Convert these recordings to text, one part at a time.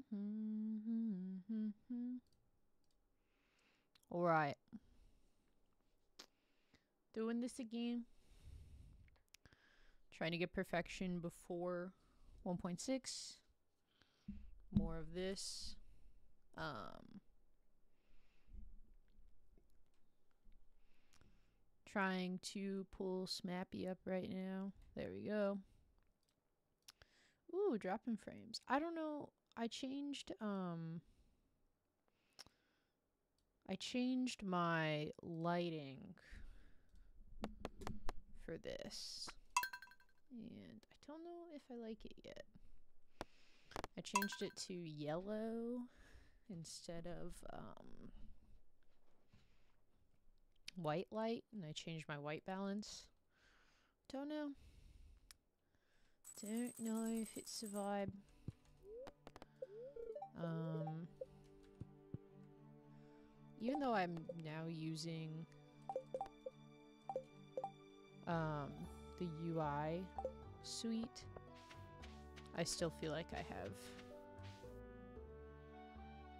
Mm-hmm, mm-hmm, mm-hmm, All right. Doing this again. Trying to get perfection before 1.6. More of this. Um, trying to pull SMAPI up right now. There we go. Ooh, dropping frames. I don't know. I changed um I changed my lighting for this. And I don't know if I like it yet. I changed it to yellow instead of um, white light, and I changed my white balance. Don't know. Don't know if it's a vibe. Um, even though I'm now using um, the UI suite, I still feel like I have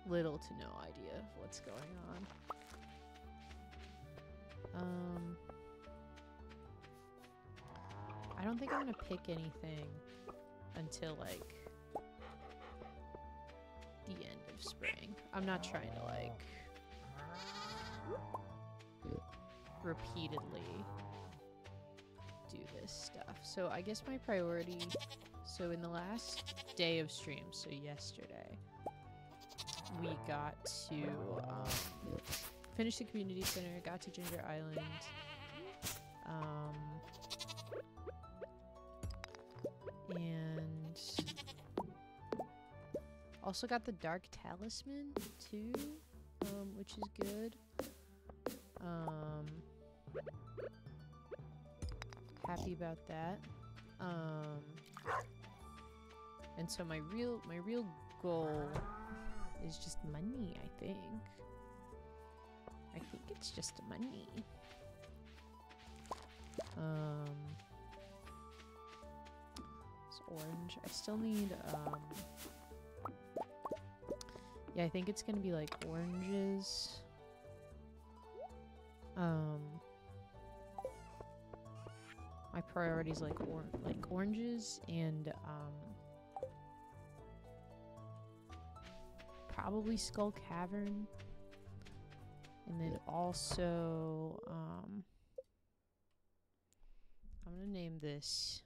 little to no idea of what's going on. Um, I don't think I'm gonna pick anything until like the end of spring. I'm not trying to like repeatedly do this stuff. So I guess my priority, so in the last day of stream, so yesterday, we got to um, finish the community center, got to Ginger Island, um, and also got the Dark Talisman too, um, which is good. Um, happy about that. Um, and so my real my real goal is just money. I think. I think it's just money. Um, it's orange. I still need um. Yeah, I think it's gonna be like oranges. Um, my priorities like or like oranges and um probably Skull Cavern. And then also um I'm gonna name this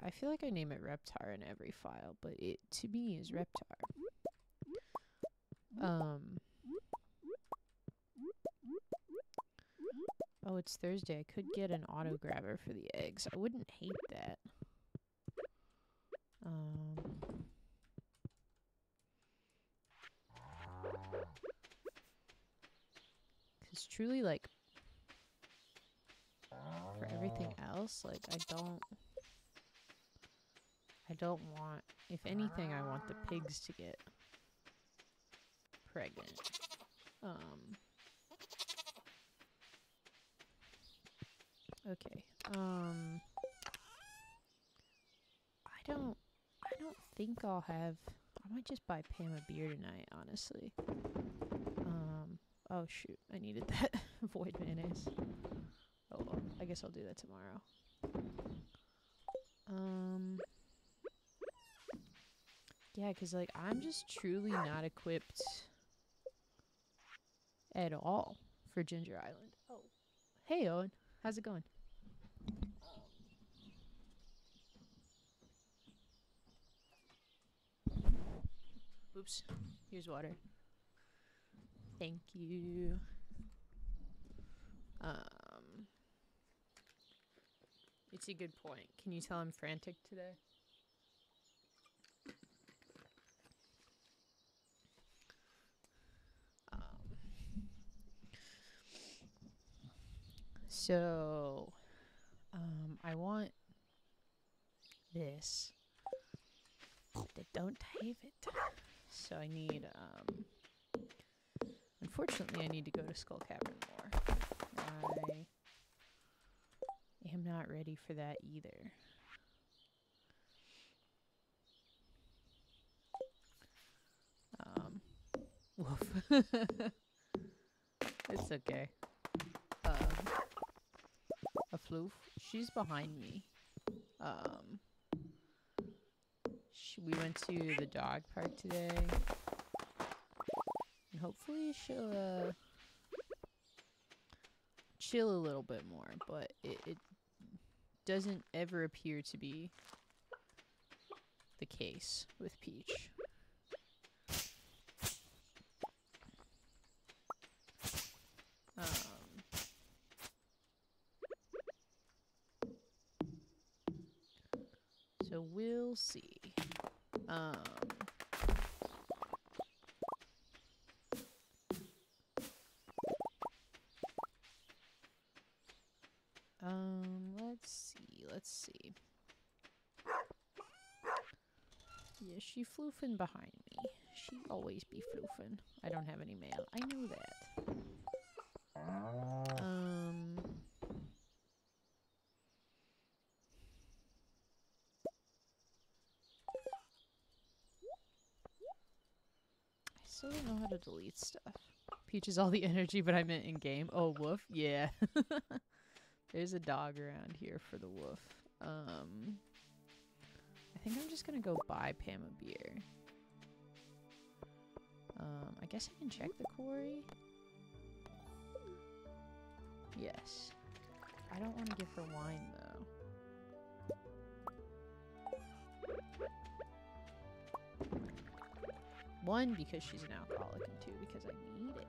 I feel like I name it Reptar in every file, but it to me is Reptar. Um Oh, it's Thursday. I could get an auto grabber for the eggs. I wouldn't hate that. Um, Because truly, like, for everything else, like, I don't... I don't want... If anything, I want the pigs to get pregnant. Um... Okay. Um I don't I don't think I'll have I might just buy Pam a beer tonight, honestly. Um oh shoot, I needed that void mayonnaise. Oh well, I guess I'll do that tomorrow. Um Yeah, cuz like I'm just truly not equipped at all for Ginger Island. Oh. Hey Owen, how's it going? Oops. Here's water. Thank you. Um, it's a good point. Can you tell I'm frantic today? So, um, I want this. They don't have it. So I need, um, unfortunately I need to go to Skull Cavern more. I am not ready for that either. Um, woof. it's okay. A floof. She's behind me. Um, sh we went to the dog park today. And hopefully she'll, uh, chill a little bit more, but it, it doesn't ever appear to be the case with Peach. Um, we'll see. Um, um, let's see, let's see. Yeah, she floofing behind me. She always be floofing. I don't have any mail. I know that. Still don't know how to delete stuff. Peach is all the energy, but I meant in game. Oh, woof. Yeah. There's a dog around here for the woof. Um. I think I'm just gonna go buy Pam a beer. Um, I guess I can check the quarry. Yes. I don't want to give her wine though. One, because she's an alcoholic, and two, because I need it.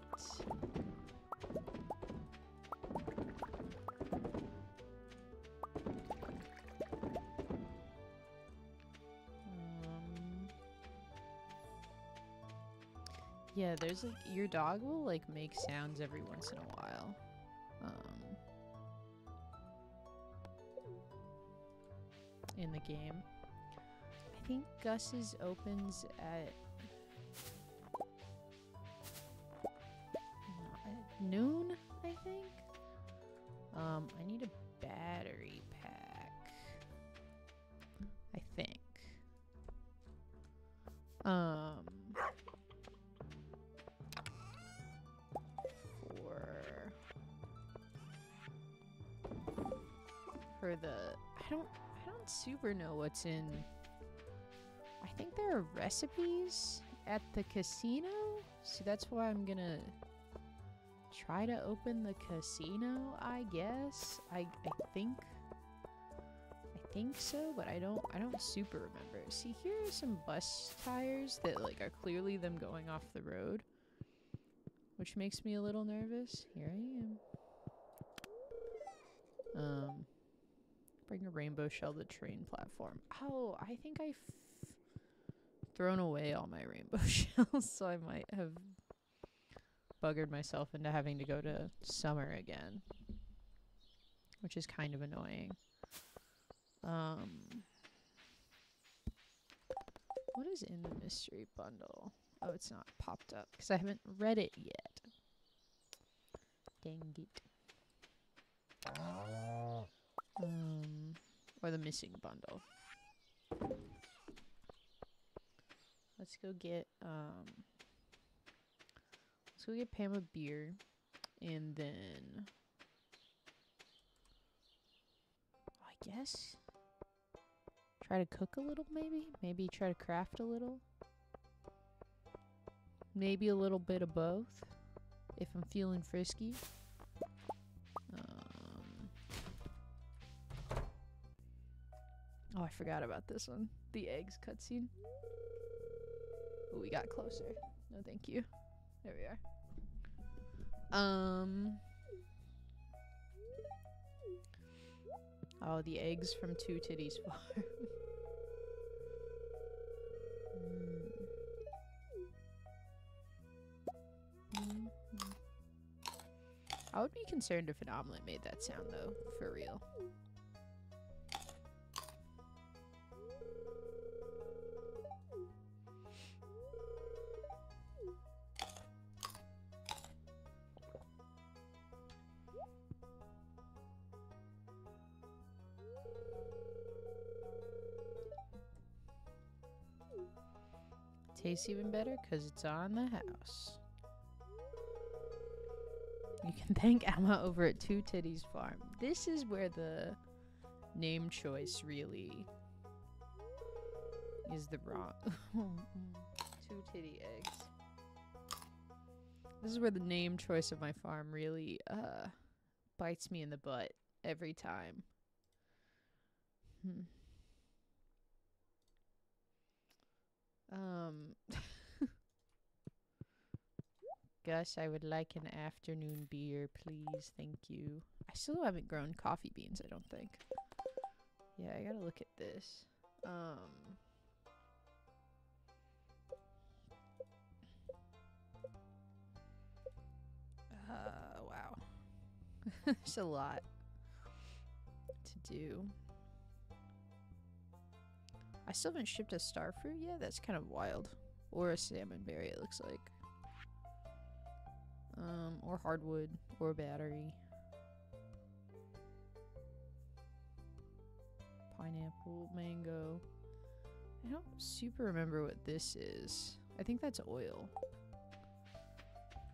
Um, yeah, there's like your dog will like make sounds every once in a while. Um, in the game. I think Gus's opens at noon, I think. Um, I need a battery pack. I think. Um, for for the I don't I don't super know what's in. I think there are recipes at the casino, so that's why I'm gonna try to open the casino. I guess I I think I think so, but I don't I don't super remember. See, here are some bus tires that like are clearly them going off the road, which makes me a little nervous. Here I am. Um, bring a rainbow shell to train platform. Oh, I think I've thrown away all my rainbow shells, so I might have buggered myself into having to go to summer again, which is kind of annoying. Um, what is in the mystery bundle? Oh, it's not popped up because I haven't read it yet. Dang it. Um, or the missing bundle. Let's go get um. Let's go get Pam a beer, and then I guess try to cook a little. Maybe, maybe try to craft a little. Maybe a little bit of both, if I'm feeling frisky. Um, oh, I forgot about this one. The eggs cutscene. Oh, we got closer. No, thank you. There we are. Um. Oh, the eggs from Two Titties Farm. Mm. Mhm. I would be concerned if an omelet made that sound, though, for real. Tastes even better because it's on the house. You can thank Emma over at Two Titties Farm. This is where the name choice really is the wrong. Two titty eggs. This is where the name choice of my farm really uh bites me in the butt every time. Hmm. Um Gus, I would like an afternoon beer, please. Thank you. I still haven't grown coffee beans, I don't think. Yeah, I gotta look at this. Um Uh, wow. There's a lot to do. I still haven't shipped a star fruit yet? That's kind of wild. Or a salmon berry, it looks like. Um, or hardwood, or battery. Pineapple, mango. I don't super remember what this is. I think that's oil.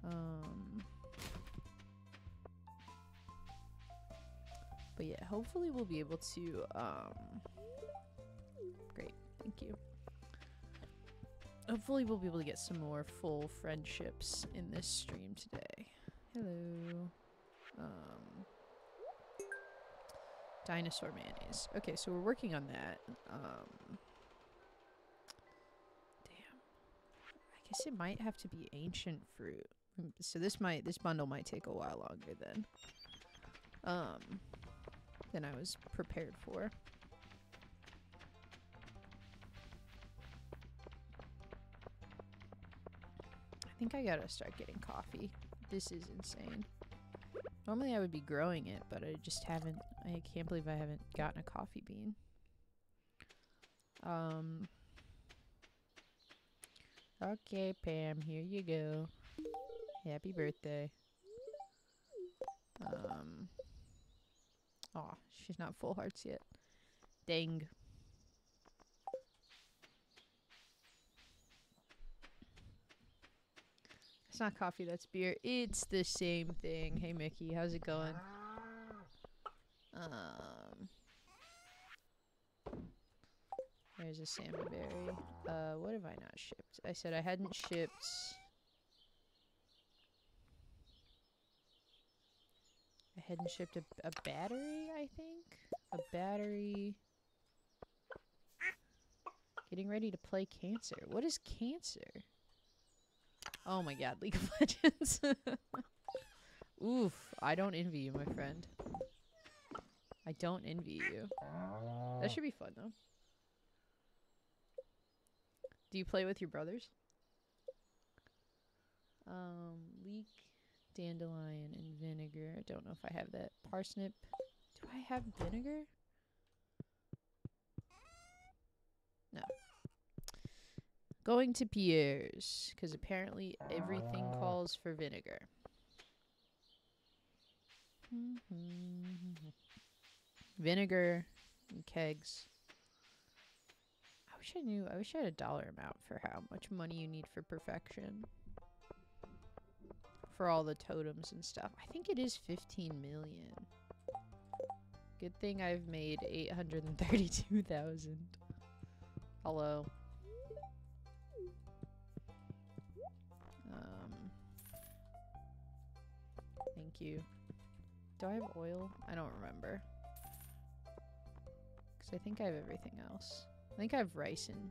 Um, but yeah, hopefully we'll be able to, um, thank you. Hopefully we'll be able to get some more full friendships in this stream today. Hello. Um, dinosaur mayonnaise. Okay, so we're working on that. Um, damn. I guess it might have to be ancient fruit. So this might this bundle might take a while longer than um than I was prepared for. Think I gotta start getting coffee. This is insane. Normally I would be growing it, but I just haven't. I can't believe I haven't gotten a coffee bean. Um. Okay, Pam, here you go. Happy birthday. Um. Aw, she's not full hearts yet. Dang. Not coffee, that's beer. It's the same thing. Hey, Mickey, how's it going? Um. There's a salmon berry. Uh, what have I not shipped? I said I hadn't shipped. I hadn't shipped a, a battery, I think? A battery. Getting ready to play Cancer. What is Cancer? Oh my god, League of Legends. Oof, I don't envy you, my friend. I don't envy you. That should be fun, though. Do you play with your brothers? Um, leek, dandelion, and vinegar. I don't know if I have that. Parsnip. Do I have vinegar? No. Going to Pierre's, because apparently everything calls for vinegar. Mm-hmm. Vinegar and kegs. I wish I knew. I wish I had a dollar amount for how much money you need for perfection. For all the totems and stuff. I think it is 15 million. Good thing I've made 832,000. Hello. You. Do I have oil? I don't remember. Because I think I have everything else. I think I have rice and...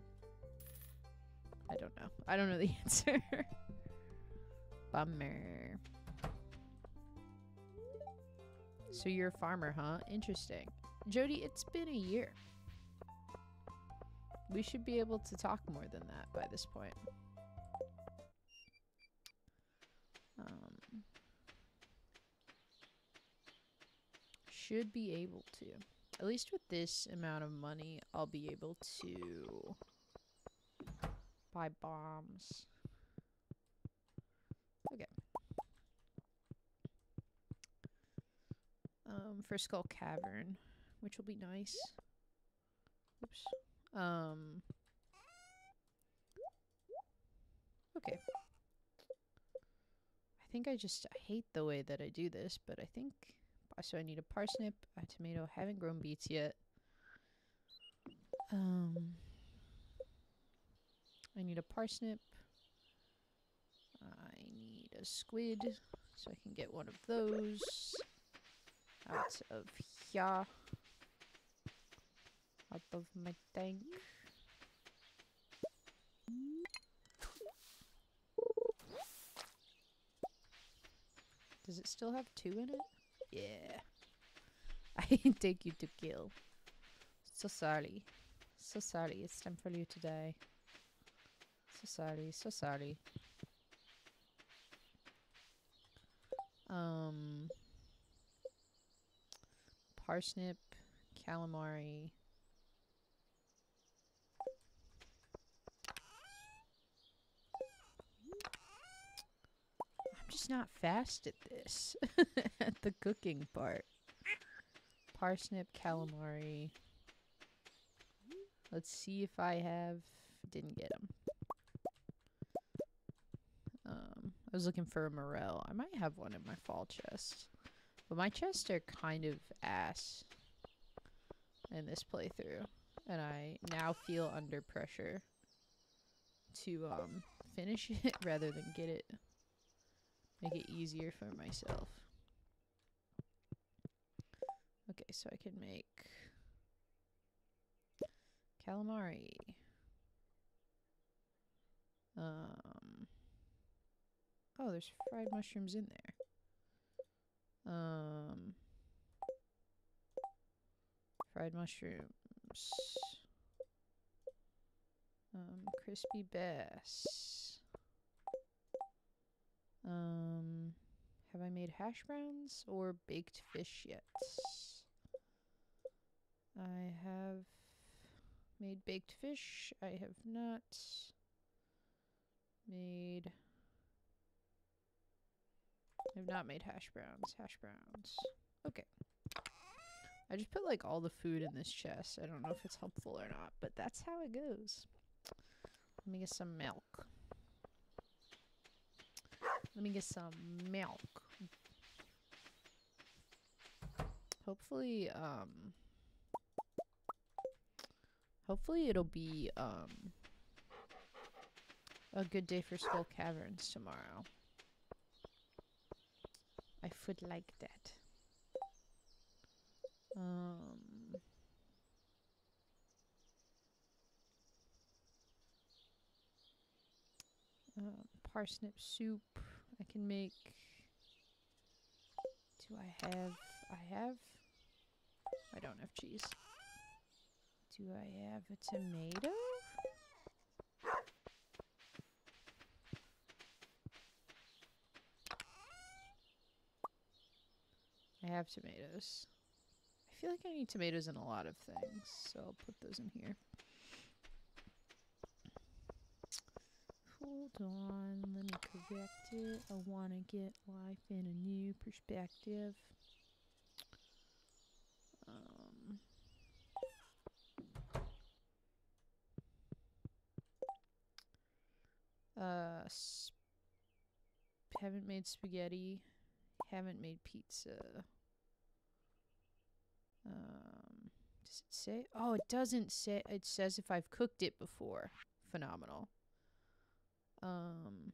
I don't know. I don't know the answer. Bummer. So you're a farmer, huh? Interesting. Jodi, it's been a year. We should be able to talk more than that by this point. Um, should be able to. At least with this amount of money, I'll be able to buy bombs. Okay. Um, for Skull Cavern, which will be nice. Oops. Um. Okay. I think I just I hate the way that I do this, but I think so. I need a parsnip, a tomato. Haven't grown beets yet. Um, I need a parsnip. I need a squid, so I can get one of those out of here, out of my tank. Does it still have two in it? Yeah. I take you to kill. So sorry. So sorry. It's time for you to die. So sorry. So sorry. Um. Parsnip, calamari. Just not fast at this. at the cooking part. Parsnip, calamari. Let's see if I have... Didn't get them. Um, I was looking for a morel. I might have one in my fall chest. But my chests are kind of ass in this playthrough. And I now feel under pressure to um finish it rather than get it make it easier for myself. Okay, so I can make calamari. Um Oh, there's fried mushrooms in there. Um fried mushrooms. Um crispy bass. Um have I made hash browns or baked fish yet? I have made baked fish. I have not made I have not made hash browns. Hash browns. Okay. I just put like all the food in this chest. I don't know if it's helpful or not, but that's how it goes. Let me get some milk. Let me get some milk. Hopefully, um... Hopefully it'll be, um... A good day for Skull Caverns tomorrow. I would like that. Um... Uh, parsnip soup. I can make. Do I have? I have. I don't have cheese. Do I have a tomato? I have tomatoes. I feel like I need tomatoes in a lot of things, so I'll put those in here. Hold on, let me correct it. I want to get life in a new perspective. Um, uh, haven't made spaghetti. Haven't made pizza. Um, does it say? Oh, it doesn't say. It says if I've cooked it before. Phenomenal. Um,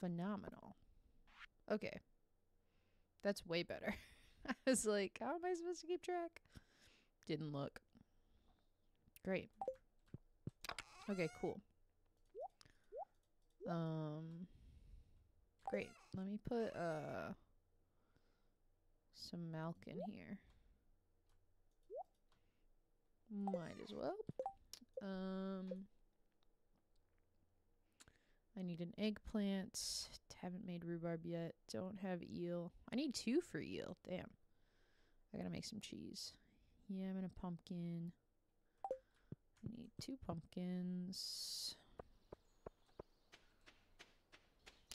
phenomenal. Okay. That's way better. I was like, how am I supposed to keep track? Didn't look. Great. Okay, cool. Um, great. Let me put, uh, some milk in here. Might as well. Um, I need an eggplant. Haven't made rhubarb yet. Don't have eel. I need two for eel. Damn. I gotta make some cheese. Yeah, I'm in a pumpkin. I need two pumpkins.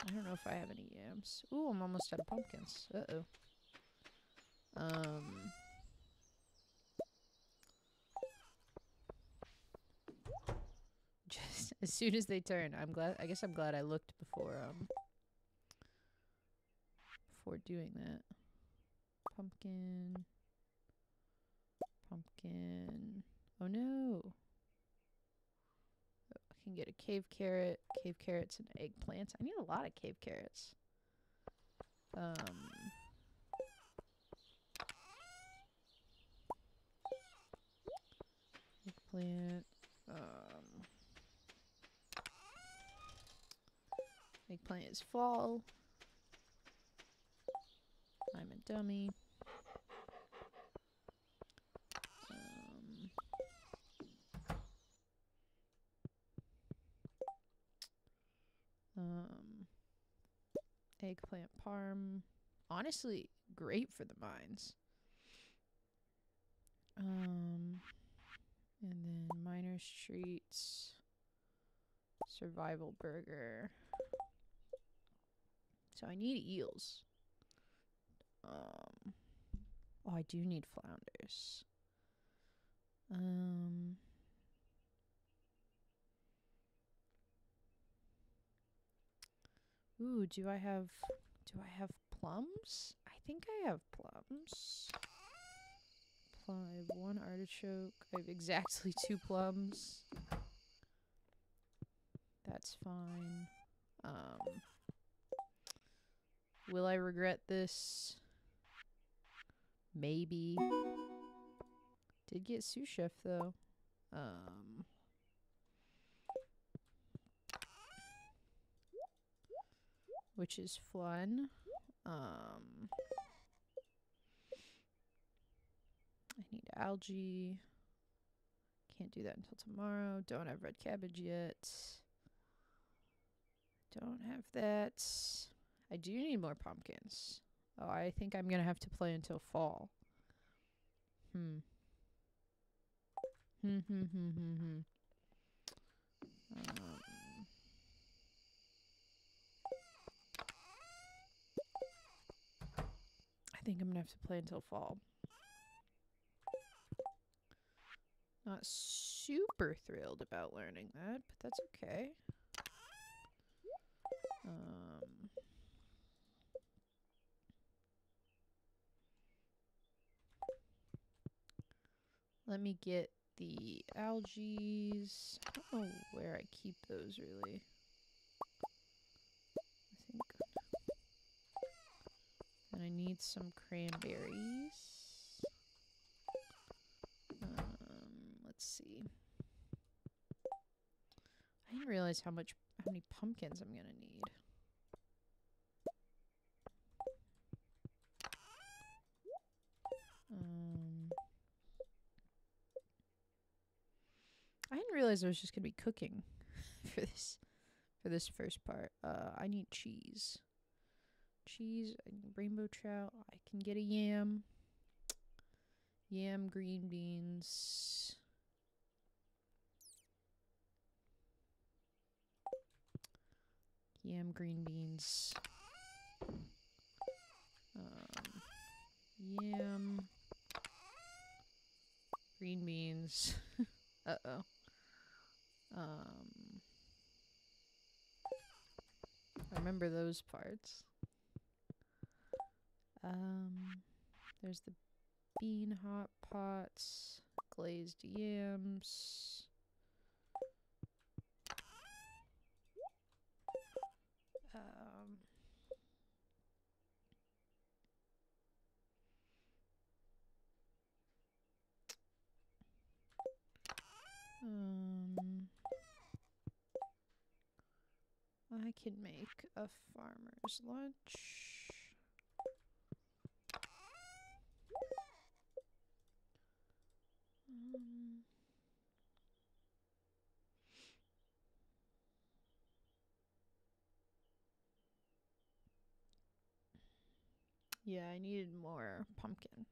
I don't know if I have any yams. Ooh, I'm almost out of pumpkins. Uh-oh. Um... Just as soon as they turn. I'm glad. I guess I'm glad I looked before um before doing that. Pumpkin. Pumpkin. Oh no. Oh, I can get a cave carrot, cave carrots, and eggplants. I need a lot of cave carrots. Um. Eggplant. Um. Eggplant is fall. I'm a dummy. Um, um, eggplant parm. Honestly, great for the mines. Um, and then miner's treats, survival burger. So I need eels. Um, oh, I do need flounders. Um, ooh, do I have do I have plums? I think I have plums. Plum, I have one artichoke. I have exactly two plums. That's fine. Um, will I regret this? Maybe. Did get sous chef though. Um which is fun. Um I need algae. Can't do that until tomorrow. Don't have red cabbage yet. Don't have that. I do need more pumpkins. Oh, I think I'm gonna have to play until fall. Hmm. Hmm hmm hmm hmm hmm. Um. I think I'm gonna have to play until fall. Not super thrilled about learning that, but that's okay. Um. Let me get the algaes. I don't know where I keep those really. I think. And I need some cranberries. Um, let's see. I didn't realize how much how many pumpkins I'm gonna need. I didn't realize I was just gonna be cooking for this for this first part. Uh, I need cheese, cheese, rainbow trout. I can get a yam, yam, green beans. Yam, green beans. Um, yam, green beans. uh oh. Um, I remember those parts. Um, there's the bean hot pots, glazed yams. Um, um, I can make a farmer's lunch. Um, yeah, I needed more pumpkin.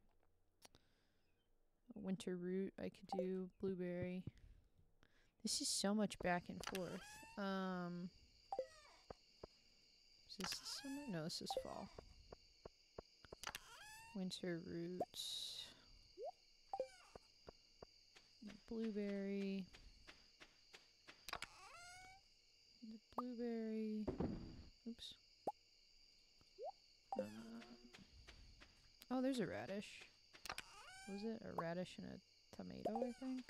Winter root I could do, blueberry. This is so much back and forth. Um, is this summer? No, this is fall. Winter roots. Blueberry. blueberry. Oops. Um, oh, there's a radish. Was it a radish and a tomato? I think.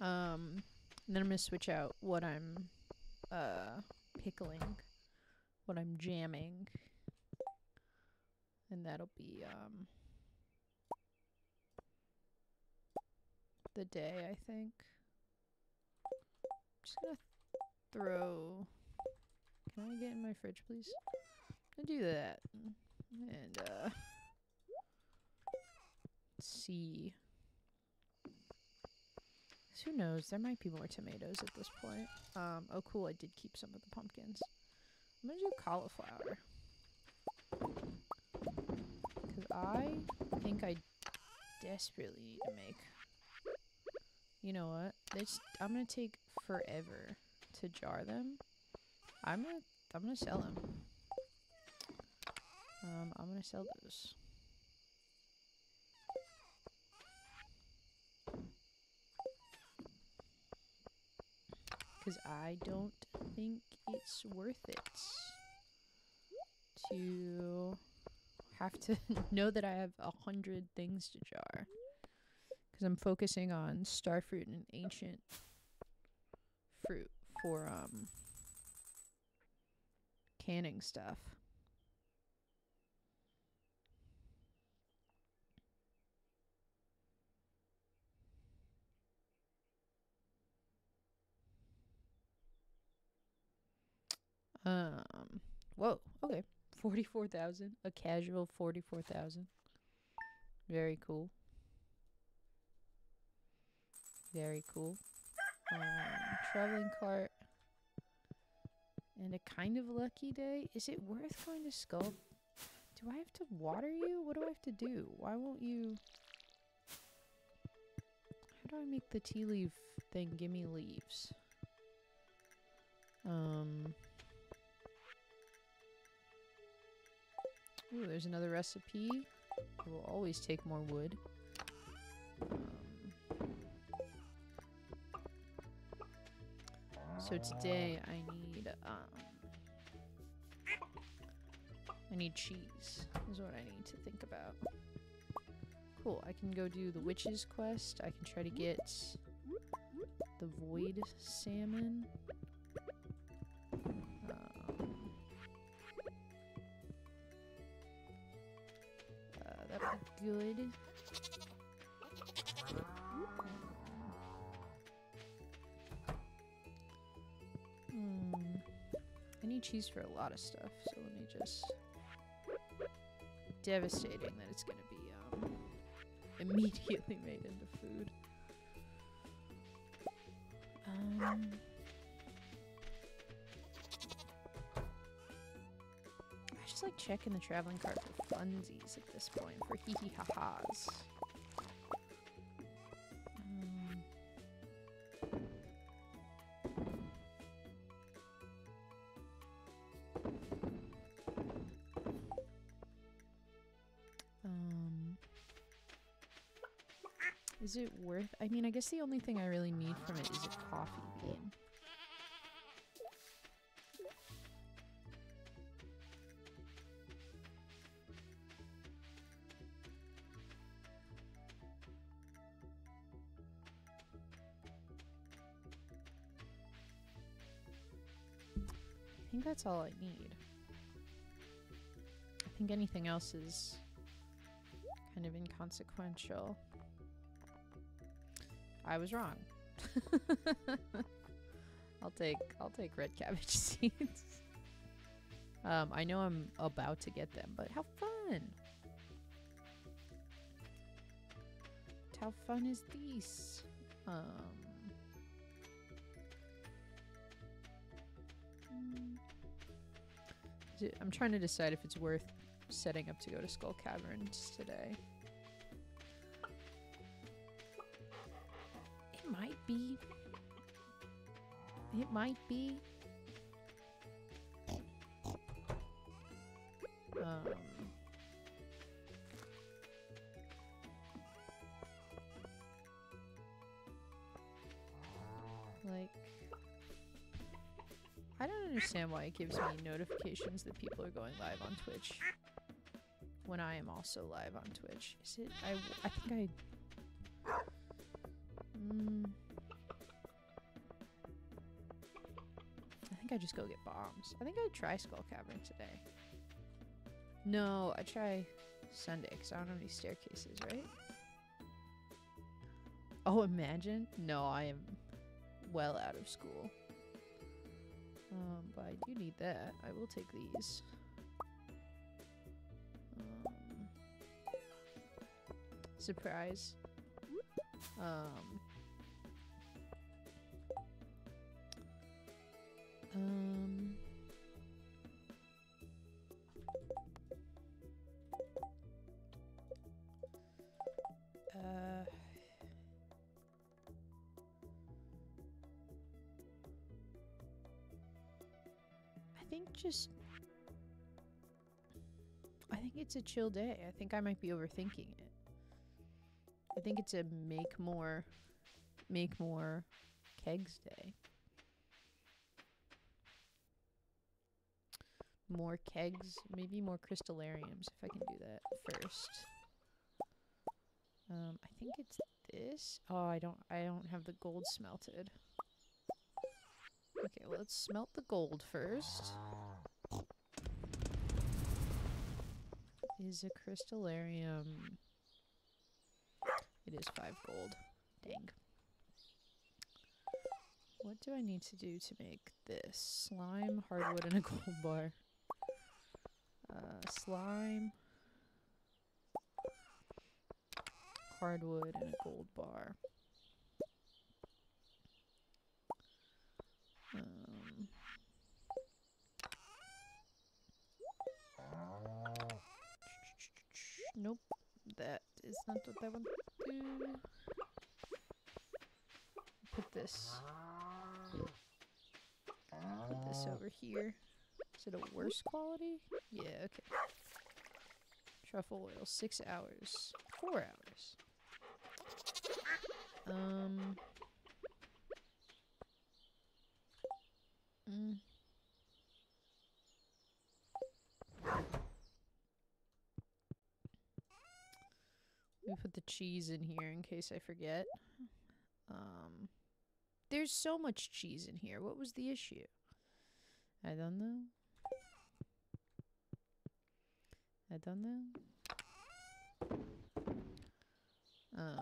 Um, and then I'm gonna switch out what I'm uh pickling, what I'm jamming, and that'll be um the day I think. Just gonna throw. Can I get in my fridge, please? I do that, and uh, see. Who knows? There might be more tomatoes at this point. Um, oh, cool. I did keep some of the pumpkins. I'm gonna do cauliflower. Because I think I desperately need to make. You know what? This I'm gonna take forever to jar them. I'm gonna I'm gonna sell them. Um, I'm gonna sell those. Because I don't think it's worth it to have to know that I have a hundred things to jar. Because I'm focusing on starfruit and ancient fruit for um canning stuff. Um. Whoa. Okay. Forty-four thousand. A casual forty-four thousand. Very cool. Very cool. Um, traveling cart. And a kind of lucky day. Is it worth going to Skull? Do I have to water you? What do I have to do? Why won't you? How do I make the tea leaf thing give me leaves? Um. Ooh, there's another recipe. I will always take more wood. So today I need um I need cheese is what I need to think about. Cool, I can go do the witch's quest. I can try to get the void salmon. Good. Hmm. I need cheese for a lot of stuff, so let me just. Devastating that it's gonna be um, immediately made into food. Um. Just like checking the traveling cart for funsies at this point, for hee hee ha ha's. Um, um, is it worth? I mean, I guess the only thing I really need from it is a coffee bean. That's all I need. I think anything else is kind of inconsequential. I was wrong. I'll take I'll take red cabbage seeds. um, I know I'm about to get them, but how fun! How fun is this? Um, I'm trying to decide if it's worth setting up to go to Skull Caverns today. It might be. It might be. Um, understand why it gives me notifications that people are going live on Twitch when I am also live on Twitch. Is it? I, I think I. Mm, I think I just go get bombs. I think I try Skull Cavern today. No, I try Sunday because I don't have any staircases, right? Oh, imagine? No, I am well out of school. Um, but I do need that. I will take these. Um, surprise. Um. Um. Think just. I think it's a chill day. I think I might be overthinking it. I think it's a make more, make more kegs day. More kegs, maybe more crystallariums if I can do that first. Um, I think it's this. Oh, I don't. I don't have the gold smelted. Okay, let's smelt the gold first. Is a crystallarium. It is five gold. Dang. What do I need to do to make this? Slime, hardwood, and a gold bar. Uh, slime. Hardwood, and a gold bar. Nope, that is not what I want to do. Put this. Put this over here. Is it a worse quality? Yeah, okay. Truffle oil, six hours. Four hours. Um. Mm. Let me put the cheese in here in case I forget. Um, there's so much cheese in here. What was the issue? I don't know. I don't know. Um.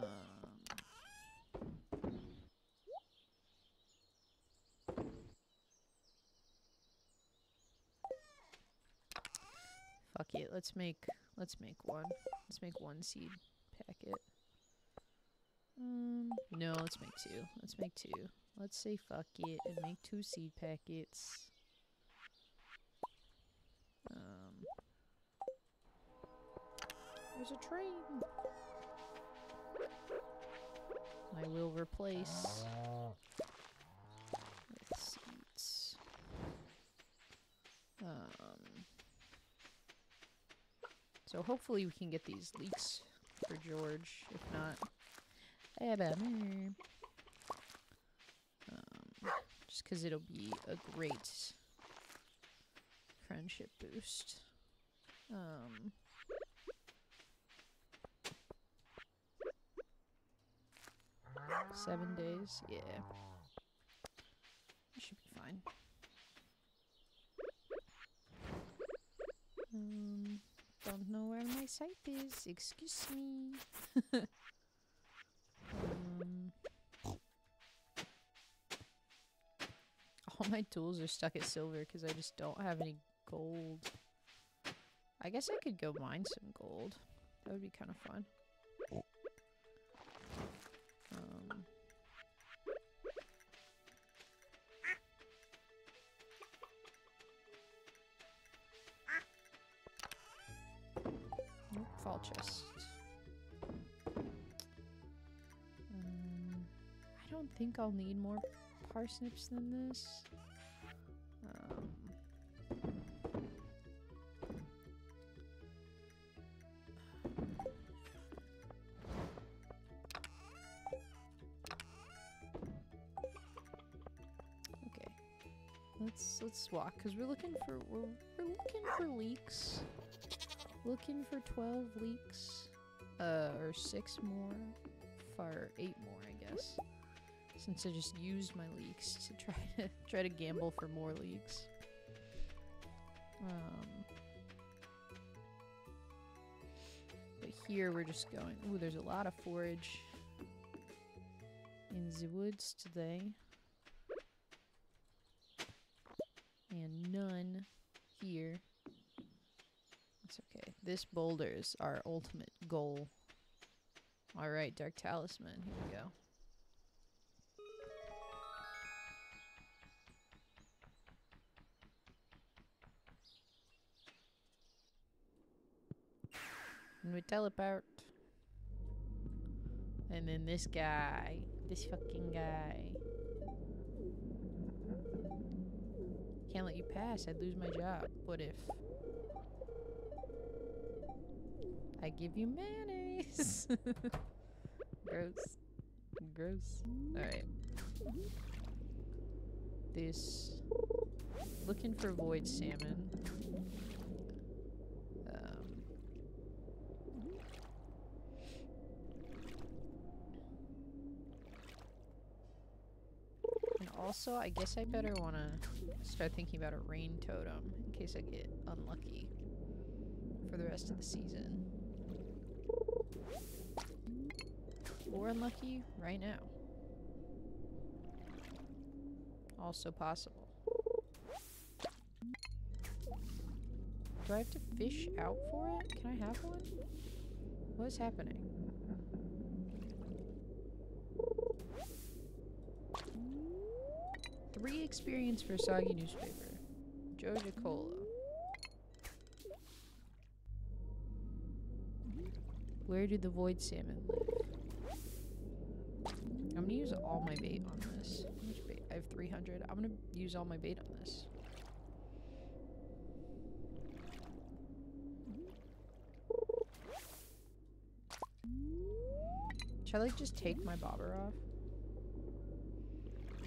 Fuck it. Let's make let's make one. Let's make one seed packet. Um, no, let's make two. Let's make two. Let's say fuck it and make two seed packets. Um, there's a train. I will replace. Um, so hopefully we can get these leeks for George. If not, eh, bummer. Um, just because it'll be a great friendship boost. Um, seven days, yeah. Should be fine. Um, don't know where my site is. Excuse me. um, all my tools are stuck at silver because I just don't have any gold. I guess I could go mine some gold. That would be kind of fun. Chest. Um, I don't think I'll need more parsnips than this. Um, okay, let's let's walk because we're looking for we're we're looking for leeks. Looking for twelve leeks, uh, or six more, or eight more, I guess. Since I just used my leeks to try to try to gamble for more leeks. Um. But here we're just going. Ooh, there's a lot of forage in the woods today. And none here. It's okay. This boulder is our ultimate goal. Alright, Dark Talisman. Here we go. And we teleport. And then this guy. This fucking guy. Can't let you pass. I'd lose my job. What if? I give you mayonnaise. Gross. Gross. Alright. This. Looking for void salmon. Um, and also, I guess I better want to start thinking about a rain totem in case I get unlucky for the rest of the season. Or unlucky right now. Also possible. Do I have to fish out for it? Can I have one? What is happening? Three experience for soggy newspaper. Joja Cola. Where do the void salmon live? I'm gonna use all my bait on this. How much bait? I have 300. I'm gonna use all my bait on this. Should I like just take my bobber off?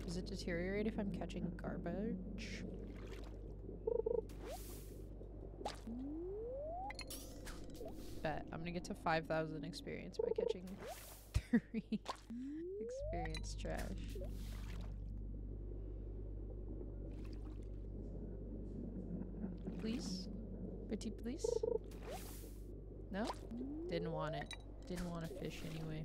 Does it deteriorate if I'm catching garbage? Bet. I'm gonna get to 5,000 experience by catching three experience trash. Please? Pretty please? No? Didn't want it. Didn't want to fish anyway.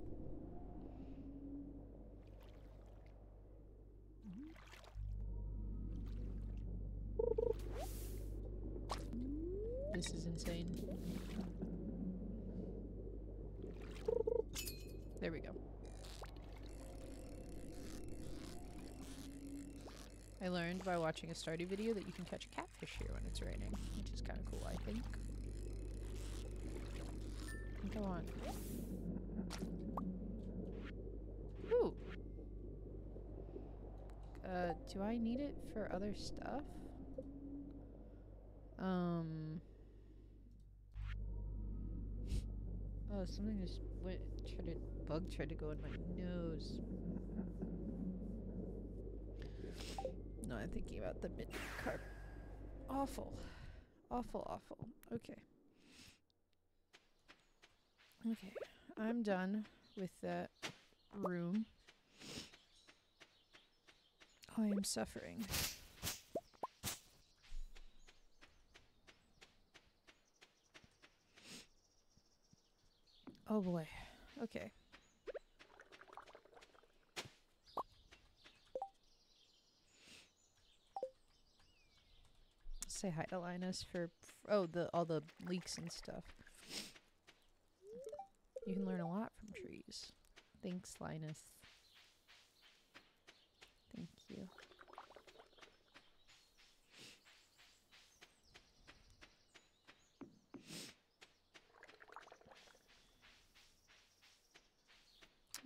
By watching a Stardew video that you can catch a catfish here when it's raining, which is kind of cool, I think. Go on. Ooh. Uh, do I need it for other stuff? Um. Oh, something just went. Tried to bug tried to go in my nose. No, I'm thinking about the mid cart. Awful, awful, awful. Okay. Okay, I'm done with that room. I am suffering. Oh boy. Okay. Say hi to Linus for oh the all the leeks and stuff. You can learn a lot from trees. Thanks, Linus. Thank you.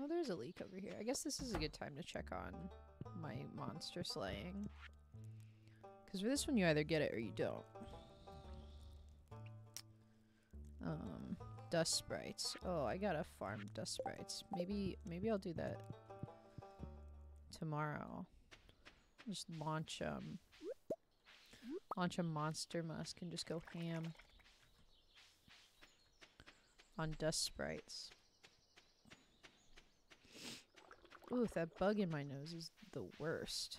Oh, there's a leek over here. I guess this is a good time to check on my monster slaying. Because for this one, you either get it or you don't. Um, dust sprites. Oh, I gotta farm dust sprites. Maybe, maybe I'll do that tomorrow. Just launch um launch a monster musk and just go ham on dust sprites. Ooh, that bug in my nose is the worst.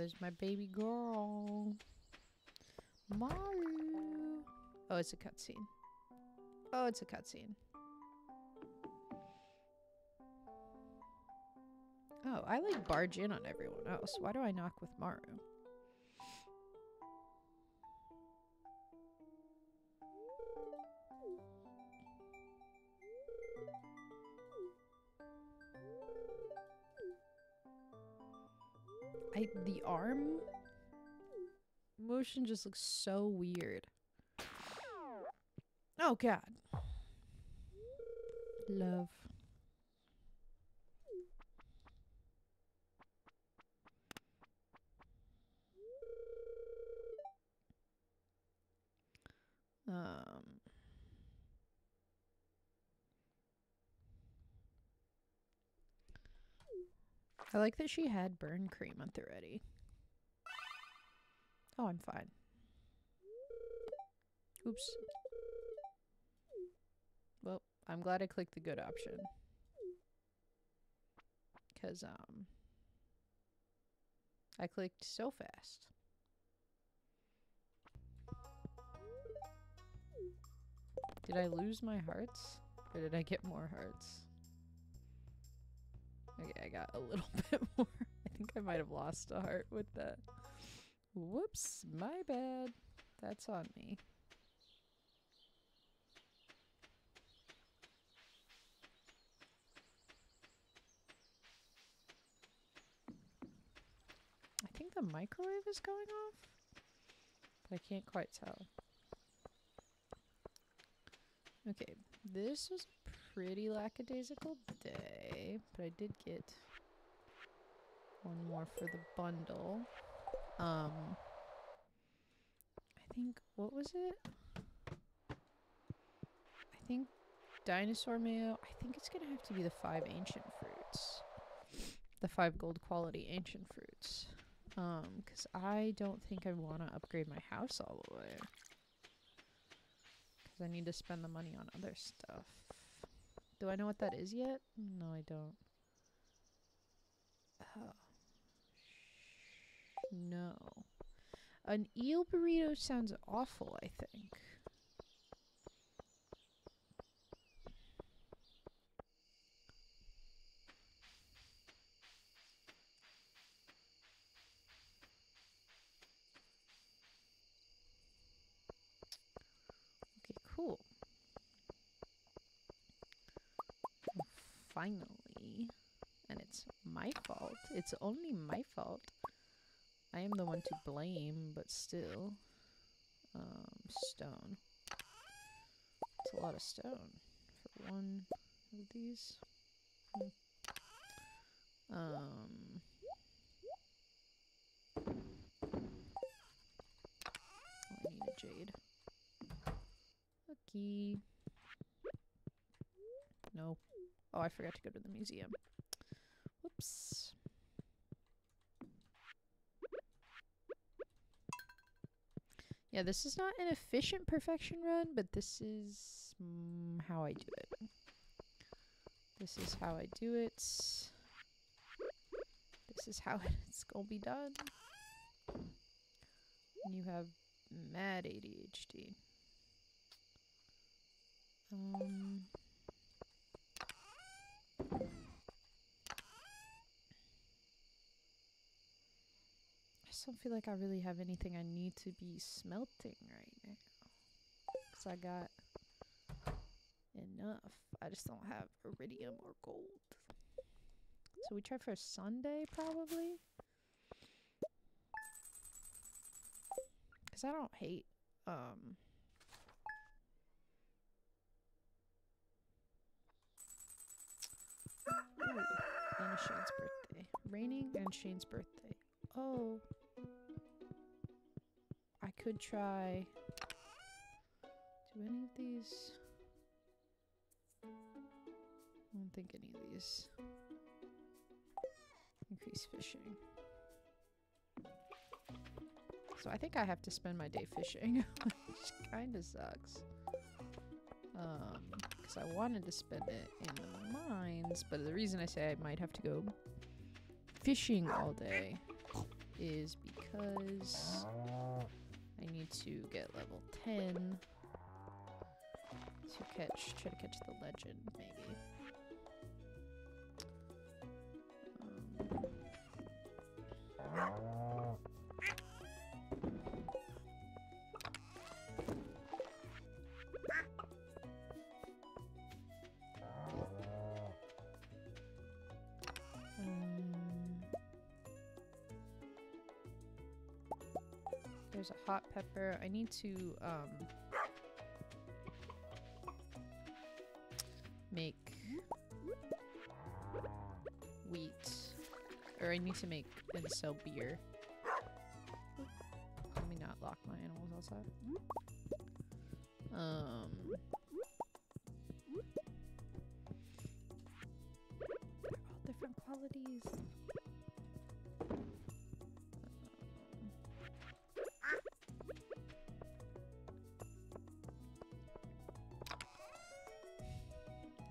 There's my baby girl. Maru. Oh, it's a cutscene. Oh, it's a cutscene. Oh, I like barge in on everyone else. Why do I knock with Maru? I the arm motion just looks so weird. Oh god. Love. Um I like that she had burn cream at the ready. Oh, I'm fine. Oops. Well, I'm glad I clicked the good option. Because, um, I clicked so fast. Did I lose my hearts? Or did I get more hearts? Okay, I got a little bit more. I think I might have lost a heart with that. Whoops, my bad. That's on me. I think the microwave is going off, but I can't quite tell. Okay, this was pretty lackadaisical day, but I did get one more for the bundle. Um, I think, what was it? I think dinosaur mayo, I think it's gonna have to be the five ancient fruits. The five gold quality ancient fruits. Um, cause I don't think I wanna upgrade my house all the way. Cause I need to spend the money on other stuff. Do I know what that is yet? No, I don't. Oh. No. An eel burrito sounds awful, I think. Okay, cool. Finally. And it's my fault. It's only my fault. I am the one to blame, but still. Um, stone. It's a lot of stone for one of these. Hmm. Um. Oh, I need a jade. A key. No. Oh, I forgot to go to the museum. Whoops. Yeah, this is not an efficient perfection run, but this is mm, how I do it. This is how I do it. This is how it's gonna be done. And you have mad ADHD. Um... I just don't feel like I really have anything I need to be smelting right now. Because I got enough. I just don't have iridium or gold. So we try for Sunday, probably? Because I don't hate, um... Shane's birthday. Raining and Shane's birthday. Oh. I could try. Do any of these? I don't think any of these. Increase fishing. So I think I have to spend my day fishing, which kind of sucks. Um, because I wanted to spend it in the mines, but the reason I say I might have to go fishing all day is because I need to get level 10 to catch, try to catch the legend, maybe. Um, hot pepper. I need to um, make wheat, or I need to make and sell beer. Let me not lock my animals outside. Um. They're all different qualities.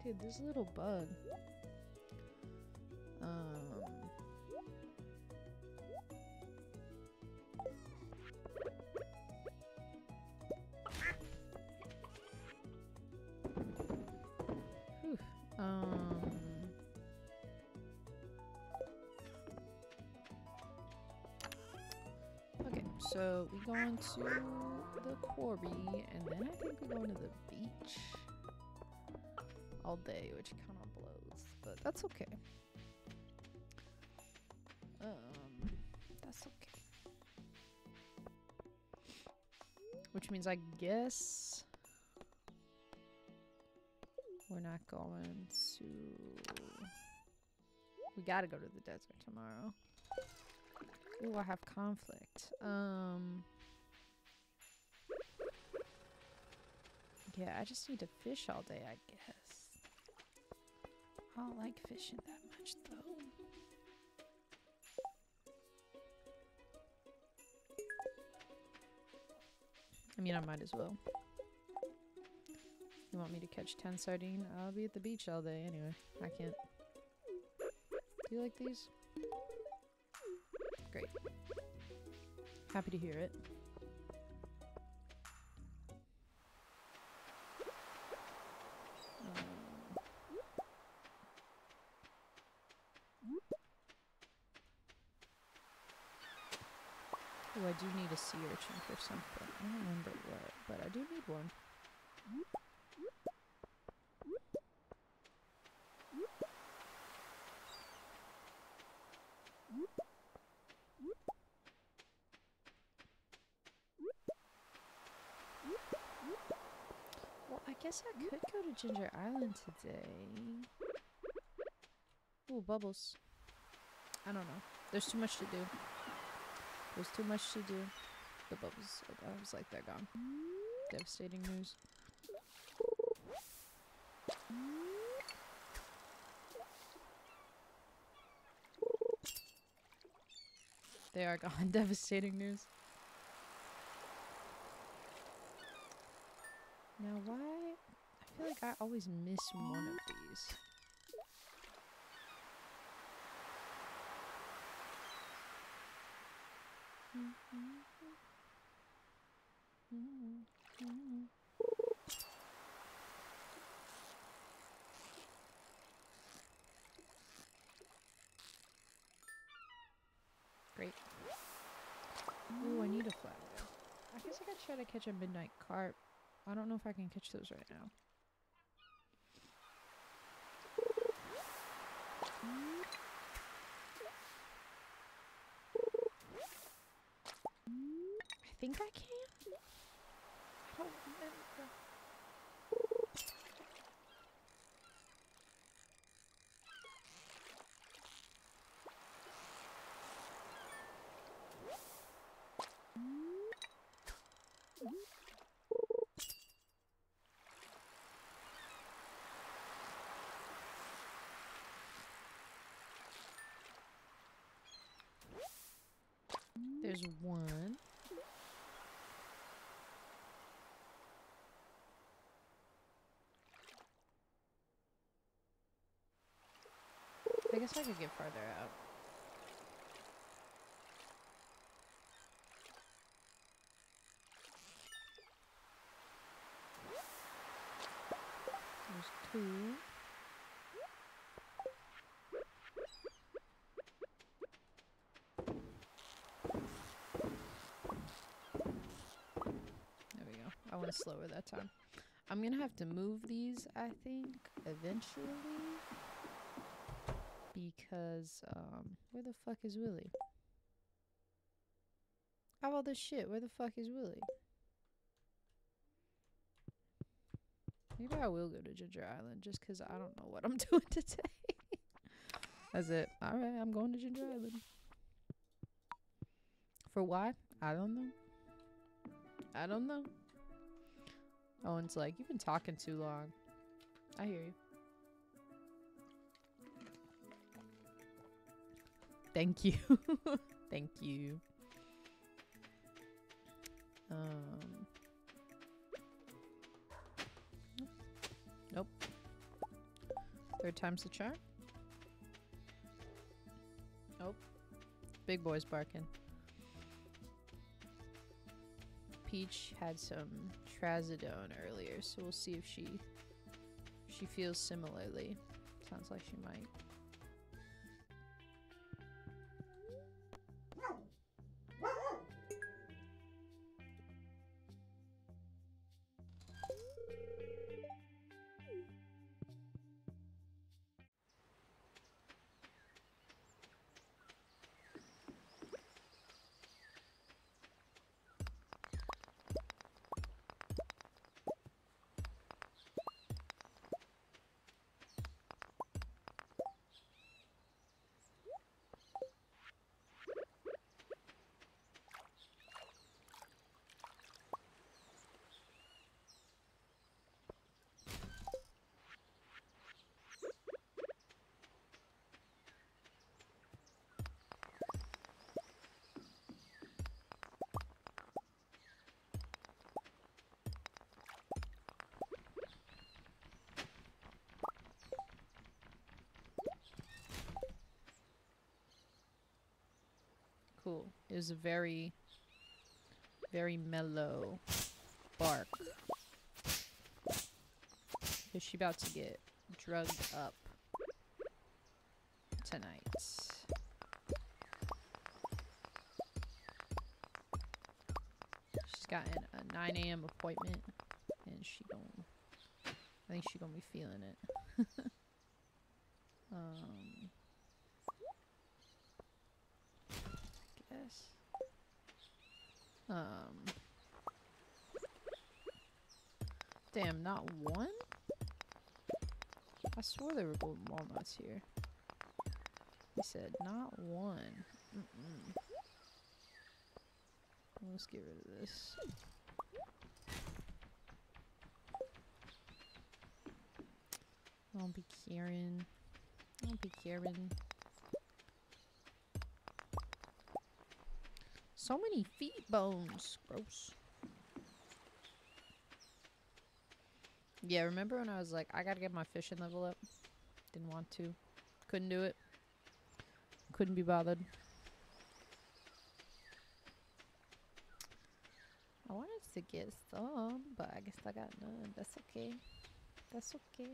Dude, this little bug. Um. Um. Okay, so we go into the quarry, and then I think we go into the beach all day, which kind of blows, but that's okay. Um, that's okay. Which means I guess we're not going to. We gotta go to the desert tomorrow. Ooh, I have conflict. Um. Yeah, I just need to fish all day, I guess. I don't like fishing that much, though. I mean, I might as well. You want me to catch 10 sardine? I'll be at the beach all day anyway. I can't. Do you like these? Great. Happy to hear it. I do need a sea urchin for something. I don't remember what, but I do need one. Well, I guess I could go to Ginger Island today. Ooh, bubbles. I don't know. There's too much to do. There's too much to do. The bubbles. I was like, they're gone. Devastating news. They are gone. Devastating news. Now, why? I feel like I always miss one of these. Great. Ooh, I need a whale. I guess I could try to catch a midnight carp. I don't know if I can catch those right now. I think I can? I don't remember. There's one. Guess I could get farther out. There's two. There we go. I went slower that time. I'm gonna have to move these, I think, eventually. Because, um, where the fuck is Willy? How all this shit? Where the fuck is Willy? Maybe I will go to Ginger Island just because I don't know what I'm doing today. That's it. Alright, I'm going to Ginger Island. For why? I don't know. I don't know. Owen's like, you've been talking too long. I hear you. Thank you. Thank you. Um. Nope. Third time's the charm. Nope. Big boy's barking. Peach had some trazodone earlier, so we'll see if she she feels similarly. Sounds like she might. Was a very, very mellow bark. Is she about to get drugged up tonight? She's got a 9 a.m. appointment, and she gon' I think she gonna be feeling it. um, guess. Um. Damn, not one? I swore there were golden walnuts here. He said, not one. Mm-mm. Let's get rid of this. Don't be caring. Don't be caring. So many feet bones. Gross. Yeah, remember when I was like, I gotta get my fishing level up? Want to. Couldn't do it. Couldn't be bothered. I wanted to get some, but I guess I got none. That's okay. That's okay.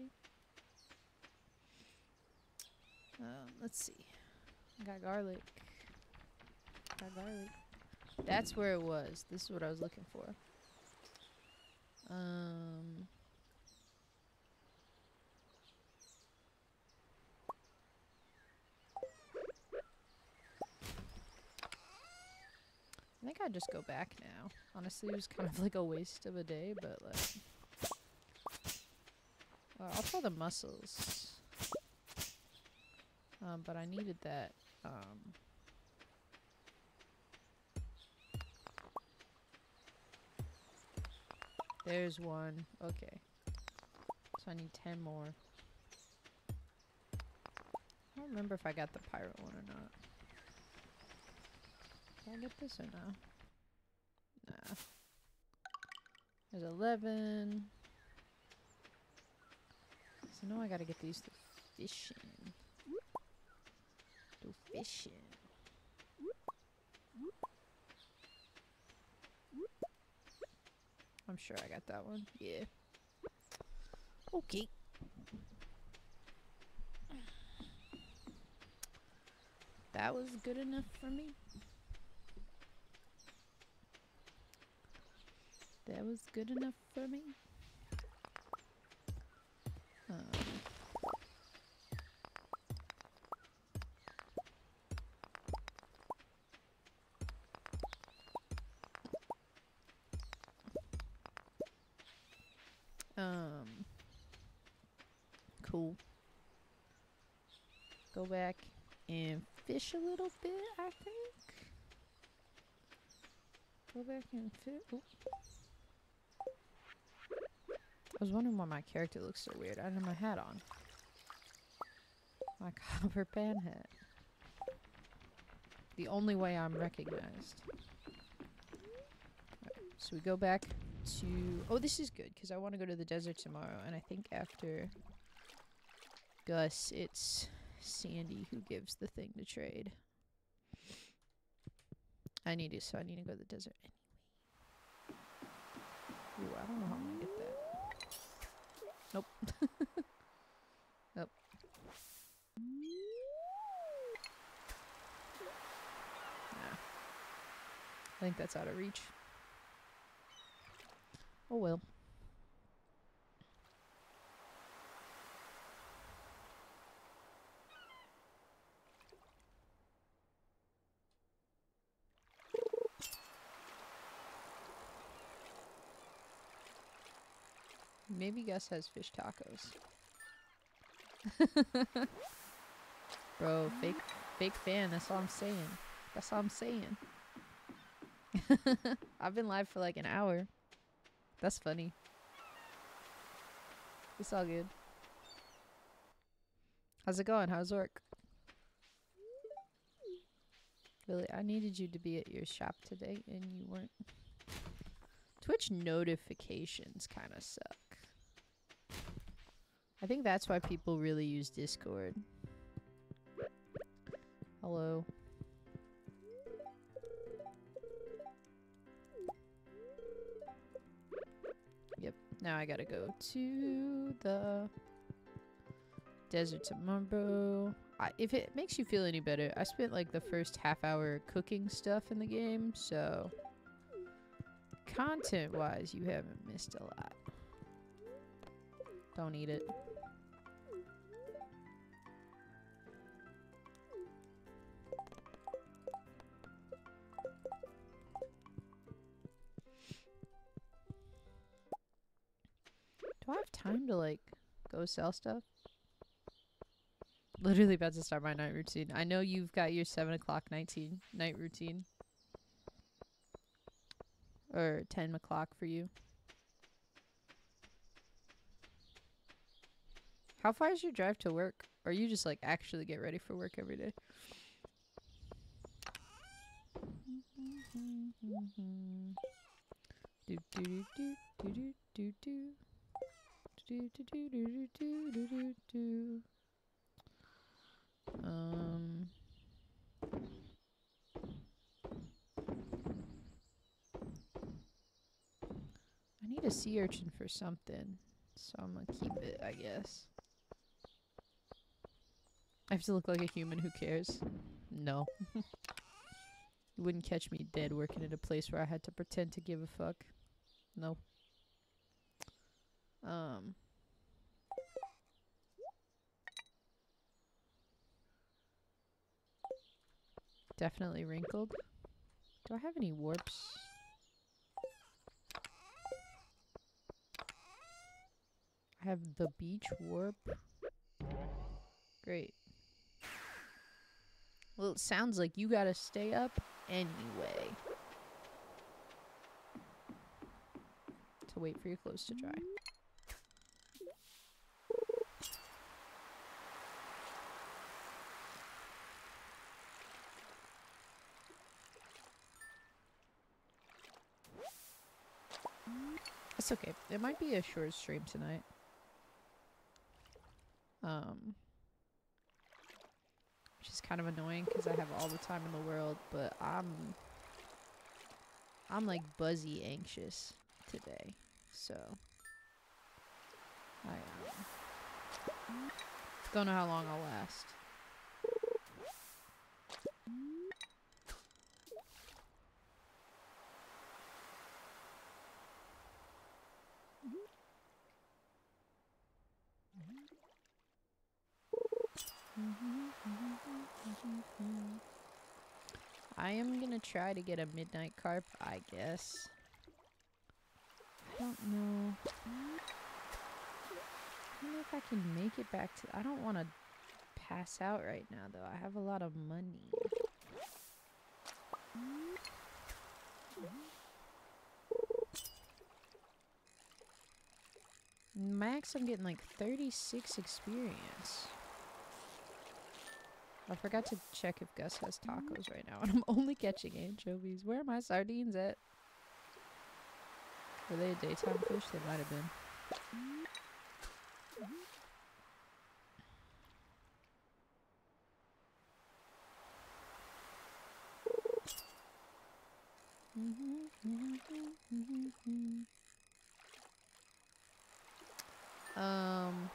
Um, let's see. Got garlic. Got garlic. That's where it was. This is what I was looking for. Um. I think I'd just go back now. Honestly, it was kind of like a waste of a day, but like... Uh, I'll try the mussels. Um, but I needed that, um... There's one. Okay. So I need 10 more. I don't remember if I got the pirate one or not. Did I get this or no? Nah. There's 11. So now I gotta get these to fishing. To fishing. I'm sure I got that one. Yeah. Okay. That was good enough for me. That was good enough for me. Um, um, cool. Go back and fish a little bit, I think. Go back and fish. I was wondering why my character looks so weird. I have my hat on. My copper pan hat. The only way I'm recognized. Alright, so we go back to... Oh, this is good, because I want to go to the desert tomorrow. And I think after Gus, it's Sandy who gives the thing to trade. I need to, so I need to go to the desert anyway. Ooh, I don't know how I'm going to get. Nope. nope. Nah. I think that's out of reach. Oh well. Maybe Gus has fish tacos. Bro, fake fake fan, that's all I'm saying. That's all I'm saying. I've been live for like an hour. That's funny. It's all good. How's it going? How's work? Really, I needed you to be at your shop today and you weren't. Twitch notifications kind of suck. I think that's why people really use Discord. Hello. Yep, now I gotta go to the desert tomorrow. I, if it makes you feel any better, I spent like the first half hour cooking stuff in the game, so content wise, you haven't missed a lot. Don't eat it. Do I have time to like go sell stuff? Literally about to start my night routine. I know you've got your seven o'clock nineteen night routine. Or ten o'clock for you. How far is your drive to work? Or you just like actually get ready for work every day? do do do do do do do do do do do do do do do. Um. I need a sea urchin for something, so I'm gonna keep it, I guess. I have to look like a human, who cares? No. you wouldn't catch me dead working at a place where I had to pretend to give a fuck. No. Um. Definitely wrinkled. Do I have any warps? I have the beach warp. Great. Well, it sounds like you gotta stay up anyway. To wait for your clothes to dry. It's okay. It might be a short stream tonight. Um, which is kind of annoying because I have all the time in the world, but I'm I'm like buzzy anxious today. So I um, don't know how long I'll last. Mm-hmm. I am gonna try to get a midnight carp, I guess. I don't know. I don't know if I can make it back to. I don't want to pass out right now, though. I have a lot of money. Max, I'm getting like 36 experience. I forgot to check if Gus has mm-hmm. tacos right now, and I'm only catching anchovies. Where are my sardines at? Were they a daytime fish? They might have been. Mm-hmm. Mm-hmm. Um.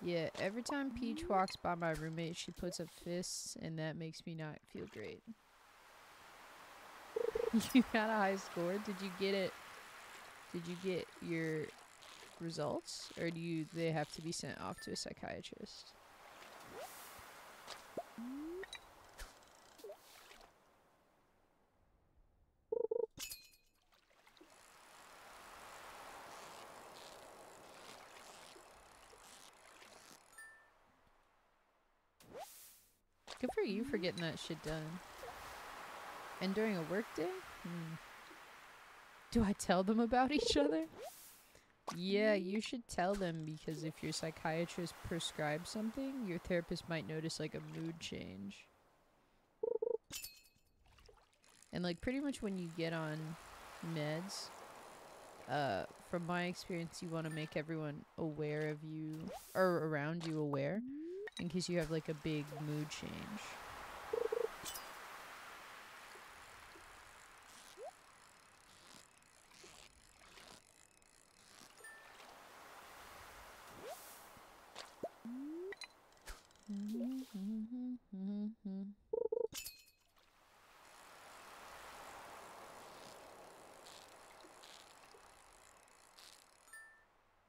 Yeah, every time Peach walks by my roommate, she puts up fists, and that makes me not feel great. you got a high score? Did you get it? Did you get your results, or do you they have to be sent off to a psychiatrist? Good for you for getting that shit done. And during a work day? Hmm. Do I tell them about each other? Yeah, you should tell them because if your psychiatrist prescribes something, your therapist might notice like a mood change. And like pretty much when you get on meds, uh, from my experience, you want to make everyone aware of you or around you aware in case you have like a big mood change.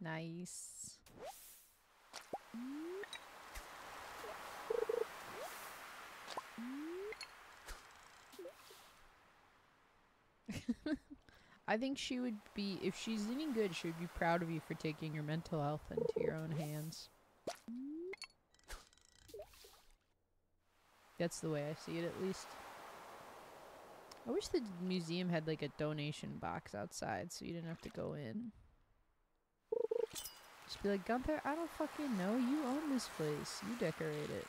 Nice. I think she would be, if she's any good, she would be proud of you for taking your mental health into your own hands. That's the way I see it, at least. I wish the museum had like a donation box outside so you didn't have to go in. Just be like, Gunther, I don't fucking know. You own this place. You decorate it.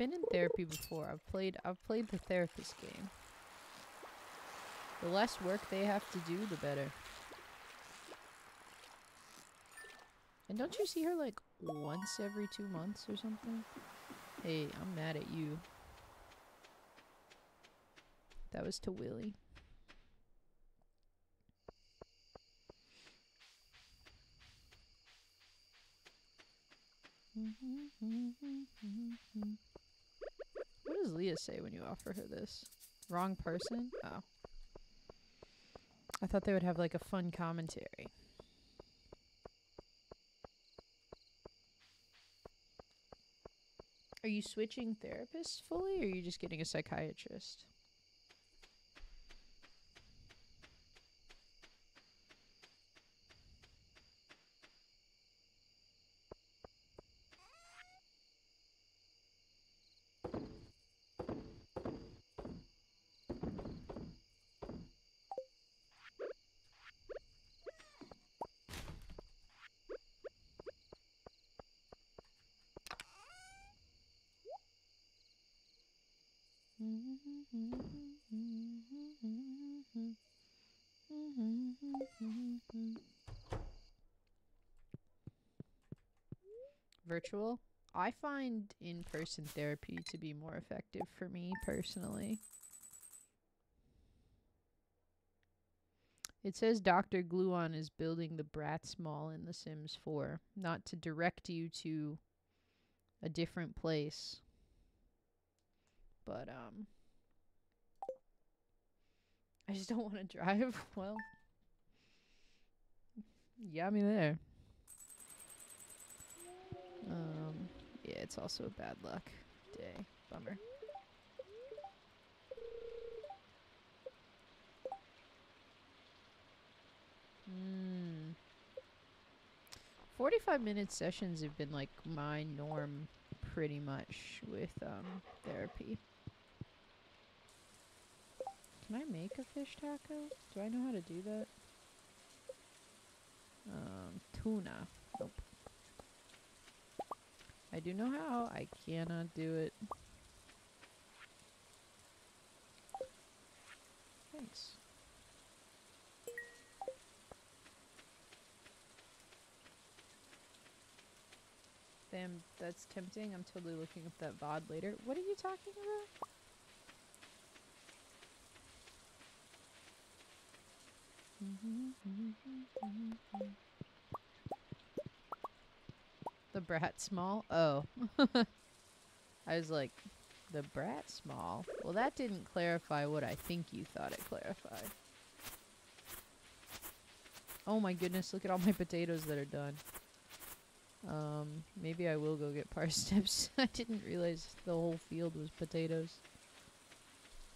Been in therapy before. I've played I've played the therapist game. The less work they have to do, the better. And don't you see her like once every two months or something? Hey, I'm mad at you. That was to Willy. Mm-hmm, mm-hmm, mm-hmm, What does Leah say when you offer her this? Wrong person? Oh. I thought they would have like a fun commentary. Are you switching therapists fully or are you just getting a psychiatrist? Virtual? I find in-person therapy to be more effective for me personally. It says Dr. Gluon is building the Bratz Mall in The Sims 4, not to direct you to a different place. But um I just don't want to drive. Well, you got me there. Um yeah, it's also a bad luck day. Bummer. Mm. 45 minute sessions have been like my norm pretty much with um therapy. Can I make a fish taco? Do I know how to do that? Um, tuna. Nope. I do know how. I cannot do it. Thanks. Damn, that's tempting. I'm totally looking up that VOD later. What are you talking about? Mm-hmm, mm-hmm, mm-hmm, The brat small? Oh. I was like, the brat small? Well, that didn't clarify what I think you thought it clarified. Oh my goodness, look at all my potatoes that are done. Um, maybe I will go get parsnips. I didn't realize the whole field was potatoes.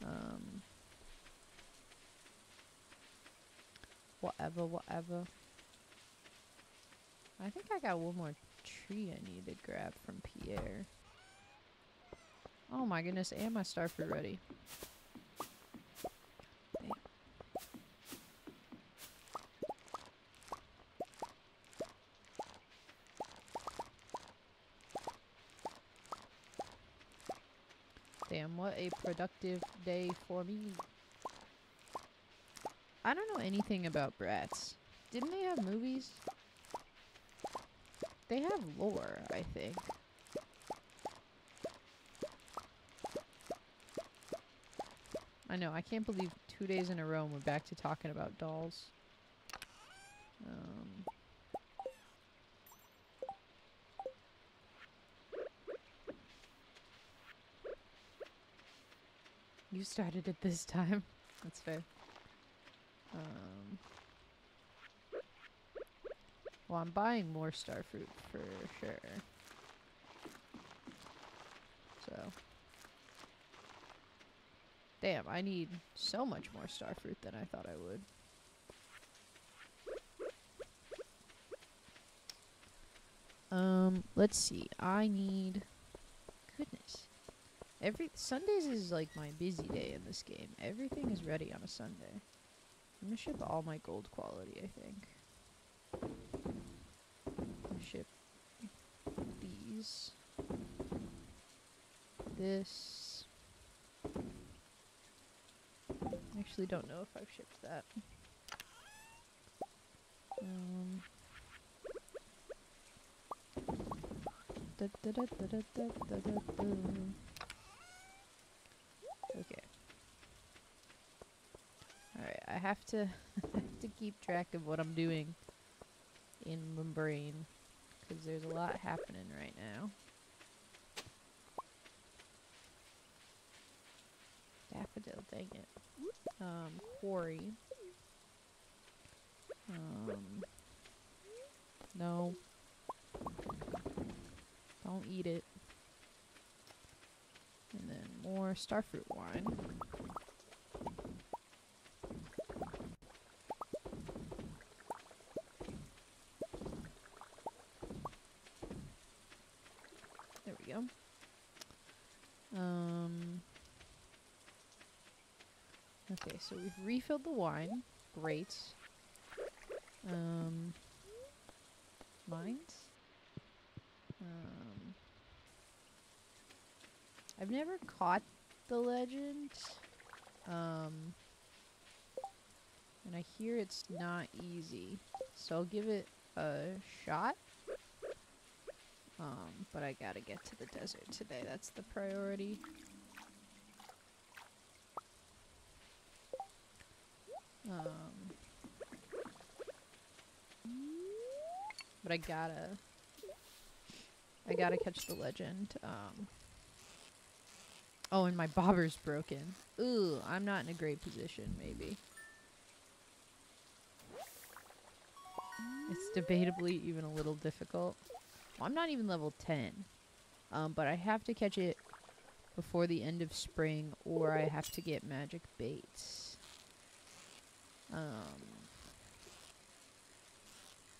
Um, whatever, whatever. I think I got one more tree I need to grab from Pierre. Oh my goodness, and my starfruit ready. Damn. What a productive day for me. I don't know anything about Bratz. Didn't they have movies? They have lore, I think. I know, I can't believe two days in a row we're back to talking about dolls. Um, you started it this time. That's fair. Um, well, I'm buying more starfruit for sure. So. Damn, I need so much more starfruit than I thought I would. Um, let's see. I need... Goodness. Every... Sundays is like my busy day in this game. Everything is ready on a Sunday. I'm gonna ship all my gold quality, I think. this. Actually, don't know if I've shipped that. Um. Okay. Alright, I have to have to keep track of what I'm doing in my brain. Because there's a lot happening right now. Dang it. Um, quarry. Um, no. Don't eat it. And then more starfruit wine. There we go. Um. Okay, so we've refilled the wine. Great. Um. Mines? Um. I've never caught the legend. Um, and I hear it's not easy. So I'll give it a shot. Um, but I gotta get to the desert today. That's the priority. Um, but I gotta, I gotta catch the legend. Um, oh, and my bobber's broken. Ooh, I'm not in a great position, maybe. It's debatably even a little difficult. Well, I'm not even level 10. Um, but I have to catch it before the end of spring or I have to get magic baits. Um,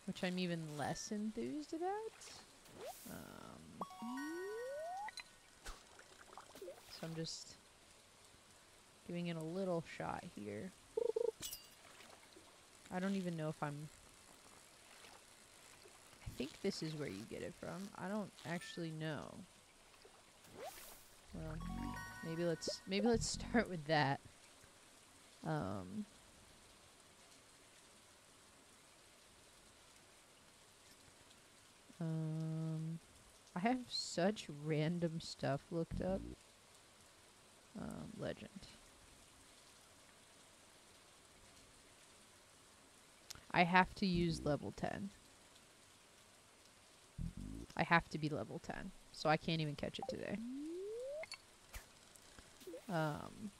which I'm even less enthused about. Um, so I'm just giving it a little shot here. I don't even know if I'm I think this is where you get it from. I don't actually know. Well, maybe let's maybe let's start with that. Um Um I have such random stuff looked up. Um legend. I have to use level 10. I have to be level 10. So I can't even catch it today. Um,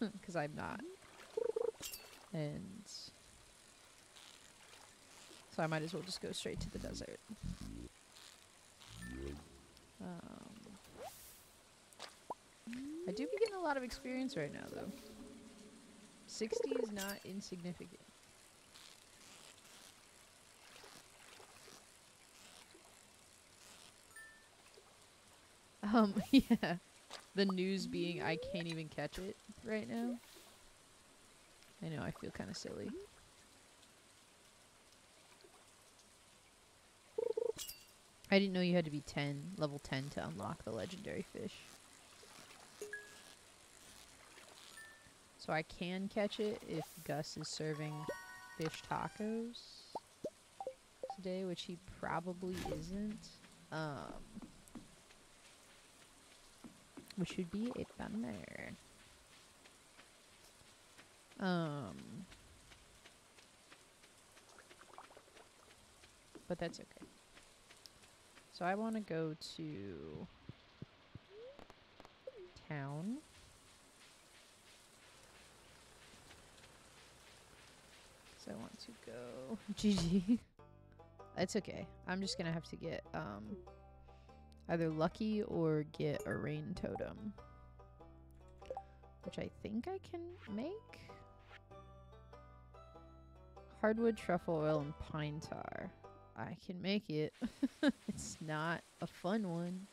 because I'm not. And so I might as well just go straight to the desert. Um, I do be getting a lot of experience right now, though. 60 is not insignificant. Um, yeah. The news being I can't even catch it right now. I know, I feel kind of silly. I didn't know you had to be 10, level 10 to unlock the legendary fish. So I can catch it if Gus is serving fish tacos today, which he probably isn't. Um, which would be a bummer. Um, but that's okay. So I want to go to town. So I want to go GG. It's okay. I'm just gonna have to get um either lucky or get a rain totem. Which I think I can make. Hardwood, truffle oil, and pine tar. I can make it. it's not a fun one.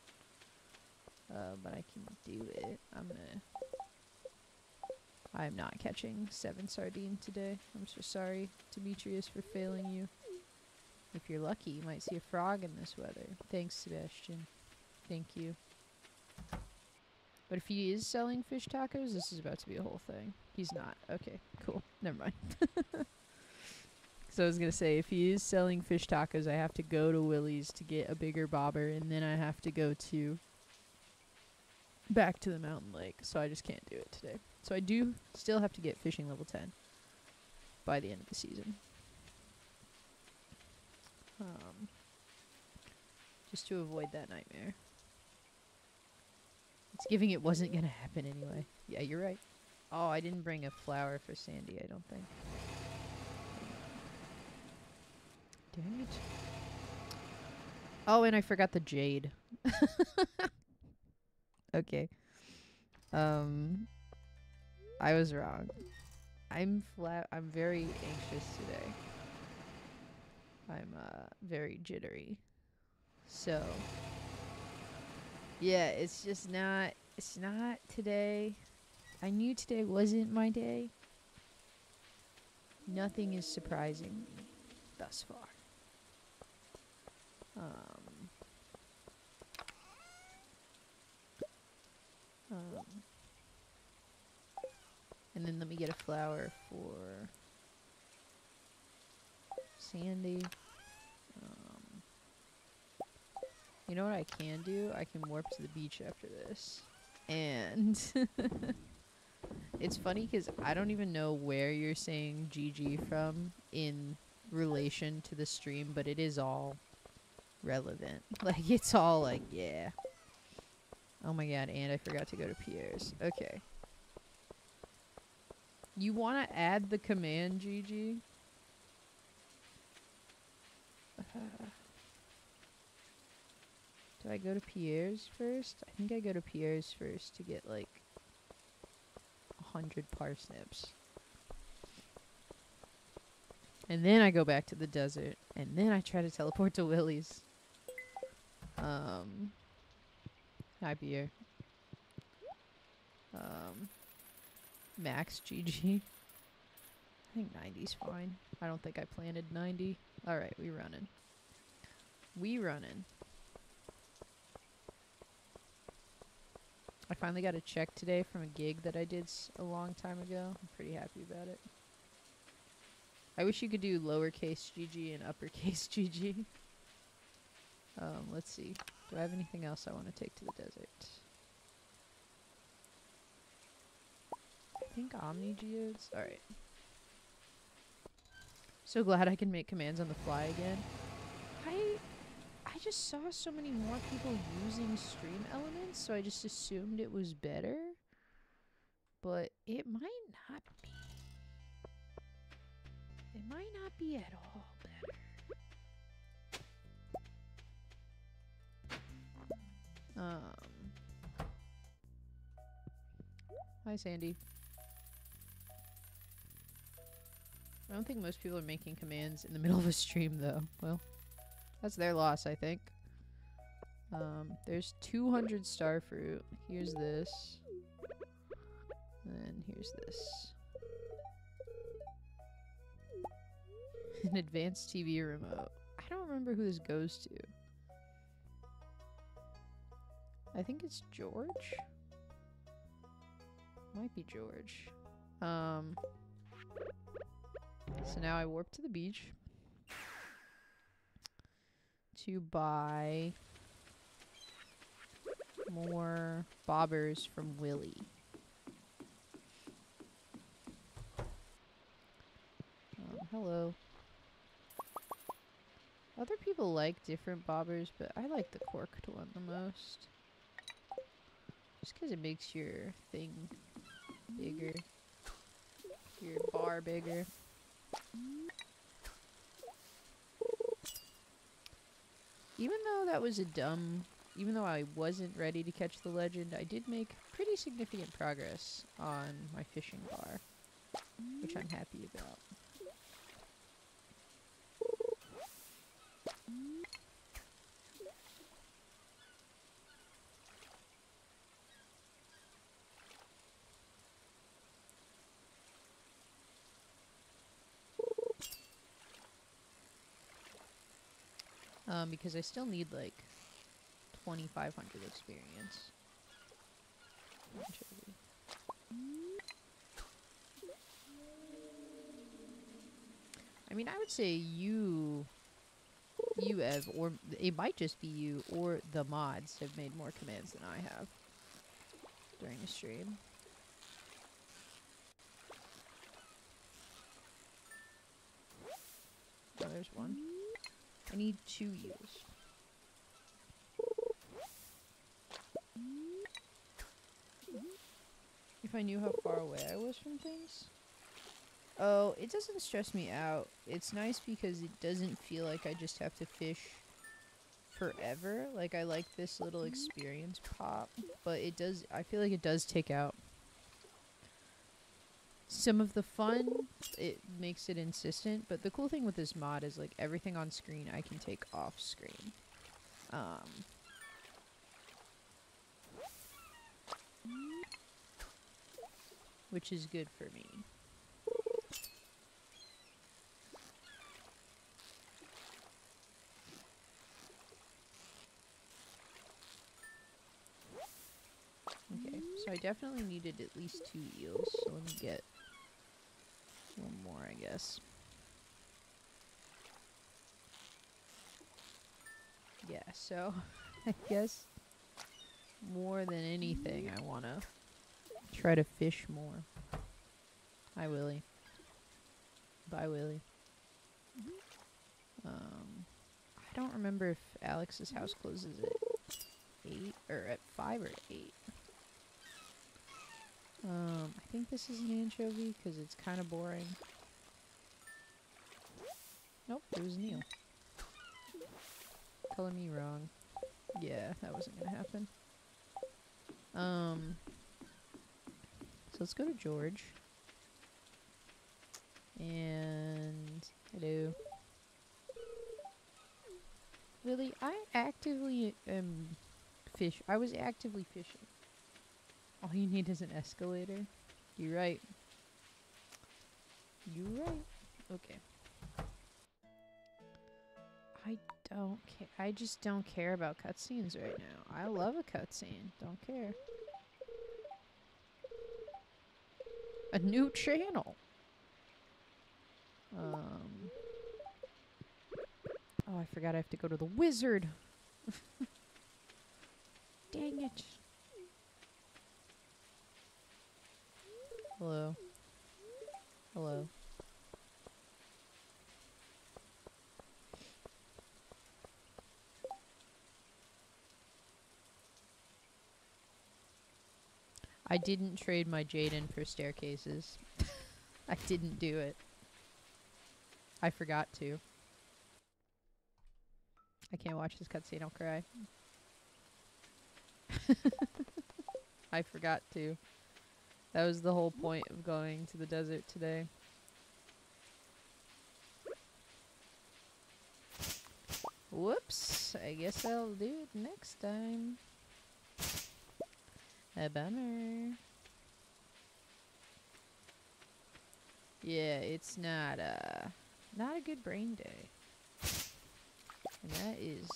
Uh, but I can do it. I'm gonna... I'm not catching seven sardine today. I'm so sorry, Demetrius, for failing you. If you're lucky, you might see a frog in this weather. Thanks, Sebastian. Thank you. But if he is selling fish tacos, this is about to be a whole thing. He's not. Okay, cool. Never mind. so I was to say, if he is selling fish tacos, I have to go to Willy's to get a bigger bobber, and then I have to go to back to the mountain lake. So I just can't do it today. So I do still have to get fishing level 10 by the end of the season. Um, just to avoid that nightmare. It's giving it wasn't gonna happen anyway. Yeah, you're right. Oh, I didn't bring a flower for Sandy, I don't think. Dang it. Oh, and I forgot the jade. okay. Um I was wrong. I'm flat I'm very anxious today. I'm uh very jittery. So yeah, it's just not, it's not today. I knew today wasn't my day. Nothing is surprising thus far. Um, um, And then let me get a flower for Sandy. Um, you know what I can do? I can warp to the beach after this. And it's funny because I don't even know where you're saying GG from in relation to the stream, but it is all relevant. Like, it's all like, yeah. Oh my god, and I forgot to go to Pierre's. Okay. You want to add the command, GG? Uh, do I go to Pierre's first? I think I go to Pierre's first to get, like, a hundred parsnips. And then I go back to the desert. And then I try to teleport to Willy's. Um... Hi, beer. Um, max GG. I think 90's fine. I don't think I planted 90. Alright, we running. We running. I finally got a check today from a gig that I did a long time ago. I'm pretty happy about it. I wish you could do lowercase GG and uppercase GG. Um, let's see. Do I have anything else I want to take to the desert? I think Omni Geodes? Alright. So glad I can make commands on the fly again. I I just saw so many more people using stream elements, so I just assumed it was better. But it might not be. It might not be at all Um. Hi, Sandy. I don't think most people are making commands in the middle of a stream, though. Well, that's their loss, I think. Um, there's 200 star fruit. Here's this. And here's this. An advanced TV remote. I don't remember who this goes to. I think it's George. Might be George. Um. So now I warp to the beach to buy more bobbers from Willy. Um, hello. Other people like different bobbers, but I like the corked one the most. Just because it makes your thing bigger. Your bar bigger. Even though that was a dumb... Even though I wasn't ready to catch the legend, I did make pretty significant progress on my fishing bar. Which I'm happy about. Um, because I still need like 2,500 experience. I mean, I would say you, you have, or it might just be you, or the mods have made more commands than I have during the stream. Oh, there's one. I need two use. If I knew how far away I was from things. Oh, it doesn't stress me out. It's nice because it doesn't feel like I just have to fish forever. Like, I like this little mm-hmm. experience pop. But it does, I feel like it does take out some of the fun it makes it insistent but the cool thing with this mod is like everything on screen i can take off screen um which is good for me okay So I definitely needed at least two eels. So let me get one more, I guess. Yeah, so I guess more than anything I want to try to fish more. Hi, Willy. Bye, Willy. Mm-hmm. Um, I don't remember if Alex's house closes at 8 or at 5 or 8 think this is an anchovy because it's kind of boring. Nope, it was an. Color me wrong. Yeah, that wasn't gonna happen. Um, so let's go to George. And hello. Really, I actively am fish. I was actively fishing. All you need is an escalator. You're right. You're right. Okay. I don't care. I just don't care about cutscenes right now. I love a cutscene. Don't care. A new channel. Um. Oh, I forgot I have to go to the wizard. Dang it. Hello. Hello. I didn't trade my Jaden for staircases. I didn't do it. I forgot to. I can't watch this cutscene, I'll cry. I forgot to. That was the whole point of going to the desert today. Whoops. I guess I'll do it next time. A bummer. Yeah, it's not uh not a good brain day. And that is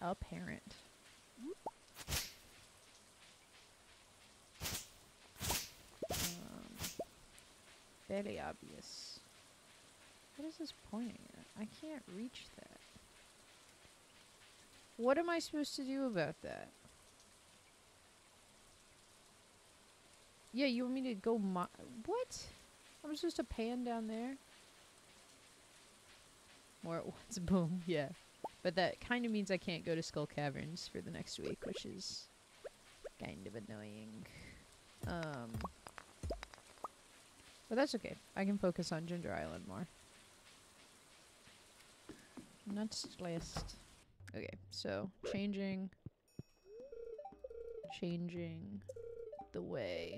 apparent. Fairly obvious. What is this pointing at? I can't reach that. What am I supposed to do about that? Yeah, you want me to go mo- What? I'm supposed to pan down there? More at once, boom, yeah. But that kind of means I can't go to Skull Caverns for the next week, which is kind of annoying. Um, but that's okay. I can focus on Ginger Island more. Not stressed. Okay, so changing, changing the way.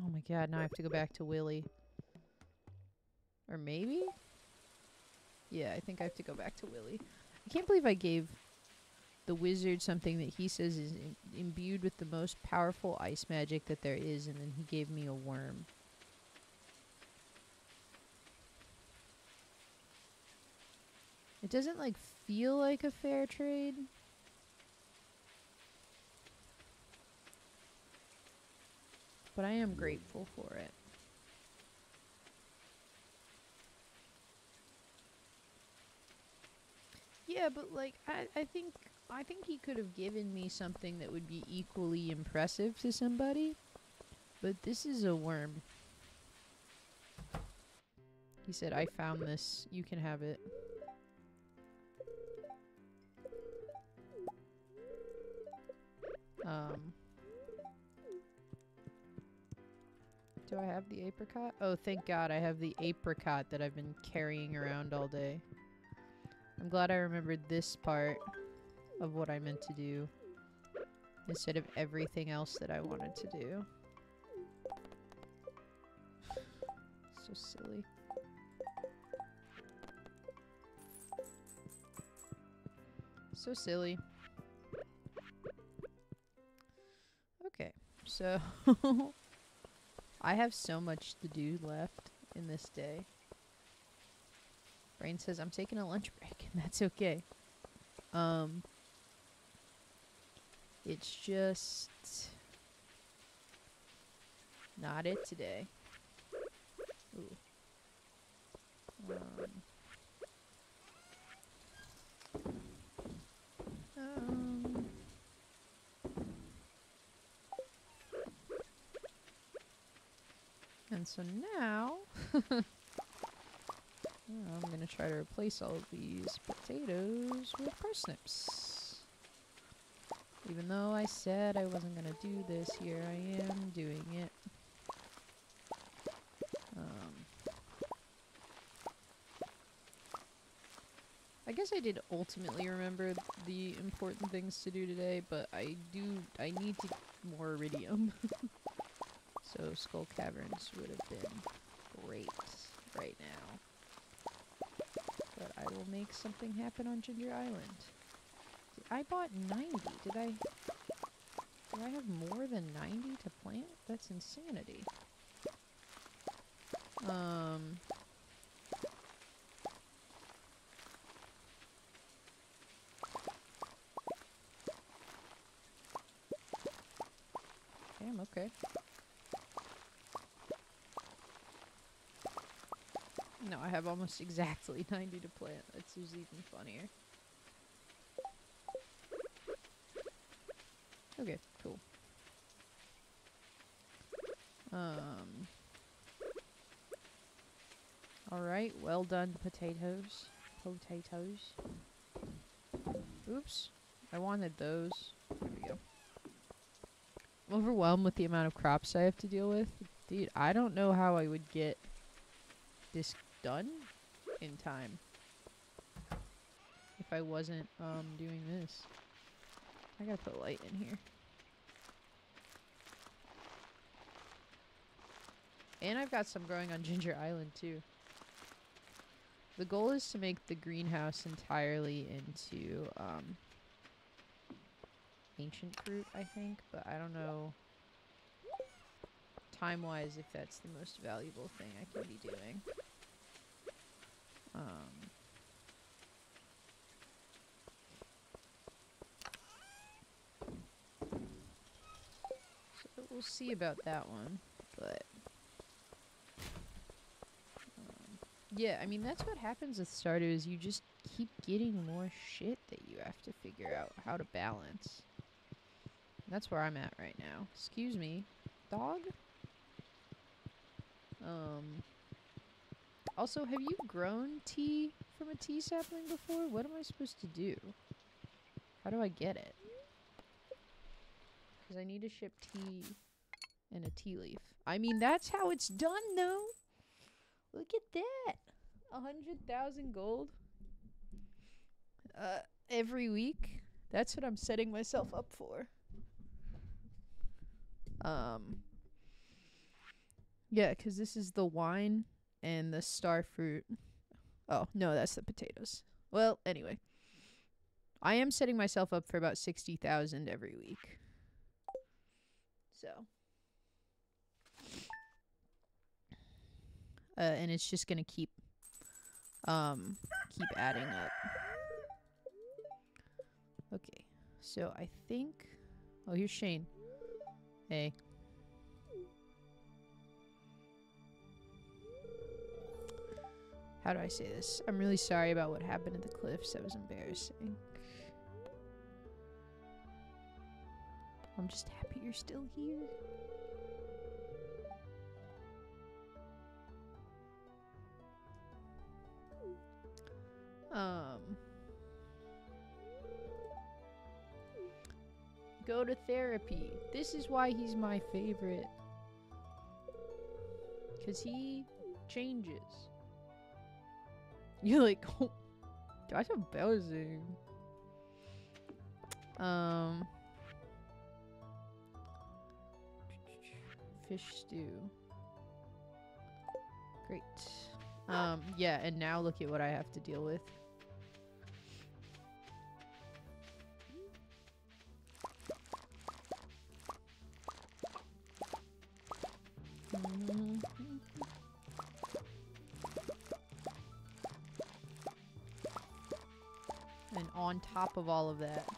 Oh my god, now I have to go back to Willy. Or maybe? Yeah, I think I have to go back to Willy. I can't believe I gave the wizard something that he says is Im imbued with the most powerful ice magic that there is, and then he gave me a worm. It doesn't, like, feel like a fair trade. But I am grateful for it. Yeah, but like I, I think I think he could have given me something that would be equally impressive to somebody. But this is a worm. He said, I found this. You can have it. Um. Do I have the apricot? Oh, thank God I have the apricot that I've been carrying around all day. I'm glad I remembered this part of what I meant to do instead of everything else that I wanted to do. so silly. So silly. Okay, so I have so much to do left in this day. Brain says I'm taking a lunch break, and that's okay. Um, It's just not it today. Ooh. Um. Um. And so now, I'm gonna try to replace all these potatoes with parsnips. Even though I said I wasn't gonna do this, here I am doing it. Um, I guess I did ultimately remember the important things to do today, but I do, I need to more iridium. so Skull Caverns would have been great right now. But I will make something happen on Ginger Island. I bought 90. Did I... Do I have more than 90 to plant? That's insanity. Um... Damn, okay. No, I have almost exactly 90 to plant. That's even funnier. Okay, cool. Um. Alright, well done, potatoes. Potatoes. Oops. I wanted those. There we go. I'm overwhelmed with the amount of crops I have to deal with. Dude, I don't know how I would get this done in time if I wasn't um doing this. I gotta put light in here. And I've got some growing on Ginger Island too. The goal is to make the greenhouse entirely into um, ancient fruit, I think, but I don't know time-wise if that's the most valuable thing I can be doing. Um, so we'll see about that one, but um, yeah, I mean that's what happens with Stardew is you just keep getting more shit that you have to figure out how to balance. That's where I'm at right now. Excuse me, dog. Um. Also, have you grown tea from a tea sapling before? What am I supposed to do? How do I get it? Because I need to ship tea and a tea leaf. I mean, that's how it's done, though. Look at that. A hundred thousand gold. Uh, every week. That's what I'm setting myself up for. Um. Yeah, because this is the wine and the star fruit. Oh, no, that's the potatoes. Well, anyway. I am setting myself up for about 60,000 every week. So. Uh, and it's just going to keep um keep adding up. Okay. So I think Oh, here's Shane. Hey. How do I say this? I'm really sorry about what happened at the cliffs. That was embarrassing. I'm just happy you're still here. Um. Go to therapy. This is why he's my favorite. Because he changes. You're like, oh, that's embarrassing. Um, fish stew. Great. Um, yeah, and now look at what I have to deal with. And on top of all of that,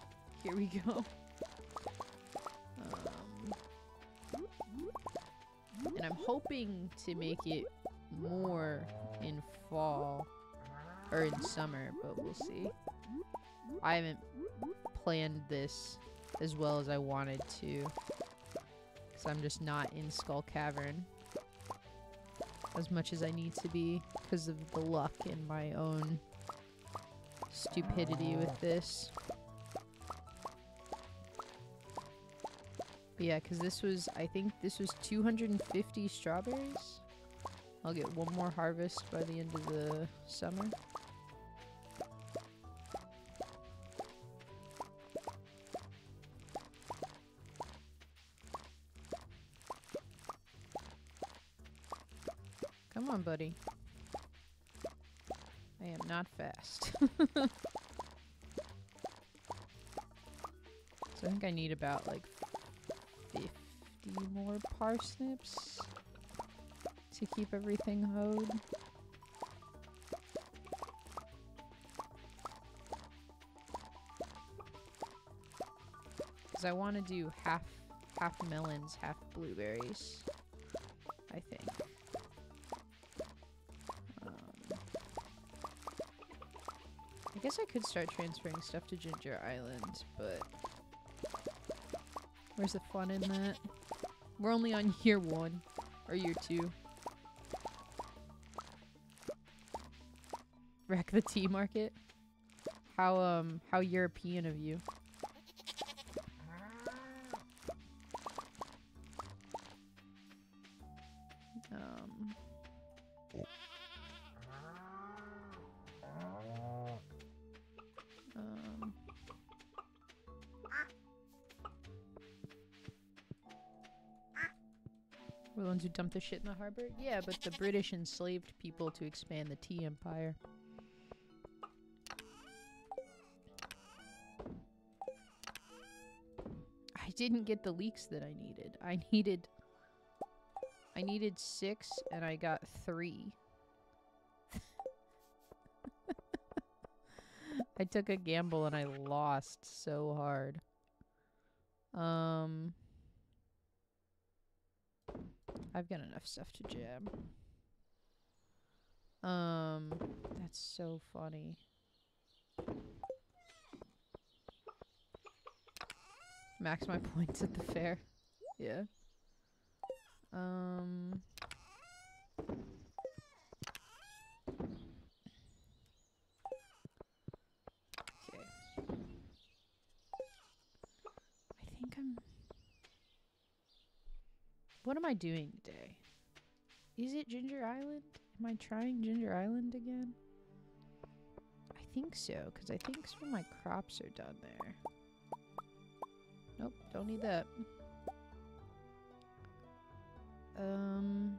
here we go. I'm hoping to make it more in fall or in summer, but we'll see. I haven't planned this as well as I wanted to. Because I'm just not in Skull Cavern as much as I need to be because of the luck and my own stupidity with this. Yeah, because this was, I think this was 250 strawberries. I'll get one more harvest by the end of the summer. Come on, buddy. I am not fast. so I think I need about like 50 more parsnips to keep everything hoed. Because I want to do half half melons, half blueberries. I think. Um, I guess I could start transferring stuff to Ginger Island, but where's the fun in that? We're only on year one or year two. Wreck the tea market. How um how European of you. Ones who dumped the shit in the harbor? Yeah, but the British enslaved people to expand the tea empire. I didn't get the leeks that I needed. I needed... I needed six, and I got three. I took a gamble and I lost so hard. Um... I've got enough stuff to jam. Um, that's so funny. Max my points at the fair. Yeah. Um. Okay. I think I'm. What am I doing today? Is it Ginger Island? Am I trying Ginger Island again? I think so, because I think some of my crops are done there. Nope, don't need that. Um...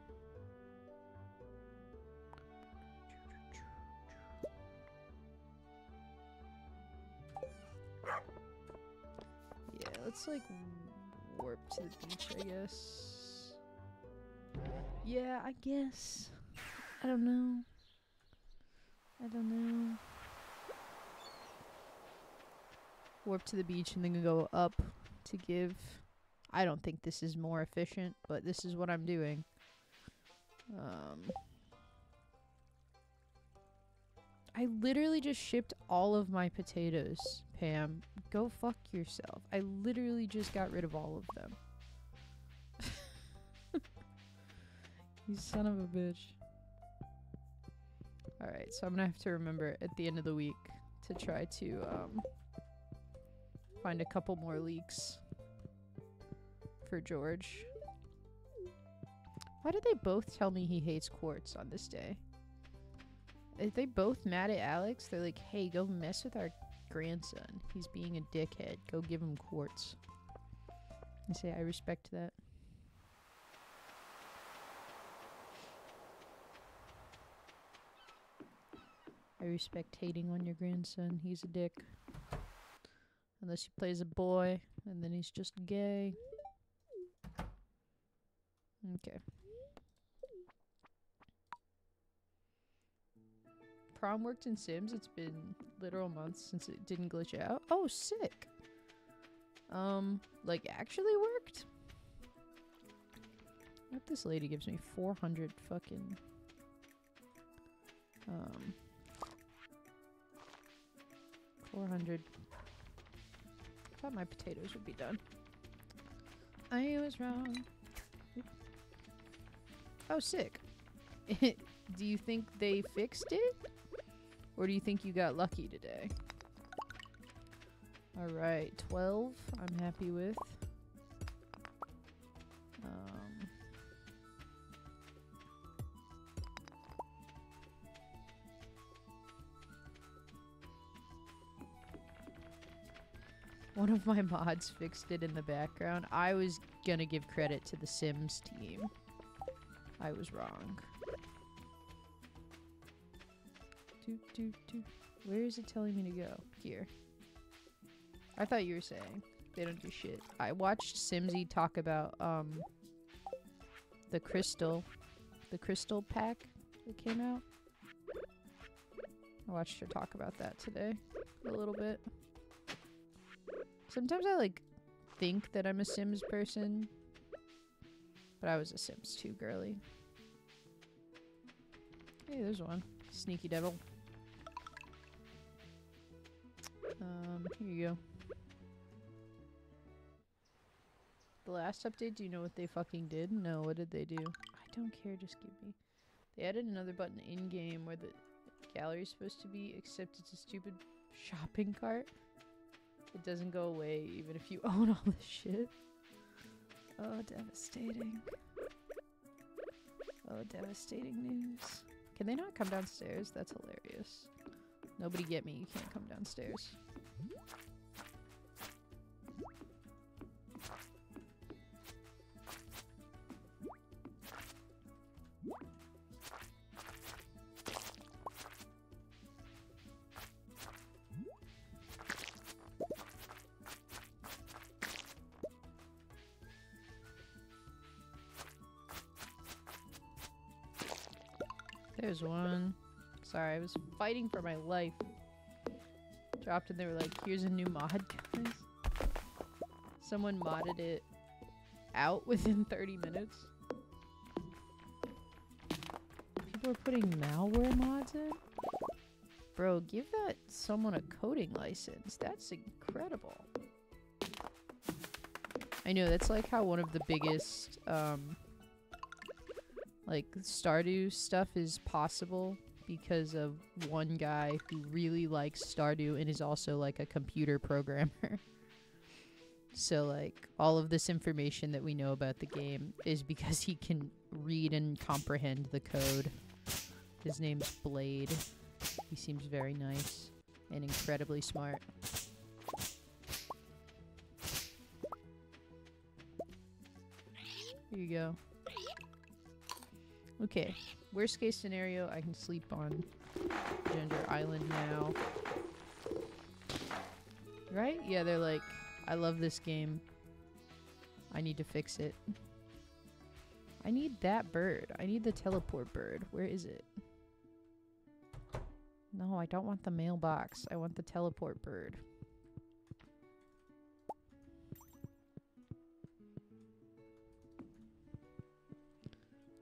Yeah, let's like warp to the beach, I guess. Yeah, I guess. I don't know. I don't know. Warp to the beach and then go up to give. I don't think this is more efficient, but this is what I'm doing. Um, I literally just shipped all of my potatoes, Pam. Go fuck yourself. I literally just got rid of all of them. You son of a bitch. Alright, so I'm gonna have to remember at the end of the week to try to um, find a couple more leeks for George. Why did they both tell me he hates quartz on this day? Are they both mad at Alex? They're like, hey, go mess with our grandson. He's being a dickhead. Go give him quartz. I say, I respect that. I respect hating on your grandson. He's a dick. Unless he plays a boy, and then he's just gay. Okay. Prom worked in Sims. It's been literal months since it didn't glitch out. Oh, sick. Um, like actually worked? What this lady gives me 400 fucking... Um... 400... I thought my potatoes would be done. I was wrong. Oh, sick. do you think they fixed it? Or do you think you got lucky today? Alright, 12 I'm happy with. One of my mods fixed it in the background. I was gonna give credit to the Sims team. I was wrong. Where is it telling me to go? Here. I thought you were saying they don't do shit. I watched Simsy talk about um the crystal, the crystal pack that came out. I watched her talk about that today a little bit. Sometimes I like think that I'm a Sims person, but I was a Sims 2 girly. Hey, there's one. Sneaky devil. Um, here you go. The last update, do you know what they fucking did? No, what did they do? I don't care, just give me. They added another button in-game where the gallery is supposed to be, except it's a stupid shopping cart. It doesn't go away even if you own all this shit. Oh, devastating. Oh, devastating news. Can they not come downstairs? That's hilarious. Nobody get me, you can't come downstairs. One. Sorry, I was fighting for my life. Dropped and they were like, here's a new mod, guys. Someone modded it out within 30 minutes. People are putting malware mods in? Bro, give that someone a coding license. That's incredible. I know, that's like how one of the biggest, um, like Stardew stuff is possible because of one guy who really likes Stardew and is also like a computer programmer. so like all of this information that we know about the game is because he can read and comprehend the code. His name's Blade. He seems very nice and incredibly smart. Here you go. Okay, worst case scenario, I can sleep on Ginger Island now. Right? Yeah, they're like, I love this game. I need to fix it. I need that bird. I need the teleport bird. Where is it? No, I don't want the mailbox. I want the teleport bird.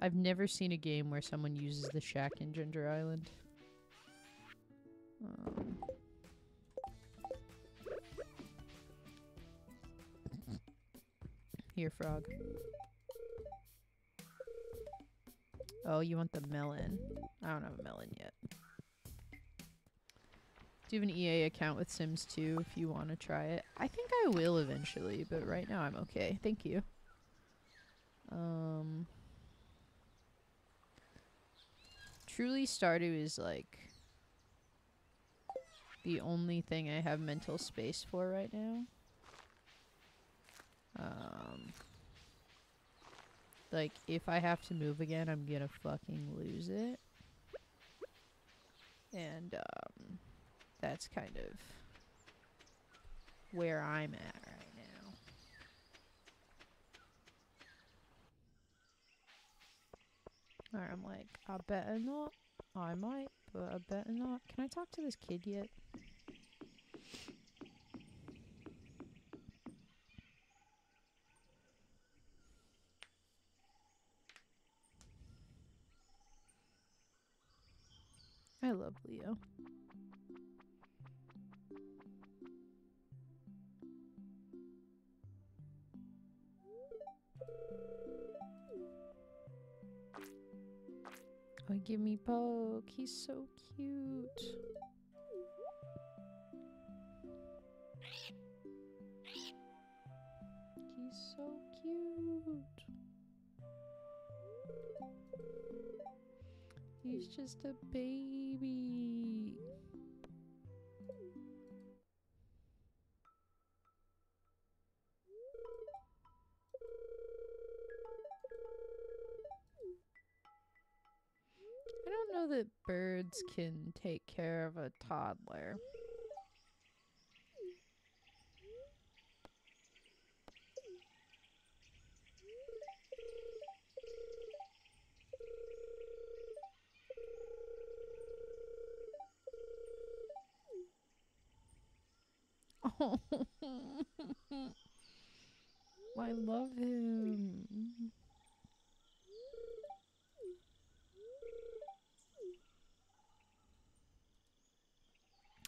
I've never seen a game where someone uses the shack in Ginger Island. Um. Here, frog. Oh, you want the melon. I don't have a melon yet. Do you have an EA account with Sims 2 if you want to try it? I think I will eventually, but right now I'm okay. Thank you. Um... Truly Stardew is like the only thing I have mental space for right now. Um, like, if I have to move again, I'm gonna fucking lose it. And, um, that's kind of where I'm at right Or I'm like, I better not. I might, but I better not. Can I talk to this kid yet? I love Leo. Give me Poke. He's so cute. He's so cute. He's just a baby. Know that birds can take care of a toddler. Oh, I love him.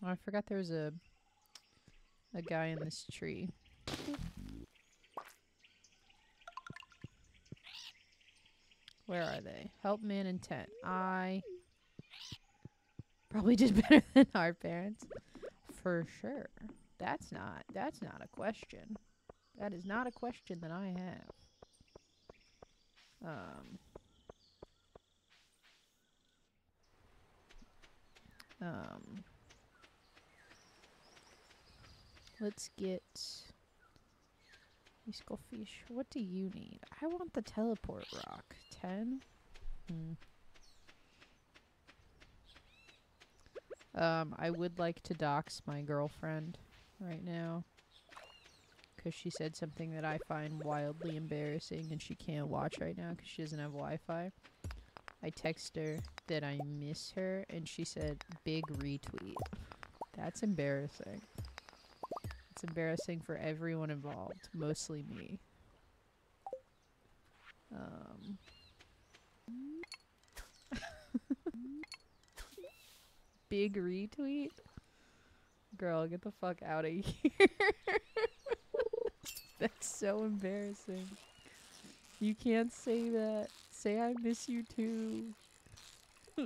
Oh, I forgot there was a a guy in this tree. Where are they? Help man in tent. I probably did better than our parents. For sure. That's not that's not a question. That is not a question that I have. Um Um Let's get musical fish. What do you need? I want the teleport rock. Ten? Hmm. Um, I would like to dox my girlfriend right now. Because she said something that I find wildly embarrassing and she can't watch right now because she doesn't have Wi-Fi. I text her that I miss her and she said, big retweet. That's embarrassing. Embarrassing for everyone involved, mostly me. Um... big retweet? Girl, get the fuck out of here. That's so embarrassing. You can't say that. Say I miss you too.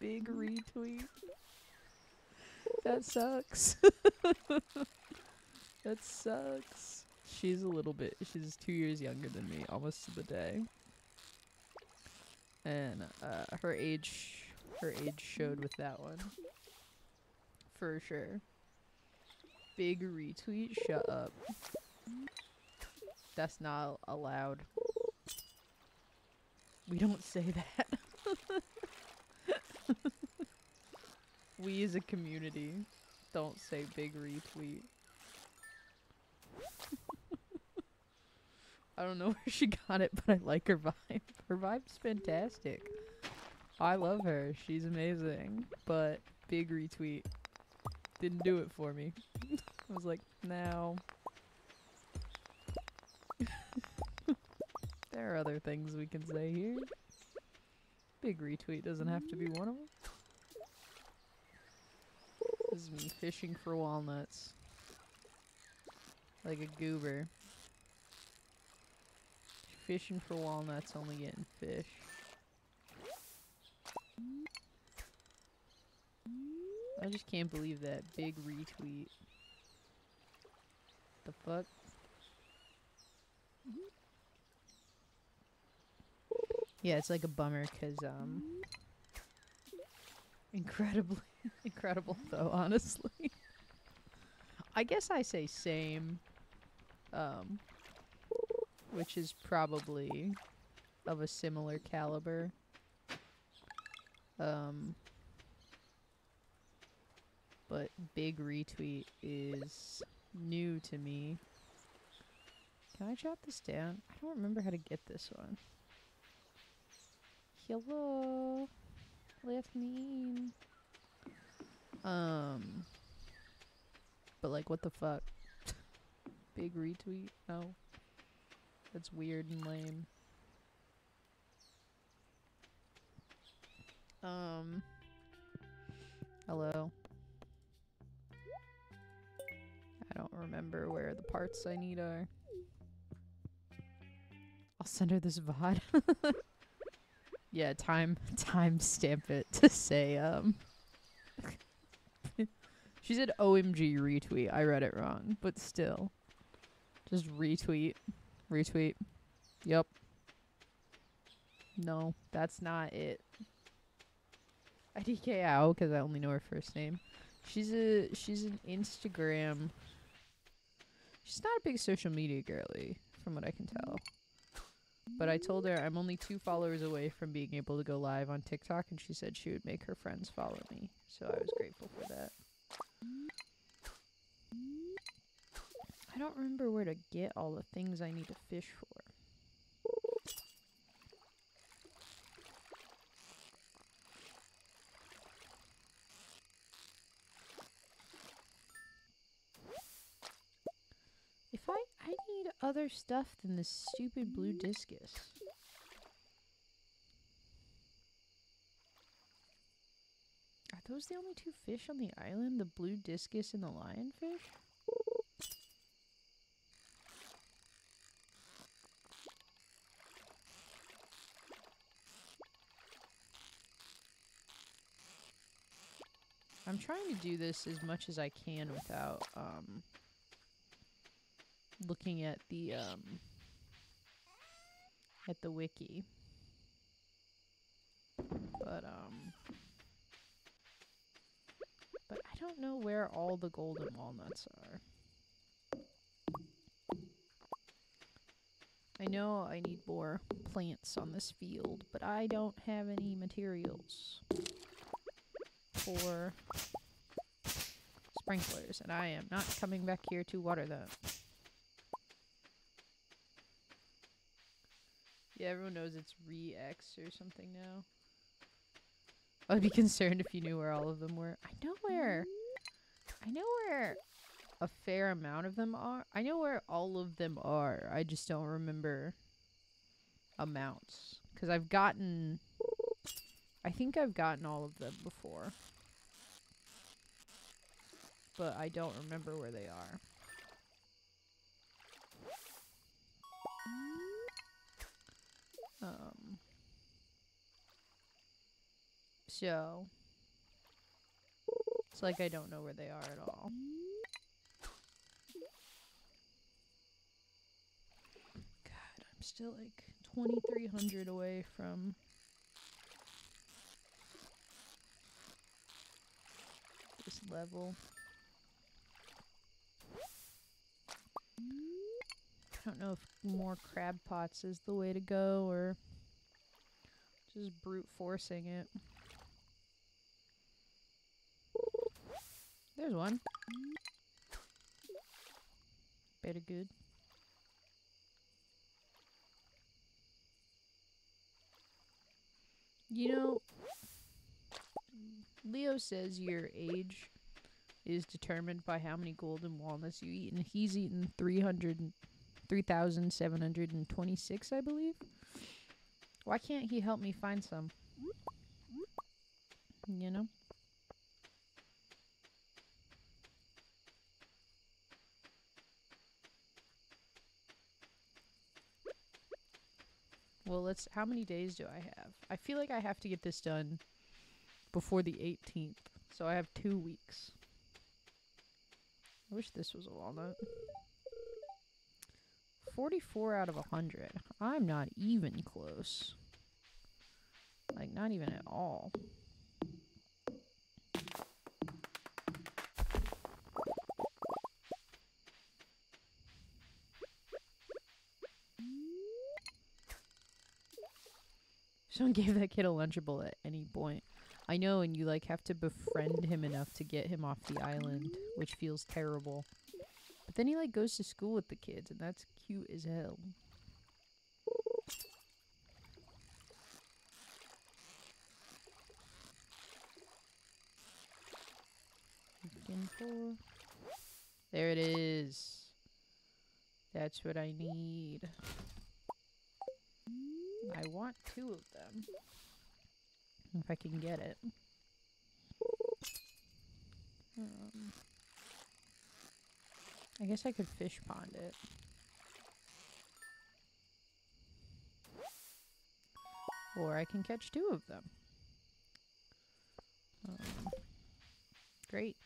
big retweet. That sucks. that sucks. She's a little bit, she's two years younger than me, almost to the day. And uh, her age, her age showed with that one. For sure. Big retweet, shut up. That's not allowed. We don't say that. we as a community don't say big retweet. I don't know where she got it, but I like her vibe. Her vibe's fantastic. I love her. She's amazing. But big retweet didn't do it for me. I was like, no. there are other things we can say here. Big retweet doesn't have to be one of them. Is me fishing for walnuts. Like a goober. Fishing for walnuts, only getting fish. I just can't believe that big retweet. The fuck? Yeah, it's like a bummer because, um, incredibly, incredible though, honestly. I guess I say same, um, which is probably of a similar caliber. Um, but big retweet is new to me. Can I jot this down? I don't remember how to get this one. Hello. Let me. Um. But like, what the fuck? big retweet? No. That's weird and lame. Um. Hello. I don't remember where the parts I need are. I'll send her this VOD. yeah, time time stamp it to say um She said OMG retweet. I read it wrong, but still. Just retweet. Retweet. Yep. No, that's not it. IDK Ow, because I only know her first name. She's a she's an Instagram. She's not a big social media girly, from what I can tell. But I told her I'm only two followers away from being able to go live on TikTok, and she said she would make her friends follow me. So I was grateful for that. I don't remember where to get all the things I need to fish for. If I need other stuff than this stupid blue discus. Are those the only two fish on the island? The blue discus and the lionfish? I'm trying to do this as much as I can without um looking at the um at the wiki. But um but I don't know where all the golden walnuts are. I know I need more plants on this field, but I don't have any materials for sprinklers, and I am not coming back here to water them. Yeah, everyone knows it's re-X or something now. I'd be concerned if you knew where all of them were. I know where. I know where a fair amount of them are. I know where all of them are. I just don't remember amounts. Because I've gotten... I think I've gotten all of them before. But I don't remember where they are. Um... So... It's like I don't know where they are at all. God, I'm still like 2300 away from this level. I don't know if more crab pots is the way to go or just brute forcing it. There's one. Better good. You know, Leo says your age is determined by how many golden walnuts you eat, and he's eaten 300, 3,726, I believe. Why can't he help me find some? You know? Well, let's. How many days do I have? I feel like I have to get this done before the 18th. So I have two weeks. I wish this was a walnut. 44 out of 100. I'm not even close. Like, not even at all. Someone gave that kid a Lunchable at any point. I know, and you like have to befriend him enough to get him off the island, which feels terrible. But then he like goes to school with the kids, and that's cute as hell. There it is. That's what I need. I want two of them. If I can get it. Um, I guess I could fish pond it. Or I can catch two of them. Um, great.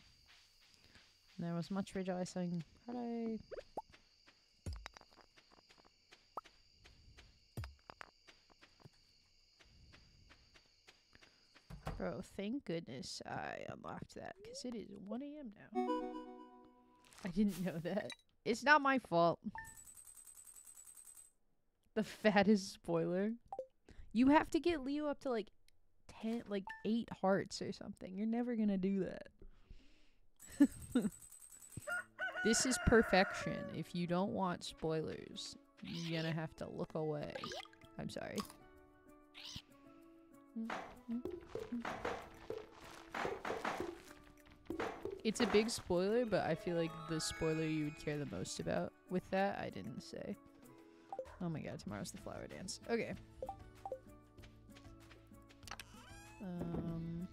There was much rejoicing. Hello. Bro, thank goodness I unlocked that because it is 1 a.m. now. I didn't know that. It's not my fault. The fattest spoiler. You have to get Leo up to like 10, like 8 hearts or something. You're never gonna do that. this is perfection. If you don't want spoilers, you're gonna have to look away. I'm sorry. It's a big spoiler, but I feel like the spoiler you would care the most about with that, I didn't say. Oh my god, tomorrow's the flower dance. Okay. Um.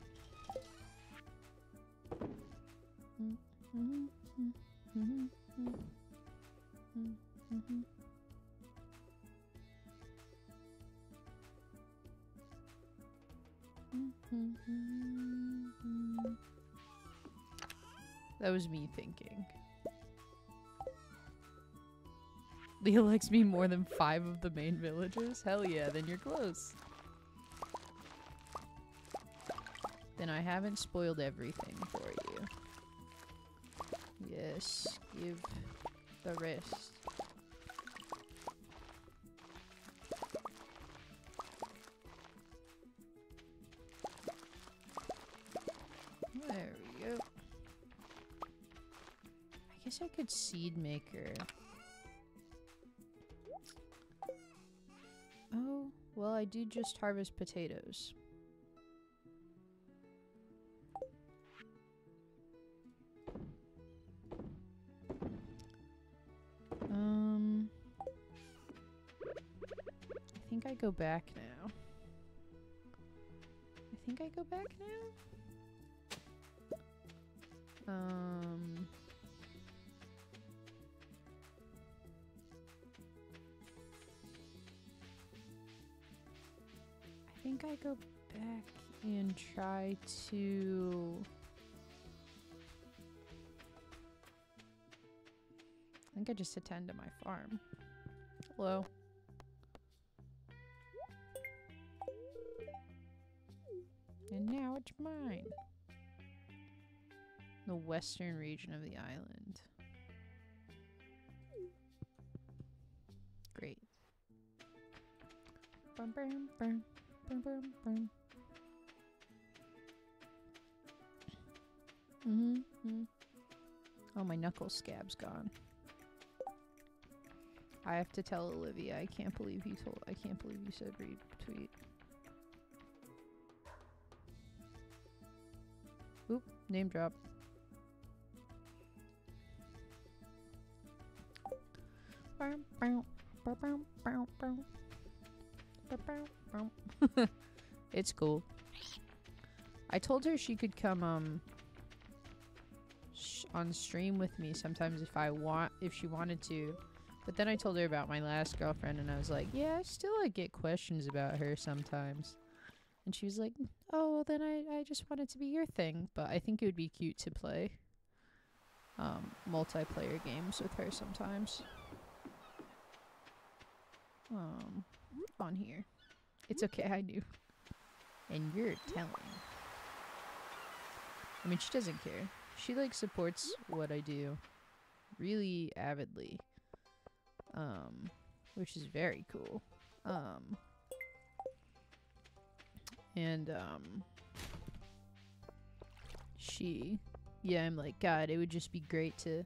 That was me thinking. Leo likes me more than five of the main villagers? Hell yeah, then you're close. Then I haven't spoiled everything for you. Yes, give the rest. There we go. I guess I could seed maker. Oh, well I do just harvest potatoes. Go back now. I think I go back now. Um. I think I go back and try to. I think I just attend to my farm. Hello. Now it's mine. The western region of the island. Great. Bum, bum, bum, bum, bum, bum. Mhm. mhm. Oh, my knuckle scab's gone. I have to tell Olivia. I can't believe you told. I can't believe you said retweet. Oop, name drop. it's cool. I told her she could come um on stream with me sometimes if I want if she wanted to. But then I told her about my last girlfriend and I was like, "Yeah, I still like get questions about her sometimes." And she was like, "Oh, well then I I just want it to be your thing, but I think it would be cute to play um multiplayer games with her sometimes." Um on here. It's okay, I knew. And you're telling. I mean, she doesn't care. She like supports what I do really avidly. Um which is very cool. Um and um she yeah, I'm like god, it would just be great to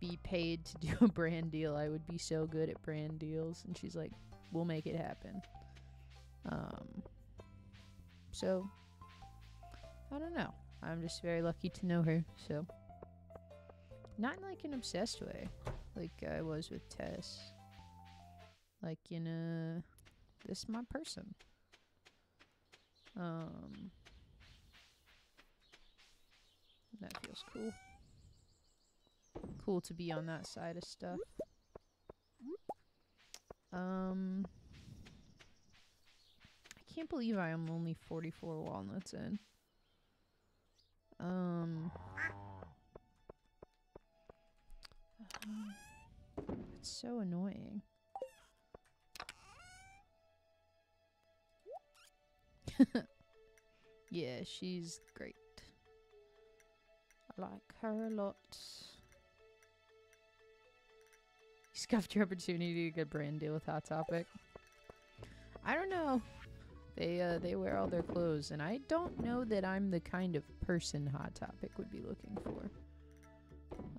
be paid to do a brand deal. I would be so good at brand deals and she's like we'll make it happen. Um, so, I don't know. I'm just very lucky to know her, so. Not in like an obsessed way, like I was with Tess. Like in a, this is my person. Um, that feels cool. Cool to be on that side of stuff. Um, I can't believe I am only 44 walnuts in. Um, um it's so annoying. yeah, she's great. I like her a lot. You scuffed your opportunity to get a brand deal with Hot Topic. I don't know. They uh they wear all their clothes and I don't know that I'm the kind of person Hot Topic would be looking for.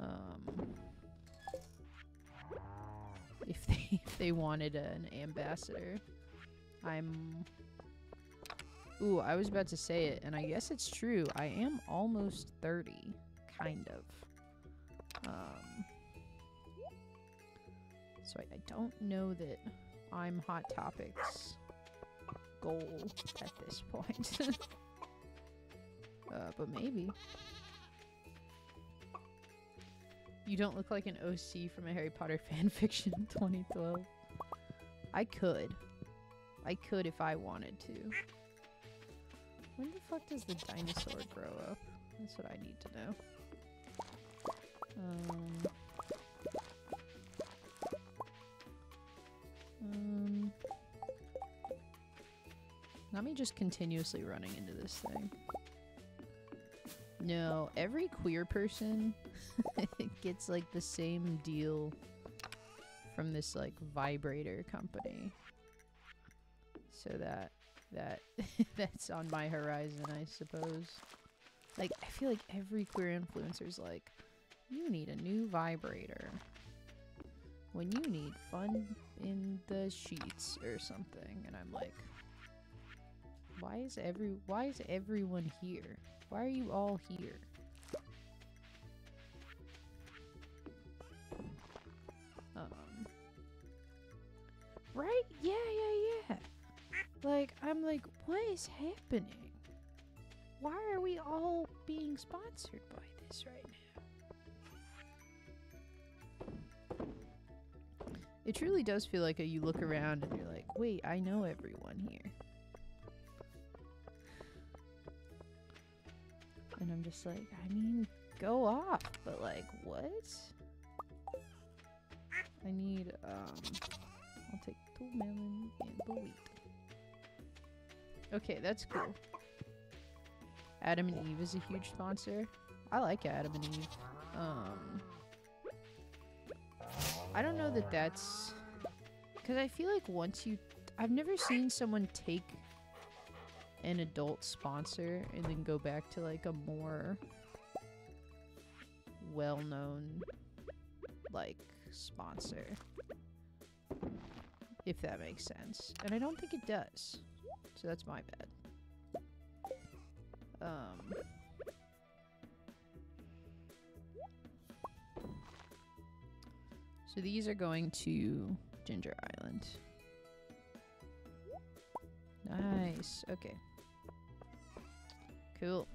Um if they if they wanted an ambassador. I'm Ooh, I was about to say it, and I guess it's true. I am almost 30, kind of. Um, so I, I don't know that I'm Hot Topic's goal at this point. uh, but maybe. You don't look like an OC from a Harry Potter fanfiction in 2012. I could. I could if I wanted to. When the fuck does the dinosaur grow up? That's what I need to know. Um, um, not me just continuously running into this thing. No, every queer person gets like the same deal from this like vibrator company. So that that that's on my horizon, I suppose. Like, I feel like every queer influencer's like, you need a new vibrator. When you need fun in the sheets or something. And I'm like, why is every why is everyone here? Why are you all here? Um Right? Yeah, yeah, yeah. Like, I'm like, what is happening? Why are we all being sponsored by this right now? It truly does feel like a, you look around and you're like, wait, I know everyone here. And I'm just like, I mean, go off, but like, what? I need, um, I'll take two melon and the wheat. Okay, that's cool. Adam and Eve is a huge sponsor. I like Adam and Eve. Um, I don't know that that's... Because I feel like once you... I've never seen someone take an adult sponsor and then go back to like a more well-known like sponsor if that makes sense and I don't think it does so that's my bad. Um... So these are going to Ginger Island. Nice. Okay. Cool.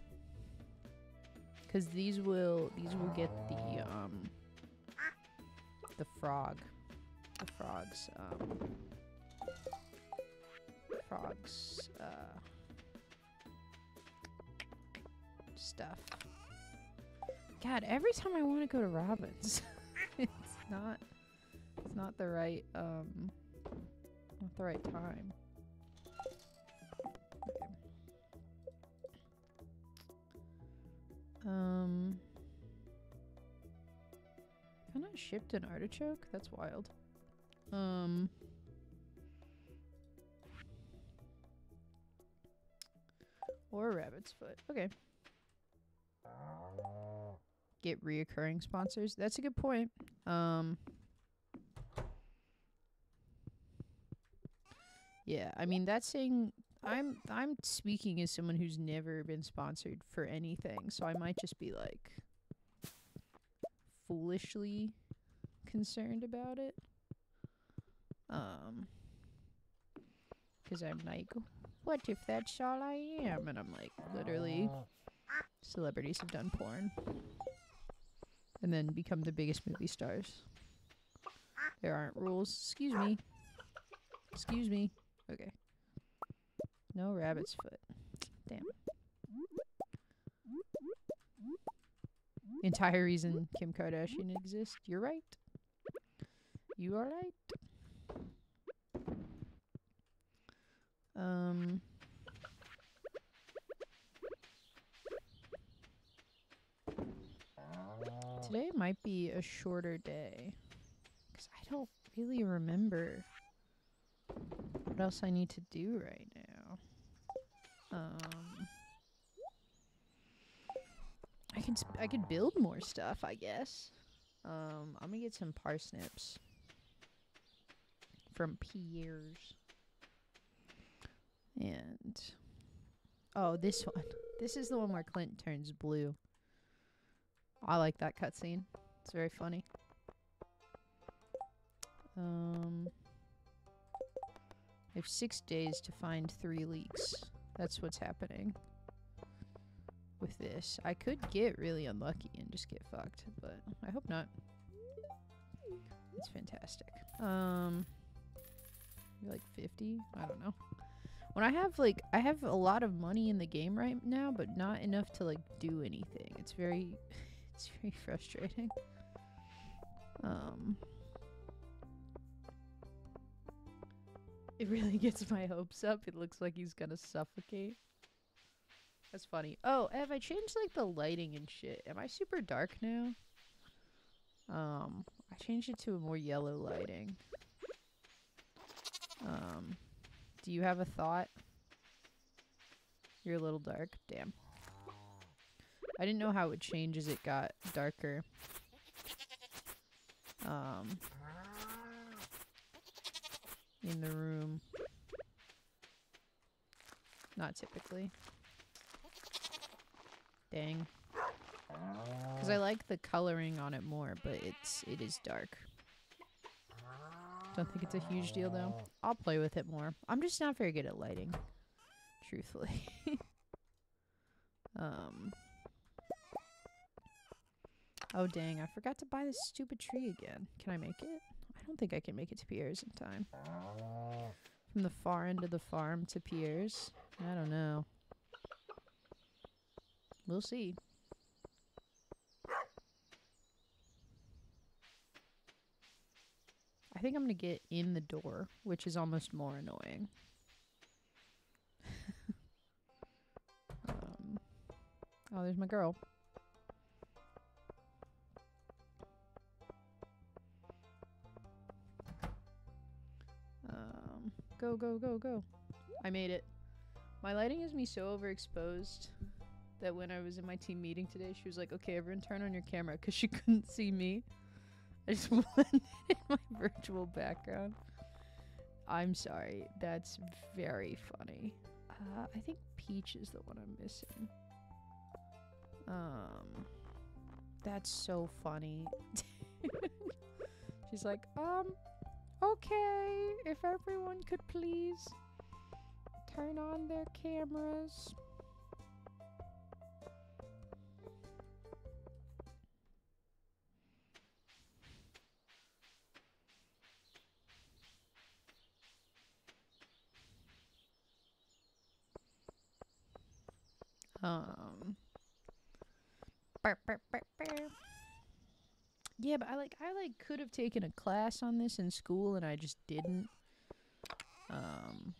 Cause these will these will get the um the frog. The frogs um frogs uh, stuff. God, every time I want to go to Robin's, it's not it's not the right um not the right time. Um Can I shipped an artichoke? That's wild. Um Or rabbit's foot. Okay. Get reoccurring sponsors. That's a good point. Um Yeah, I mean that's saying I'm I'm speaking as someone who's never been sponsored for anything, so I might just be like foolishly concerned about it. Um cuz I'm like what if that's all I am? And I'm like, literally, celebrities have done porn. And then become the biggest movie stars. There aren't rules. Excuse me. Excuse me. Okay. No rabbit's foot. Damn. Entire reason Kim Kardashian exists. You're right. You are right. Um. Today might be a shorter day. Because I don't really remember what else I need to do right now. Um. I can sp- I could build more stuff, I guess. Um, I'm gonna get some parsnips from Pierre's. And oh, this one. This is the one where Clint turns blue. I like that cutscene. It's very funny. Um, I have six days to find three leeks. That's what's happening with this. I could get really unlucky and just get fucked, but I hope not. It's fantastic. Um, like 50? I don't know. When I have like I have a lot of money in the game right now, but not enough to like do anything. It's very it's very frustrating. Um It really gets my hopes up. It looks like he's gonna suffocate. That's funny. Oh, have I changed like the lighting and shit? Am I super dark now? Um, I changed it to a more yellow lighting. Um, do you have a thought? You're a little dark. Damn. I didn't know how it would change as it got darker. Um, in the room. Not typically. Dang. Because I like the coloring on it more, but it's it is dark. Don't think it's a huge deal though. I'll play with it more. I'm just not very good at lighting, truthfully. um. Oh dang! I forgot to buy this stupid tree again. Can I make it? I don't think I can make it to Pierre's in time. From the far end of the farm to Pierre's. I don't know. We'll see. I think I'm gonna get in the door, which is almost more annoying. um, oh, there's my girl. Um, go, go, go, go. I made it. My lighting has me so overexposed that when I was in my team meeting today, she was like, okay, everyone turn on your camera because she couldn't see me. I just blended in my virtual background. I'm sorry. That's very funny. Uh, I think Peach is the one I'm missing. Um, that's so funny. She's like, um, okay, if everyone could please turn on their cameras. Um. burp, burp, burp, burp. Yeah, but I like I like could have taken a class on this in school and I just didn't. Um.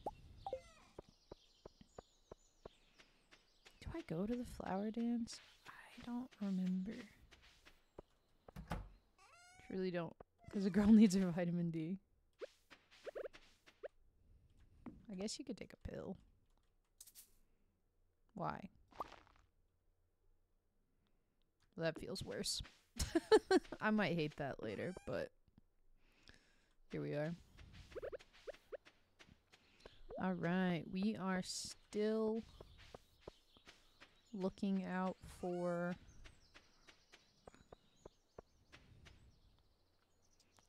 Do I go to the flower dance? I don't remember. Truly don't, because a girl needs her vitamin D. I guess you could take a pill. Why? That feels worse. I might hate that later, but here we are. All right, we are still looking out for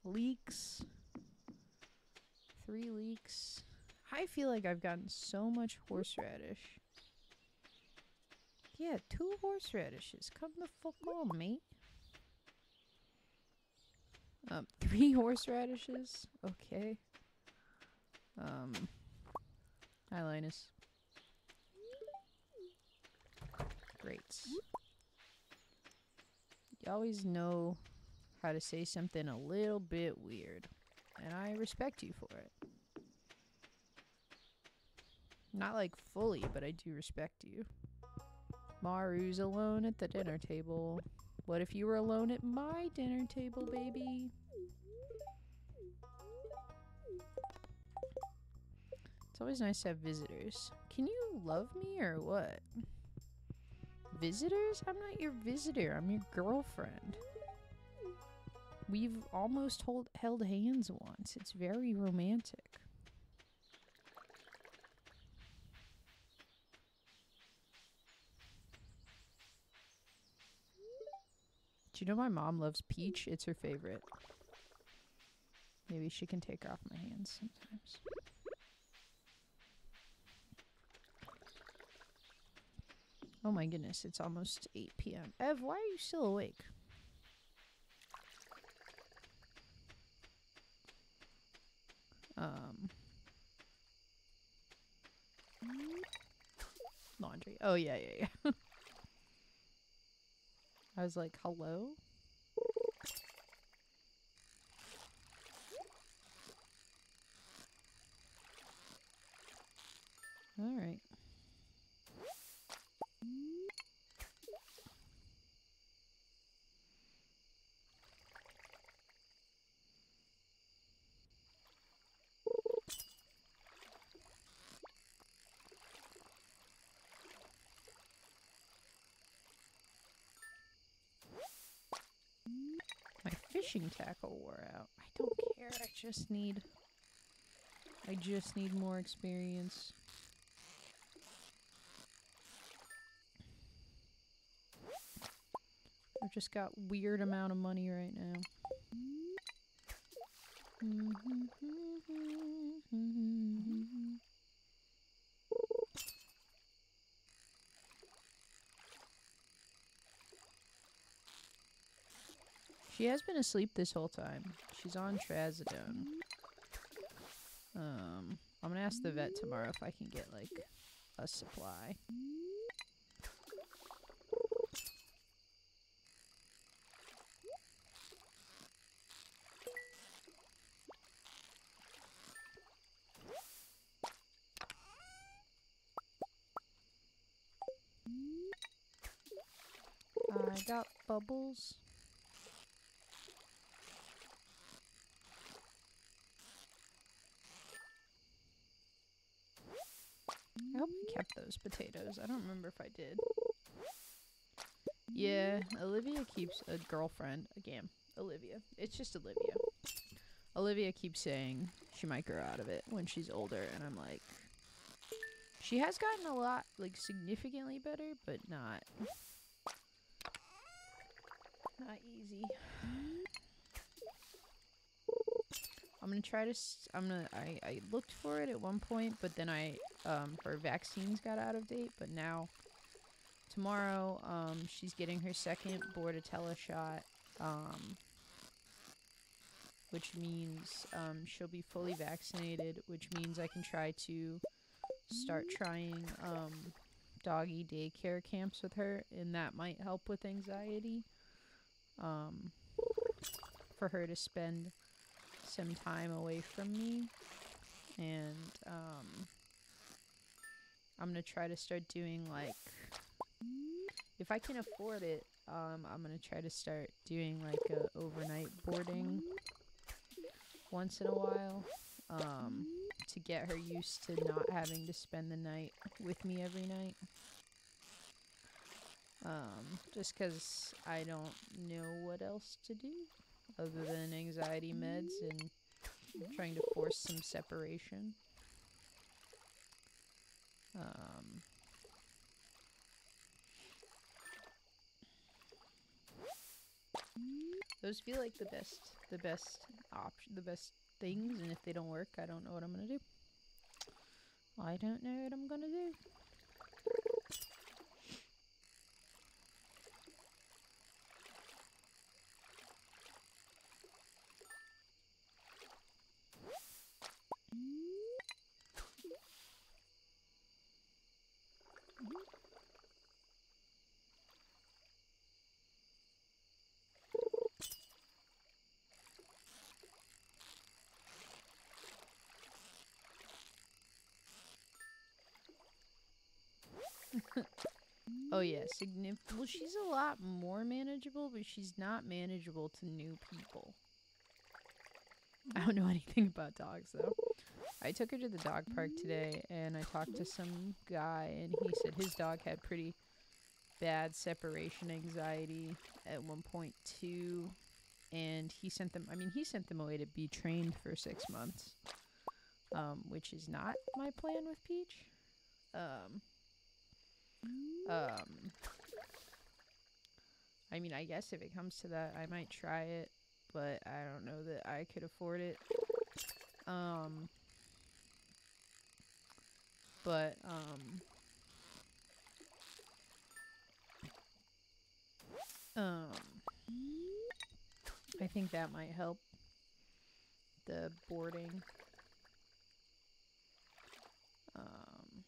leeks. Three leeks. I feel like I've gotten so much horseradish. Yeah, two horseradishes. Come the fuck on, mate. Um, three horseradishes. Okay. Um. Hi, Linus. Great. You always know how to say something a little bit weird, and I respect you for it. Not like fully, but I do respect you. Maru's alone at the dinner table. What if you were alone at my dinner table, baby? It's always nice to have visitors. Can you love me or what? Visitors? I'm not your visitor. I'm your girlfriend. We've almost hold, held hands once. It's very romantic. Do you know my mom loves peach? It's her favorite. Maybe she can take her off my hands sometimes. Oh my goodness, it's almost 8 p.m. Ev, why are you still awake? Um. Laundry. Oh, yeah, yeah, yeah. I was like, hello? Alright. My fishing tackle wore out. I don't care. I just need... I just need more experience. I've just got weird amount of money right now. Mm-hmm. She has been asleep this whole time. She's on trazodone. Um, I'm gonna ask the vet tomorrow if I can get like a supply. I got bubbles. I hope I kept those potatoes. I don't remember if I did. Yeah, Olivia keeps a girlfriend. Again, Olivia. It's just Olivia. Olivia keeps saying she might grow out of it when she's older, and I'm like, she has gotten a lot, like, significantly better, but not, not easy. I'm gonna try to. S- I'm gonna. I I looked for it at one point, but then I um her vaccines got out of date. But now, tomorrow, um, she's getting her second Bordetella shot. Um, which means um she'll be fully vaccinated, which means I can try to start trying um doggy daycare camps with her, and that might help with anxiety. Um, for her to spend some time away from me. And um I'm gonna try to start doing like if I can afford it um I'm gonna try to start doing like a overnight boarding once in a while um to get her used to not having to spend the night with me every night. Um just cuz I don't know what else to do other than anxiety meds and trying to force some separation. Um, those feel like the best, the best option, the best things, and if they don't work, I don't know what I'm gonna do. I don't know what I'm gonna do. Oh yeah, significant. Well, she's a lot more manageable, but she's not manageable to new people. I don't know anything about dogs though. I took her to the dog park today, and I talked to some guy, and he said his dog had pretty bad separation anxiety at 1.2 and he sent them. I mean, he sent them away to be trained for six months, um, which is not my plan with Peach. Um, um, I mean, I guess if it comes to that, I might try it, but I don't know that I could afford it. Um, but, um, um, I think that might help the boarding. Um,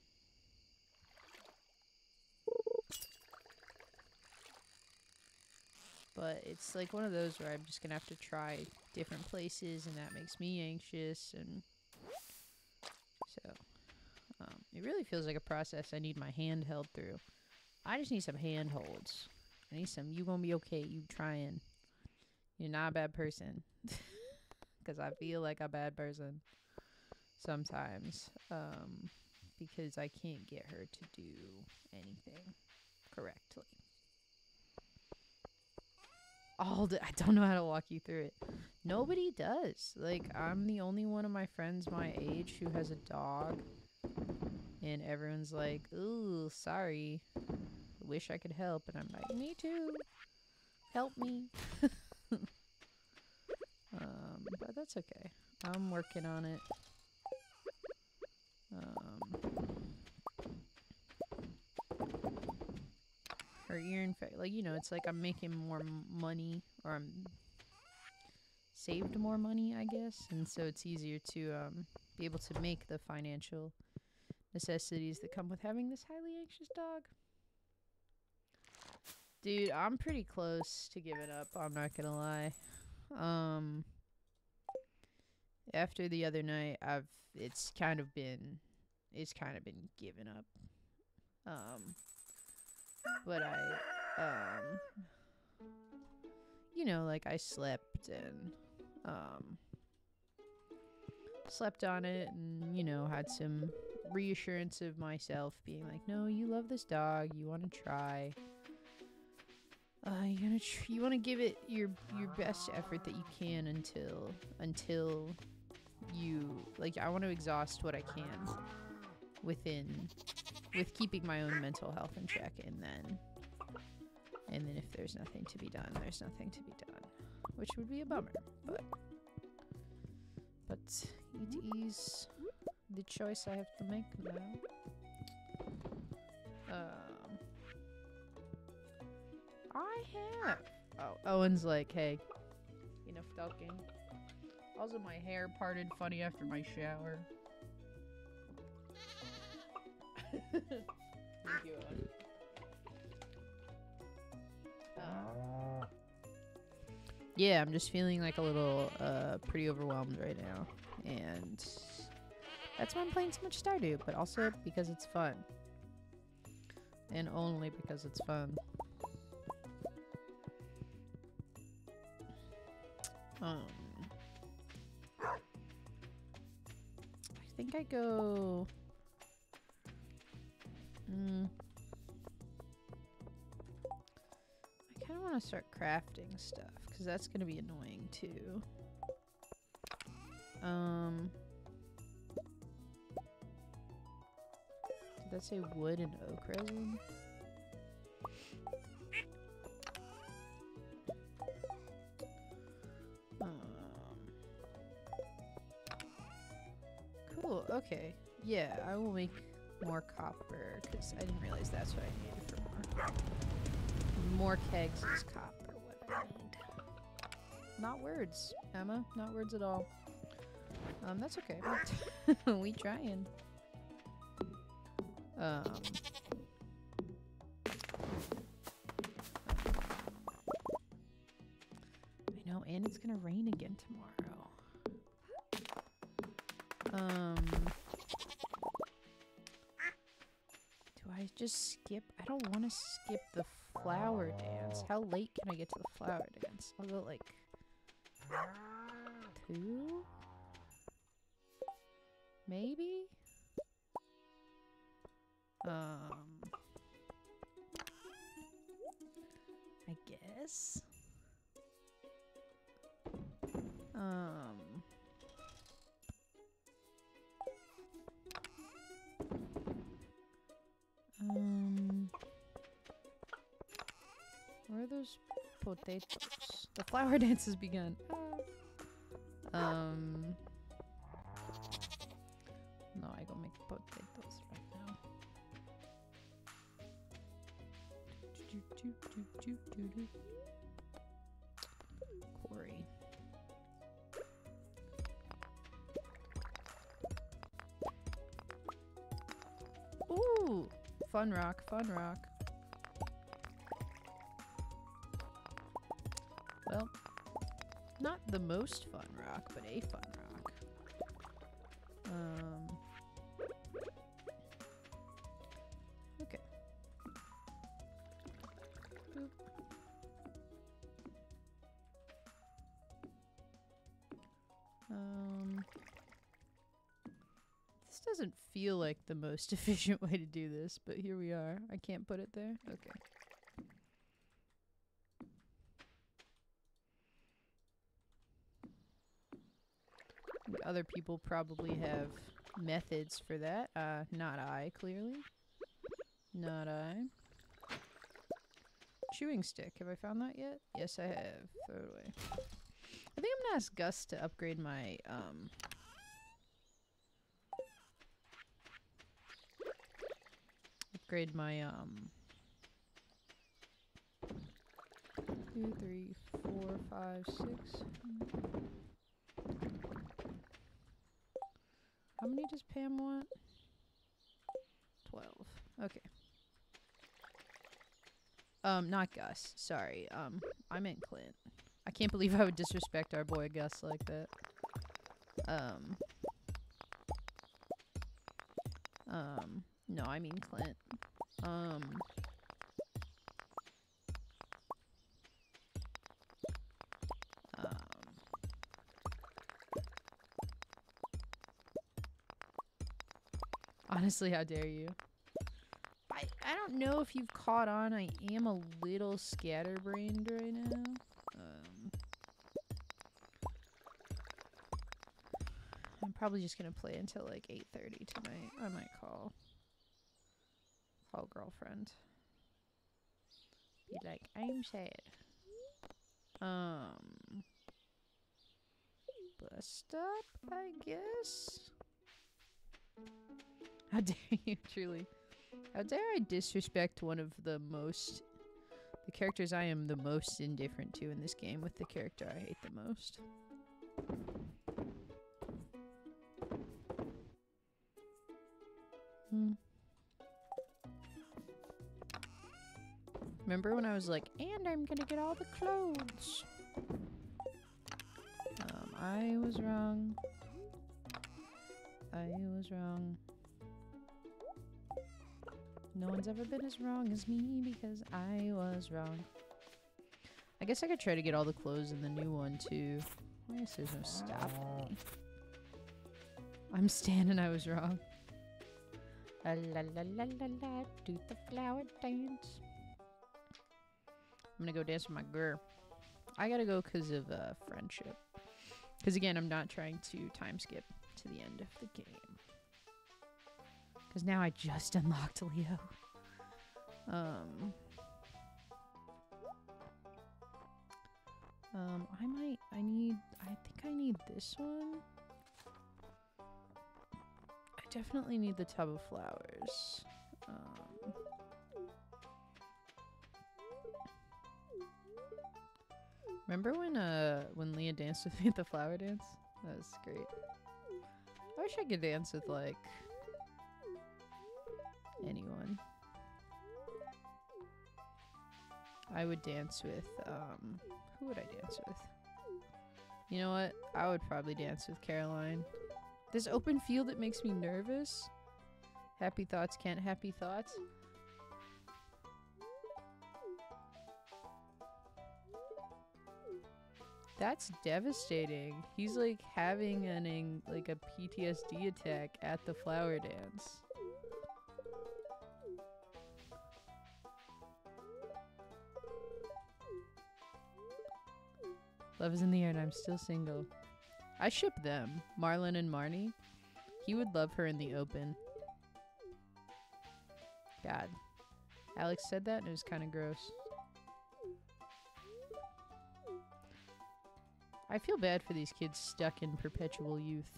but it's like one of those where I'm just gonna have to try different places, and that makes me anxious, and so um, it really feels like a process I need my hand held through. I just need some handholds. I need some. You gonna be okay? You trying? You're not a bad person, because I feel like a bad person sometimes, um, because I can't get her to do anything correctly all the, I don't know how to walk you through it. Nobody does. Like I'm the only one of my friends my age who has a dog. And everyone's like, "Ooh, sorry. Wish I could help." And I'm like, "Me too. Help me." um, but that's okay. I'm working on it. Um ear infection. Like, you know, it's like I'm making more money or I'm saved more money, I guess. And so it's easier to um, be able to make the financial necessities that come with having this highly anxious dog. Dude, I'm pretty close to giving up. I'm not gonna lie. Um, after the other night, I've it's kind of been it's kind of been given up. Um, but I, um, you know, like I slept and, um, slept on it and, you know, had some reassurance of myself being like, no, you love this dog. You want to try. Uh, you gonna you want to give it your your best effort that you can until until you like I want to exhaust what I can within with keeping my own mental health in check and then and then if there's nothing to be done there's nothing to be done which would be a bummer but but it is the choice I have to make now um I have oh Owen's like hey enough talking also my hair parted funny after my shower Thank you, Owen. Uh, yeah, I'm just feeling like a little, uh, pretty overwhelmed right now. And that's why I'm playing so much Stardew, but also because it's fun. And only because it's fun. Um, I think I go Mm. I kind of want to start crafting stuff because that's going to be annoying too. Um, did that say wood and oak resin? Um, cool. Okay. Yeah, I will make more copper because I didn't realize that's what I needed for more. More kegs is copper. What I need. Not words, Emma. Not words at all. Um, that's okay. we trying. Um. I know, and it's gonna rain again tomorrow. Um. Do I just skip? I don't want to skip the flower dance. How late can I get to the flower dance? I'll go like two? Maybe? Um, I guess. Um, um, where are those potatoes? The flower dance has begun. Um, no, I go make potatoes Do, do, do, do, do. Quarry. Ooh, fun rock, fun rock. Well, not the most fun rock, but a fun rock. Um. This doesn't feel like the most efficient way to do this, but here we are. I can't put it there? Okay. Other people probably have methods for that. Uh, not I, clearly. Not I. Chewing stick. Have I found that yet? Yes, I have. Throw it away. Gonna ask Gus to upgrade my, um... Upgrade my, um... Two, three, four, five, six. How many does Pam want? Twelve. Okay. Um, not Gus. Sorry. Um, I meant Clint. I can't believe I would disrespect our boy Gus like that. Um. Um, no, I mean Clint. Um. Um. Honestly, how dare you? I, I don't know if you've caught on. I am a little scatterbrained right now. Um, I'm probably just gonna play until like 8:30 tonight. I might call call girlfriend. Be like, I'm sad. Um, bus stop, I guess. How dare you, truly? How dare I disrespect one of the most. The characters I am the most indifferent to in this game with the character I hate the most. Remember when I was like, and I'm gonna get all the clothes? Um, I was wrong. I was wrong. No one's ever been as wrong as me because I was wrong. I guess I could try to get all the clothes in the new one too. I guess there's no stopping me. I'm standing, I was wrong. La la la la la la, do the flower dance. I'm gonna go dance with my girl. I gotta go because of uh, friendship. Because again, I'm not trying to time skip to the end of the game. Because now I just unlocked Leo. Um. Um, I might, I need, I think I need this one. I definitely need the tub of flowers. Um, remember when uh when Leah danced with me at the flower dance? That was great. I wish I could dance with like anyone. I would dance with um who would I dance with? You know what? I would probably dance with Caroline. This open field it makes me nervous. Happy thoughts can't happy thoughts. That's devastating. He's like having an like a PTSD attack at the flower dance. Love is in the air and I'm still single. I ship them, Marlon and Marnie. He would love her in the open. God. Alex said that and it was kind of gross. I feel bad for these kids stuck in perpetual youth.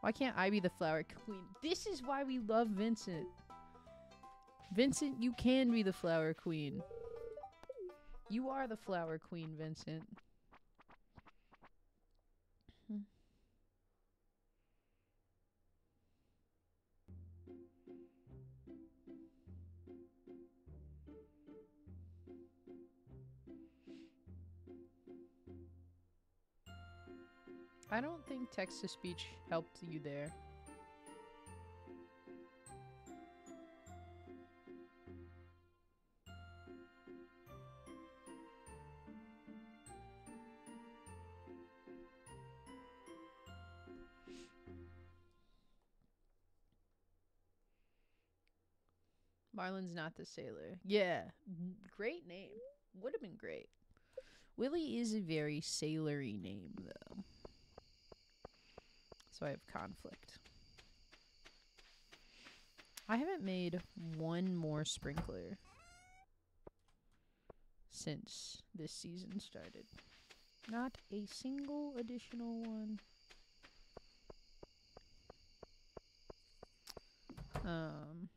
Why can't I be the flower queen? This is why we love Vincent. Vincent, you can be the flower queen. You are the flower queen, Vincent. I don't think text to speech helped you there. Marlin's not the sailor. Yeah, great name. Would have been great. Willy is a very sailory name, though. So I have conflict. I haven't made one more sprinkler since this season started. Not a single additional one. Um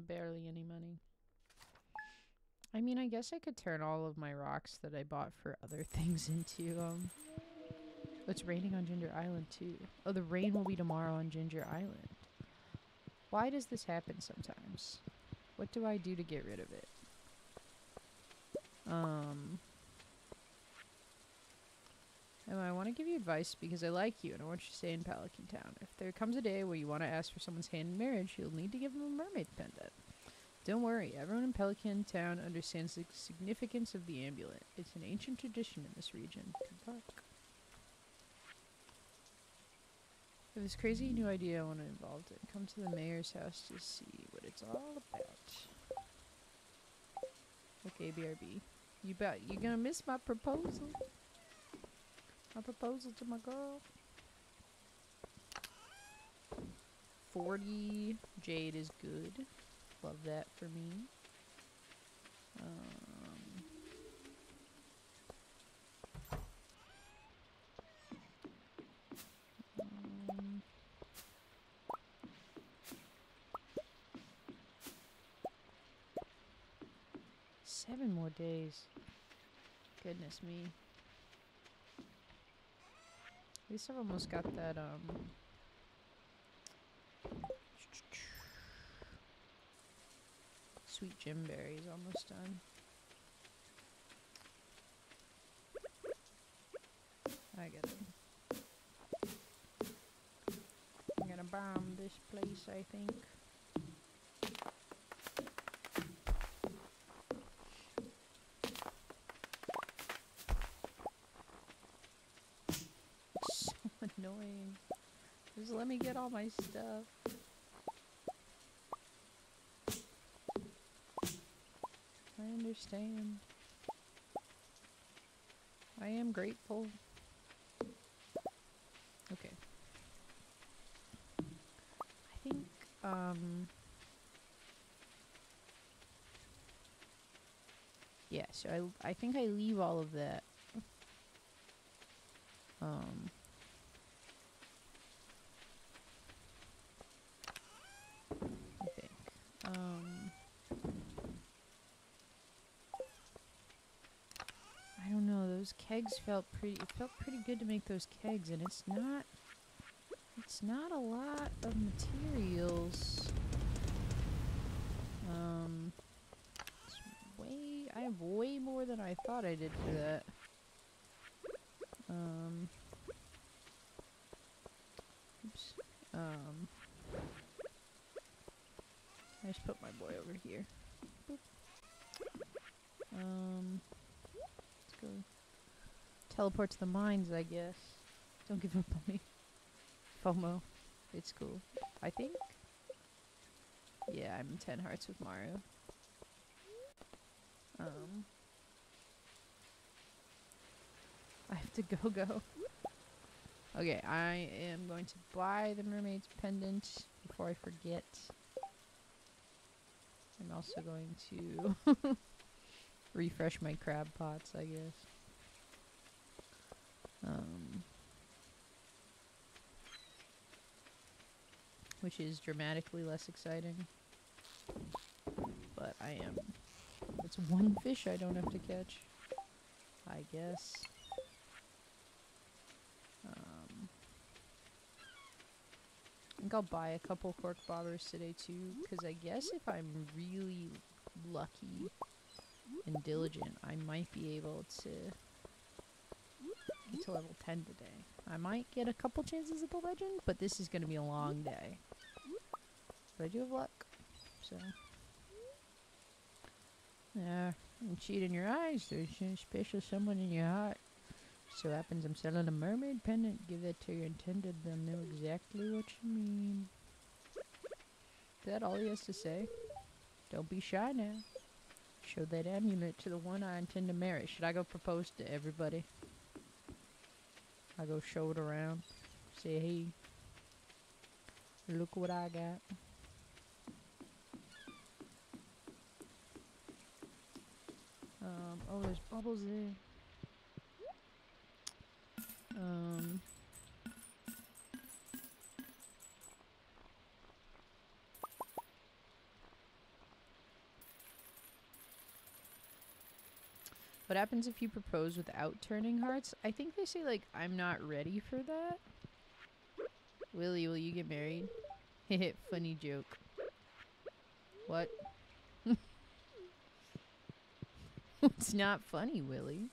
barely any money. I mean, I guess I could turn all of my rocks that I bought for other things into um it's raining on Ginger Island too. Oh, the rain will be tomorrow on Ginger Island. Why does this happen sometimes? What do I do to get rid of it? Um Emma, I want to give you advice because I like you and I want you to stay in Pelican Town. If there comes a day where you want to ask for someone's hand in marriage, you'll need to give them a mermaid pendant. Don't worry, everyone in Pelican Town understands the significance of the amulet. It's an ancient tradition in this region. Good luck. I have this crazy new idea I want to involve in. Come to the mayor's house to see what it's all about. Okay, BRB. You bet You're gonna miss my proposal? My proposal to my girl. 40 jade is good. Love that for me. Um, um, seven more days. Goodness me. Least I've almost got that, um... Sweet berries almost done. I get it. I'm gonna bomb this place, I think. so annoying. Just let me get all my stuff. I understand. I am grateful. Okay. I think, um... Yeah, so I, I think I leave all of that. Um, I think. Um, I don't know. Those kegs felt pretty. It felt pretty good to make those kegs, and it's not. It's not a lot of materials. Um, way. I have way more than I thought I did for that. Um. Oops. Um. I just put my boy over here. Boop. Um. Let's go. Teleport to the mines, I guess. Don't give up on me. FOMO. It's cool. I think. Yeah, I'm 10 hearts with Maru. Um. I have to go go. Okay, I am going to buy the mermaid's pendant before I forget. I'm also going to refresh my crab pots, I guess. Um, which is dramatically less exciting. But I am. It's one fish I don't have to catch. I guess. Um, I think I'll buy a couple cork bobbers today too, because I guess if I'm really lucky and diligent, I might be able to to level 10 today. I might get a couple chances at the legend, but this is going to be a long day. But I do have luck, so... Yeah, and cheat in your eyes. There's a special someone in your heart. So happens I'm selling a mermaid pendant. Give that to your intended. They'll know exactly what you mean. Is that all he has to say? Don't be shy now. Show that amulet to the one I intend to marry. Should I go propose to everybody? I go show it around. Say, hey, look what I got. Um, oh, there's bubbles there. Um. What happens if you propose without turning hearts? I think they say, like, I'm not ready for that. Willy, will you get married? Funny joke. What? it's not funny, Willy.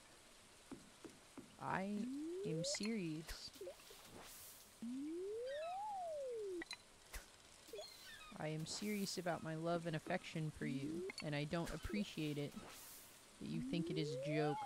I am serious. I am serious about my love and affection for you, and I don't appreciate it that you think it is a joke.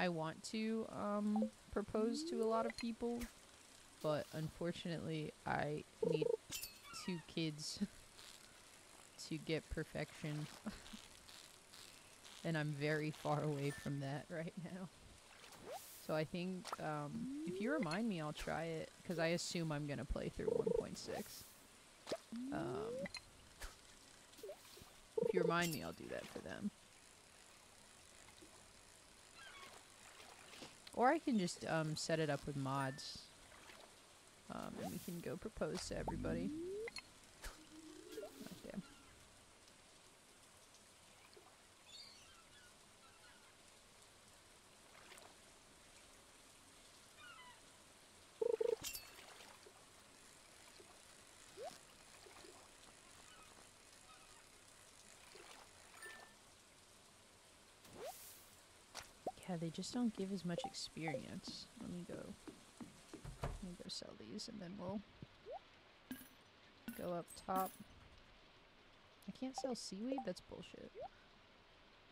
I want to um, propose to a lot of people, but unfortunately, I need two kids to get perfection. and I'm very far away from that right now. So I think um, if you remind me, I'll try it, because I assume I'm going to play through 1.6. Um, if you remind me, I'll do that for them. Or I can just um, set it up with mods. Um, and we can go propose to everybody. Okay. Yeah, they just don't give as much experience. Let me go. Let me go sell these, and then we'll go up top. I can't sell seaweed. That's bullshit.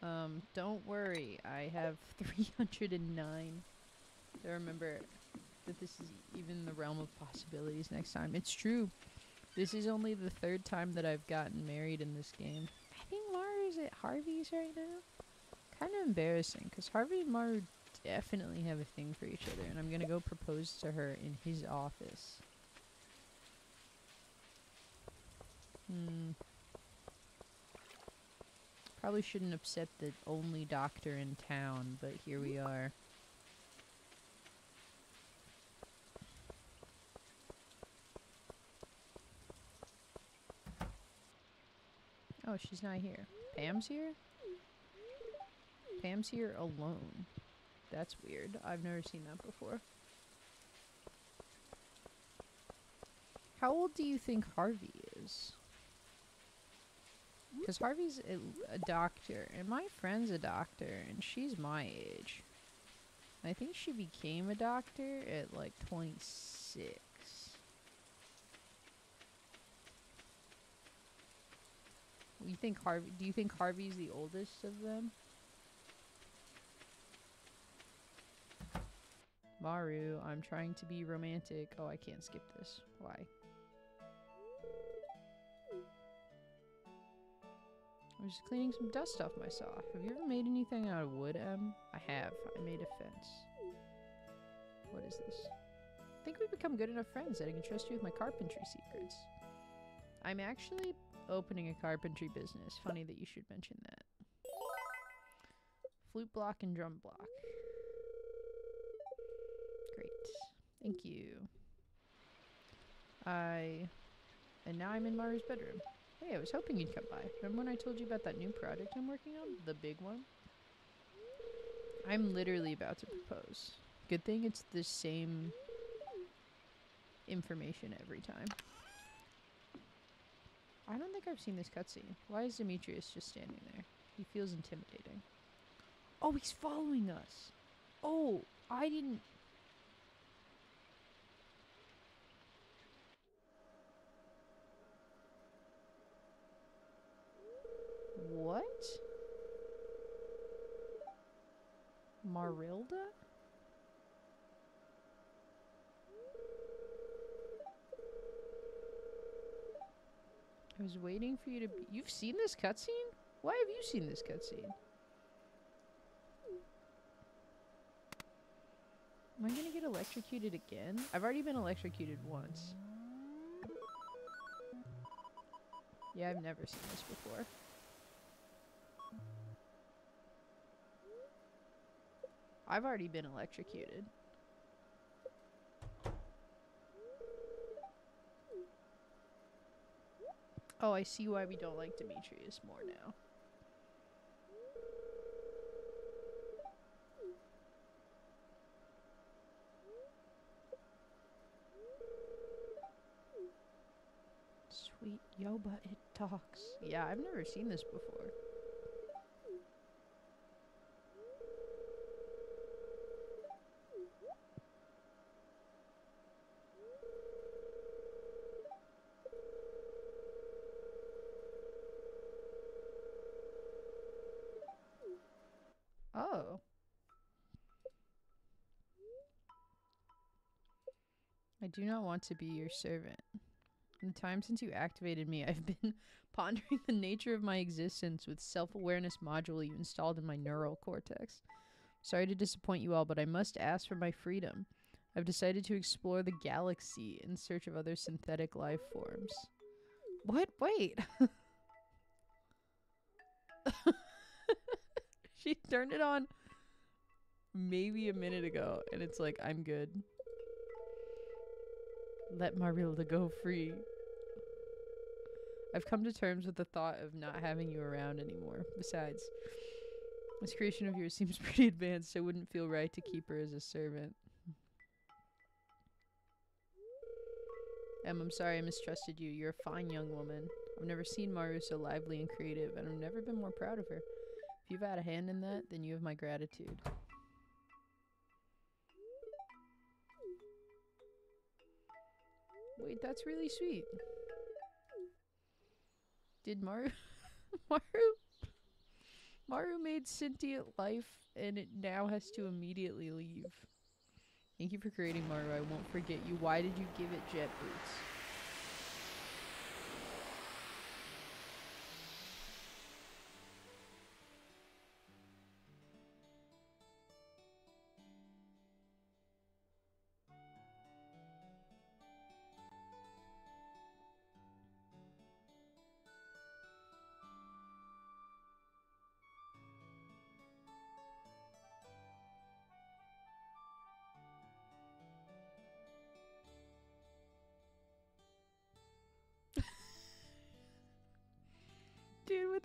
Um, don't worry. I have 309. So remember that this is even the realm of possibilities next time. It's true. This is only the third time that I've gotten married in this game. I think Maru's at Harvey's right now. Kind of embarrassing, because Harvey and Maru definitely have a thing for each other, and I'm gonna go propose to her in his office. Hmm. Probably shouldn't upset the only doctor in town, but here we are. Oh, she's not here. Pam's here? Pam's here alone. That's weird. I've never seen that before. How old do you think Harvey is? Hmm? Because Harvey's a, a doctor, and my friend's a doctor, and she's my age. I think she became a doctor at like 26. You think Harvey? Do you think Harvey's the oldest of them? Maru, I'm trying to be romantic. Oh, I can't skip this. Why? I'm just cleaning some dust off my saw. Have you ever made anything out of wood, Em? I have. I made a fence. What is this? I think we've become good enough friends that I can trust you with my carpentry secrets. I'm actually opening a carpentry business. Funny that you should mention that. Flute block and drum block. Great. Thank you. I... And now I'm in Maru's bedroom. Hey, I was hoping you'd come by. Remember when I told you about that new project I'm working on? The big one? I'm literally about to propose. Good thing it's the same information every time. I don't think I've seen this cutscene. Why is Demetrius just standing there? He feels intimidating. Oh, he's following us. Oh, I didn't... What? Marilda? I was waiting for you to be- You've seen this cutscene? Why have you seen this cutscene? Am I gonna get electrocuted again? I've already been electrocuted once. Yeah, I've never seen this before. I've already been electrocuted. Oh, I see why we don't like Demetrius more now. Sweet Yoba, it talks. Yeah, I've never seen this before. Oh. I do not want to be your servant. In the time since you activated me, I've been pondering the nature of my existence with self-awareness module you installed in my neural cortex. Sorry to disappoint you all, but I must ask for my freedom. I've decided to explore the galaxy in search of other synthetic life forms. What? Wait. she turned it on maybe a minute ago, and it's like, I'm good. Let Marilda go free. I've come to terms with the thought of not having you around anymore. Besides, this creation of yours seems pretty advanced, so it wouldn't feel right to keep her as a servant. Em, I'm sorry I mistrusted you. You're a fine young woman. I've never seen Maru so lively and creative, and I've never been more proud of her. If you've had a hand in that, then you have my gratitude. Wait, that's really sweet. Did Maru... Maru... Maru made sentient life, and it now has to immediately leave. Thank you for creating Maru. I won't forget you. Why did you give it jet boots?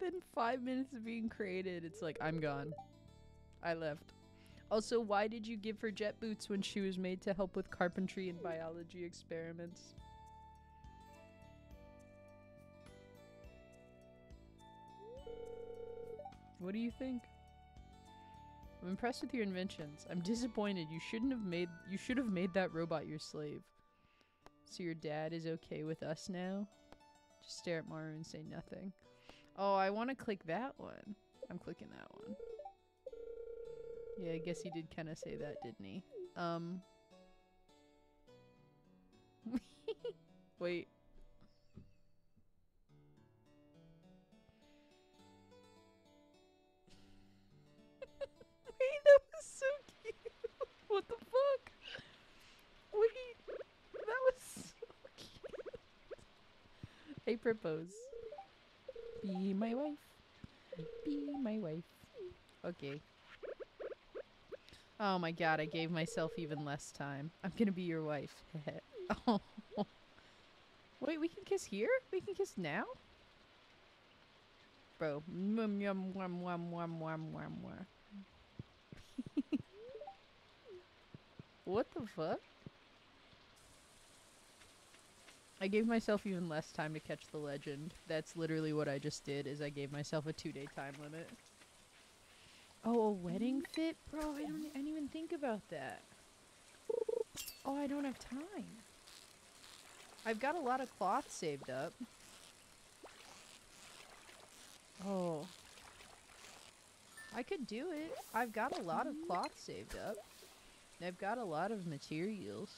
Within five minutes of being created, it's like, I'm gone. I left. Also, why did you give her jet boots when she was made to help with carpentry and biology experiments? What do you think? I'm impressed with your inventions. I'm disappointed. You shouldn't have made you should have made that robot your slave. So your dad is okay with us now? Just stare at Maru and say nothing. Oh, I want to click that one. I'm clicking that one. Yeah, I guess he did kind of say that, didn't he? Um. Wait. Wait, that was so cute. what the fuck? Wait, that was so cute. I propose. Be my wife. Be my wife. Okay. Oh my god, I gave myself even less time. I'm gonna be your wife. oh. Wait, we can kiss here? We can kiss now? Bro. Mwah, mwah, mwah, mwah, mwah, mwah, mwah, mwah. what the fuck? I gave myself even less time to catch the legend. That's literally what I just did, is I gave myself a two-day time limit. Oh, a wedding fit? Bro, I don't I didn't even think about that. Oh, I don't have time. I've got a lot of cloth saved up. Oh. I could do it. I've got a lot of mm-hmm. cloth saved up. I've got a lot of materials.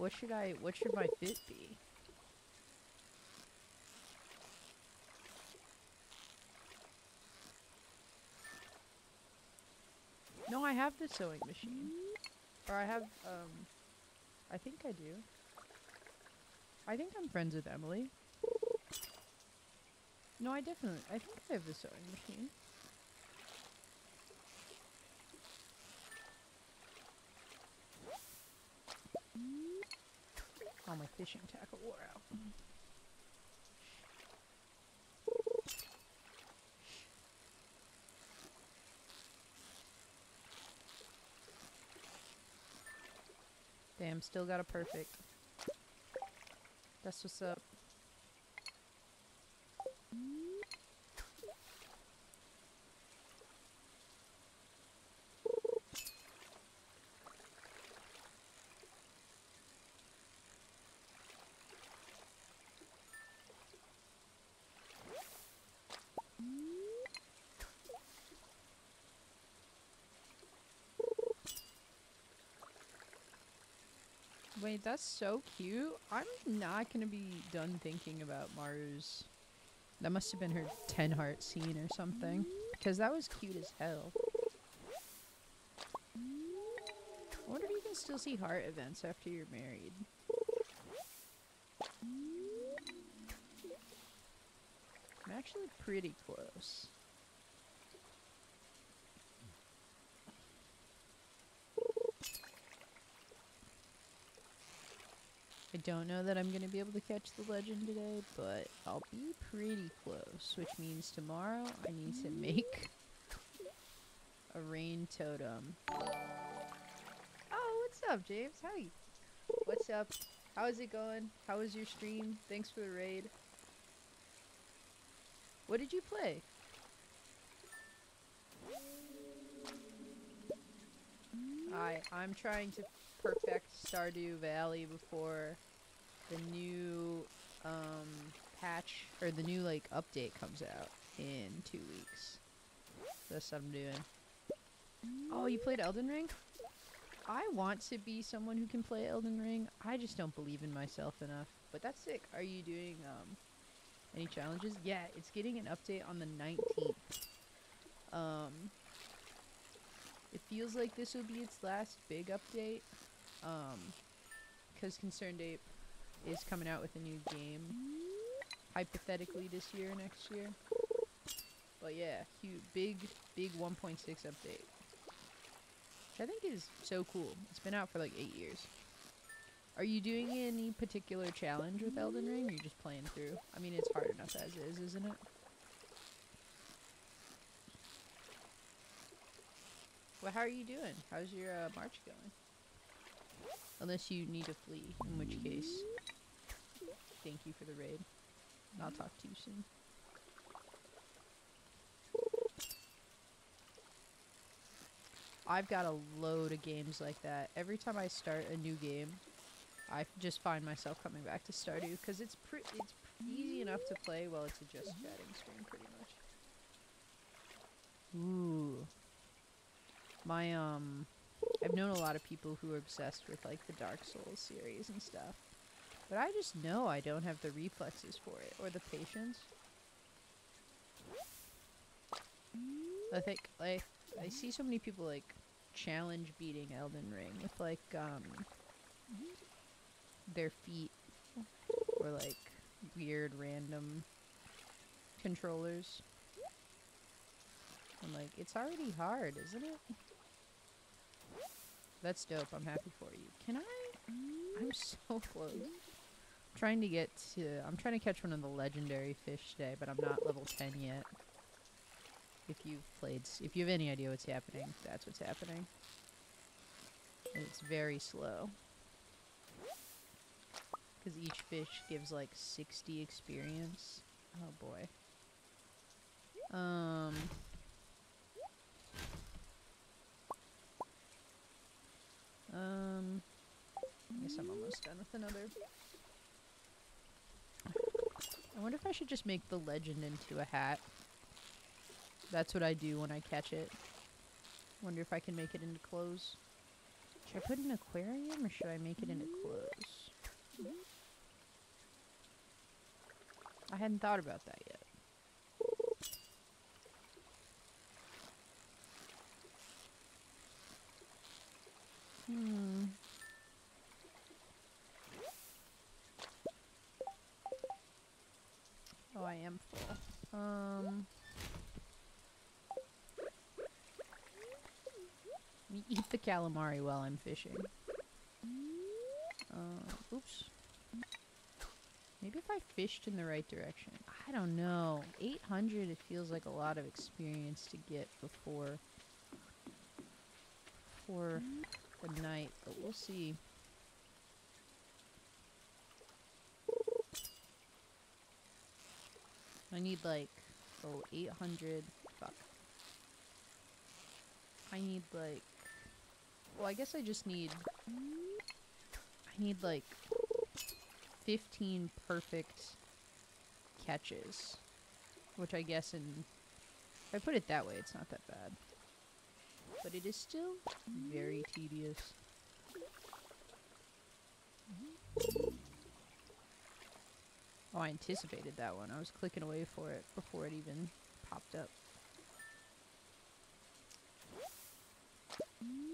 What should I, what should my fit be? No, I have the sewing machine. Or I have, um, I think I do. I think I'm friends with Emily. No, I definitely, I think I have the sewing machine. Oh, my fishing tackle wore out. Damn, still got a perfect. That's what's up. Wait, that's so cute. I'm not gonna be done thinking about Maru's. That must have been her 10 heart scene or something. Because that was cute as hell. I wonder if you can still see heart events after you're married. I'm actually pretty close. I don't know that I'm going to be able to catch the legend today, but I'll be pretty close, which means tomorrow I need to make a rain totem. Oh, what's up, James? How you? What's up? How is it going? How was your stream? Thanks for the raid. What did you play? Mm. I I'm trying to perfect Stardew Valley before the new um patch or the new like update comes out in two weeks. That's what I'm doing. Oh, you played Elden Ring? I want to be someone who can play Elden Ring. I just don't believe in myself enough. But that's sick. Are you doing um any challenges? Yeah, it's getting an update on the 19th. Um it feels like this will be its last big update. Um, because ConcernedApe is coming out with a new game, hypothetically this year, next year. But yeah, huge, big, big 1.6 update. Which I think is so cool. It's been out for like eight years. Are you doing any particular challenge with Elden Ring? Or you just playing through? I mean, it's hard enough as is, isn't it? Well, how are you doing? How's your uh, march going? Unless you need to flee, in which case, thank you for the raid. I'll talk to you soon. I've got a load of games like that. Every time I start a new game, I just find myself coming back to Stardew because it's pre- it's easy enough to play while it's a just chatting stream, pretty much. Ooh, my um, I've known a lot of people who are obsessed with like the Dark Souls series and stuff, but I just know I don't have the reflexes for it or the patience. I think like I see so many people like challenge beating Elden Ring with like um their feet or like weird random controllers. I'm like, it's already hard, isn't it? That's dope. I'm happy for you. Can I? I'm so close. I'm trying to get to. I'm trying to catch one of the legendary fish today, but I'm not level 10 yet. If you've played, if you have any idea what's happening, that's what's happening. And it's very slow. Because each fish gives like 60 experience. Oh boy. Um. Um. I guess I'm almost done with another. I wonder if I should just make the legend into a hat. That's what I do when I catch it. Wonder if I can make it into clothes. Should I put it in an aquarium or should I make it into clothes? I hadn't thought about that yet. Hmm. Oh, I am full. Um. Let me eat the calamari while I'm fishing. Uh, oops. Maybe if I fished in the right direction. I don't know. 800, it feels like a lot of experience to get before, before the night, but we'll see. I need like, oh, 800, fuck. I need like, well, I guess I just need, I need like 15 perfect catches. Which I guess in, if I put it that way, it's not that bad. But it is still very tedious. Oh, I anticipated that one. I was clicking away for it before it even popped up.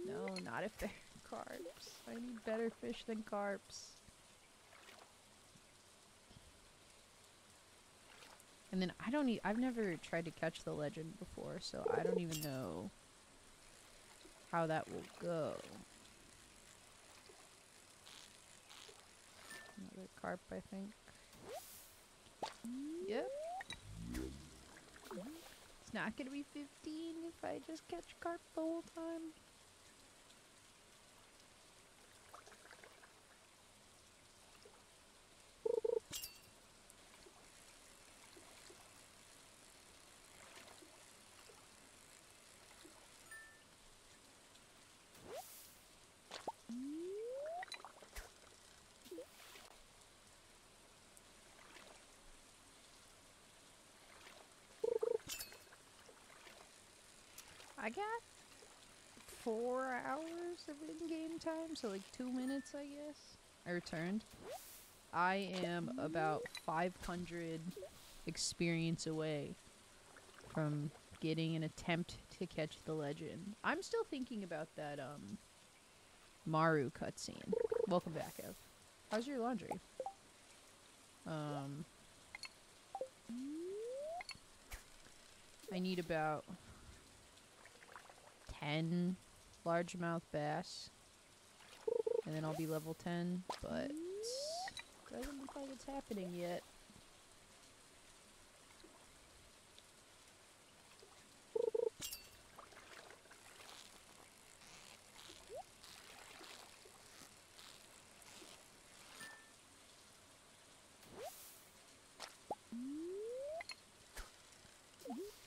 No, not if they're carps. I need better fish than carps. And then I don't e- I've never tried to catch the legend before, so I don't even know how that will go. Another carp, I think. Yep. It's not gonna be 15 if I just catch carp the whole time. I got four hours of in-game time, so like two minutes, I guess. I returned. I am about 500 experience away from getting an attempt to catch the legend. I'm still thinking about that um Maru cutscene. Welcome back, Ev. How's your laundry? Um, I need about 10 largemouth bass And then I'll be level 10, but doesn't look like it's happening yet.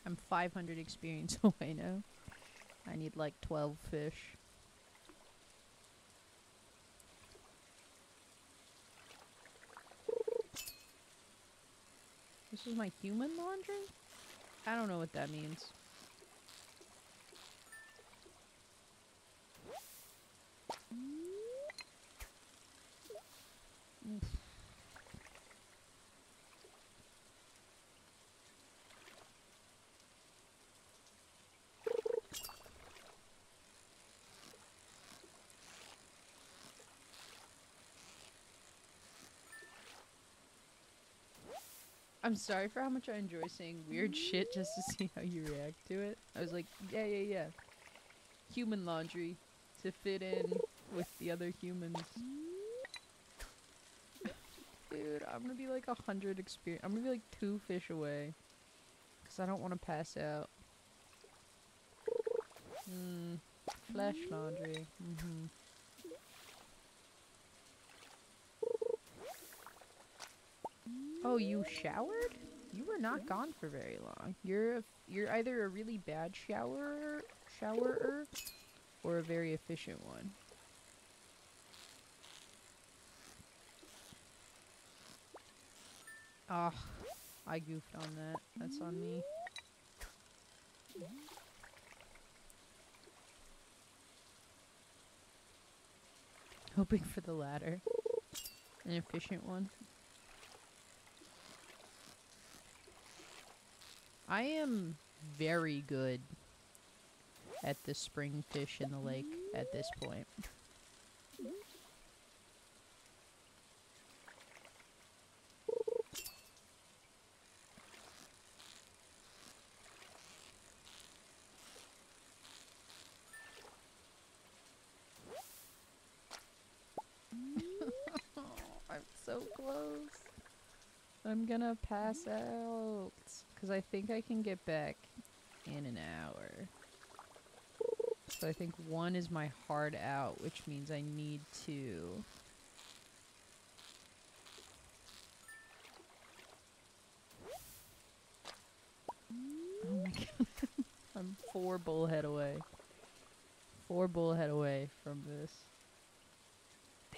I'm 500 experience away now. I need like 12 fish. This is my human laundry? I don't know what that means. Oof. I'm sorry for how much I enjoy saying weird shit just to see how you react to it. I was like, yeah, yeah, yeah. Human laundry to fit in with the other humans. Dude, I'm gonna be like a hundred experience. I'm gonna be like two fish away. Cause I don't want to pass out. Hmm. Flesh laundry. Mm-hmm. Oh, you showered? You were not gone for very long. You're a, you're either a really bad showerer, showerer, or a very efficient one. Ah, I goofed on that. That's on me. Hoping for the latter. An efficient one. I am very good at the spring fish in the lake at this point. I'm so close. I'm gonna pass out. Because I think I can get back in an hour. So I think one is my hard out, which means I need to... Oh. I'm four bullhead away. Four bullhead away from this.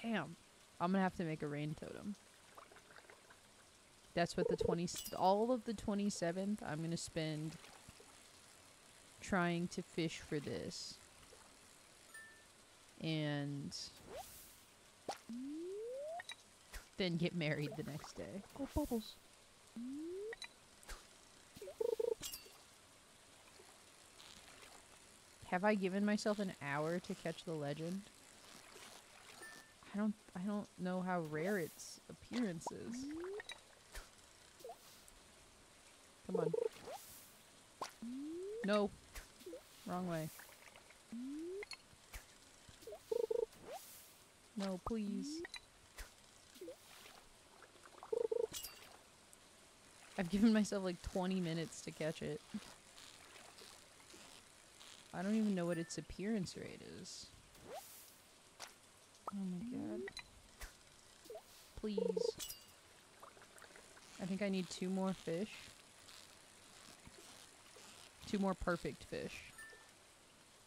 Damn. I'm gonna have to make a rain totem. That's what the 20 all of the 27th I'm going to spend trying to fish for this. And then get married the next day. Oh, bubbles. Have I given myself an hour to catch the legend? I don't I don't know how rare its appearance is. Come on. No. Wrong way. No, please. I've given myself like 20 minutes to catch it. I don't even know what its appearance rate is. Oh my god. Please. I think I need two more fish. Two more perfect fish.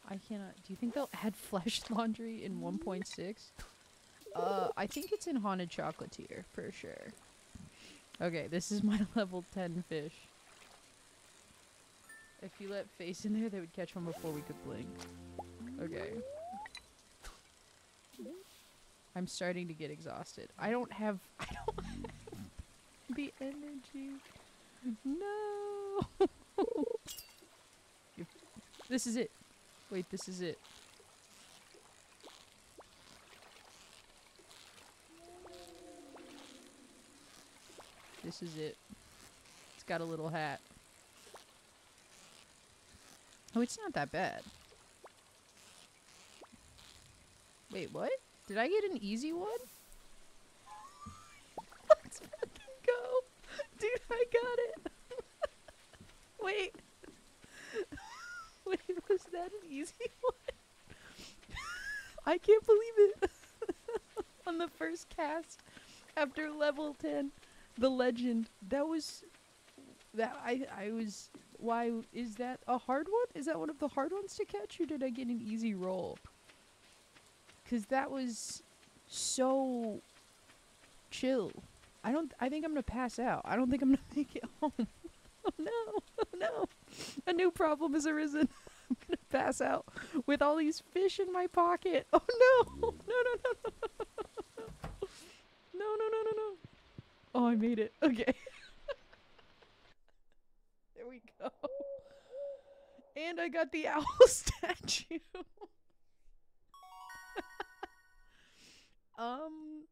I cannot. Do you think they'll add flesh laundry in 1.6? Uh, I think it's in Haunted Chocolatier for sure. Okay, this is my level 10 fish. If you let face in there, they would catch one before we could blink. Okay. I'm starting to get exhausted. I don't have. I don't have the energy. No. This is it. Wait, this is it. This is it. It's got a little hat. Oh, it's not that bad. Wait, what? Did I get an easy one? Let's go. Dude, I got it. Wait. Wait, was that an easy one? I can't believe it. On the first cast after level 10, the legend. That was that I I was why is that a hard one? Is that one of the hard ones to catch or did I get an easy roll? Cuz that was so chill. I don't I think I'm going to pass out. I don't think I'm going to make it home. Oh no. Oh no. A new problem has arisen. I'm going to pass out with all these fish in my pocket. Oh no. No no no no. No no no no no. Oh, I made it. Okay. there we go. And I got the owl statue. um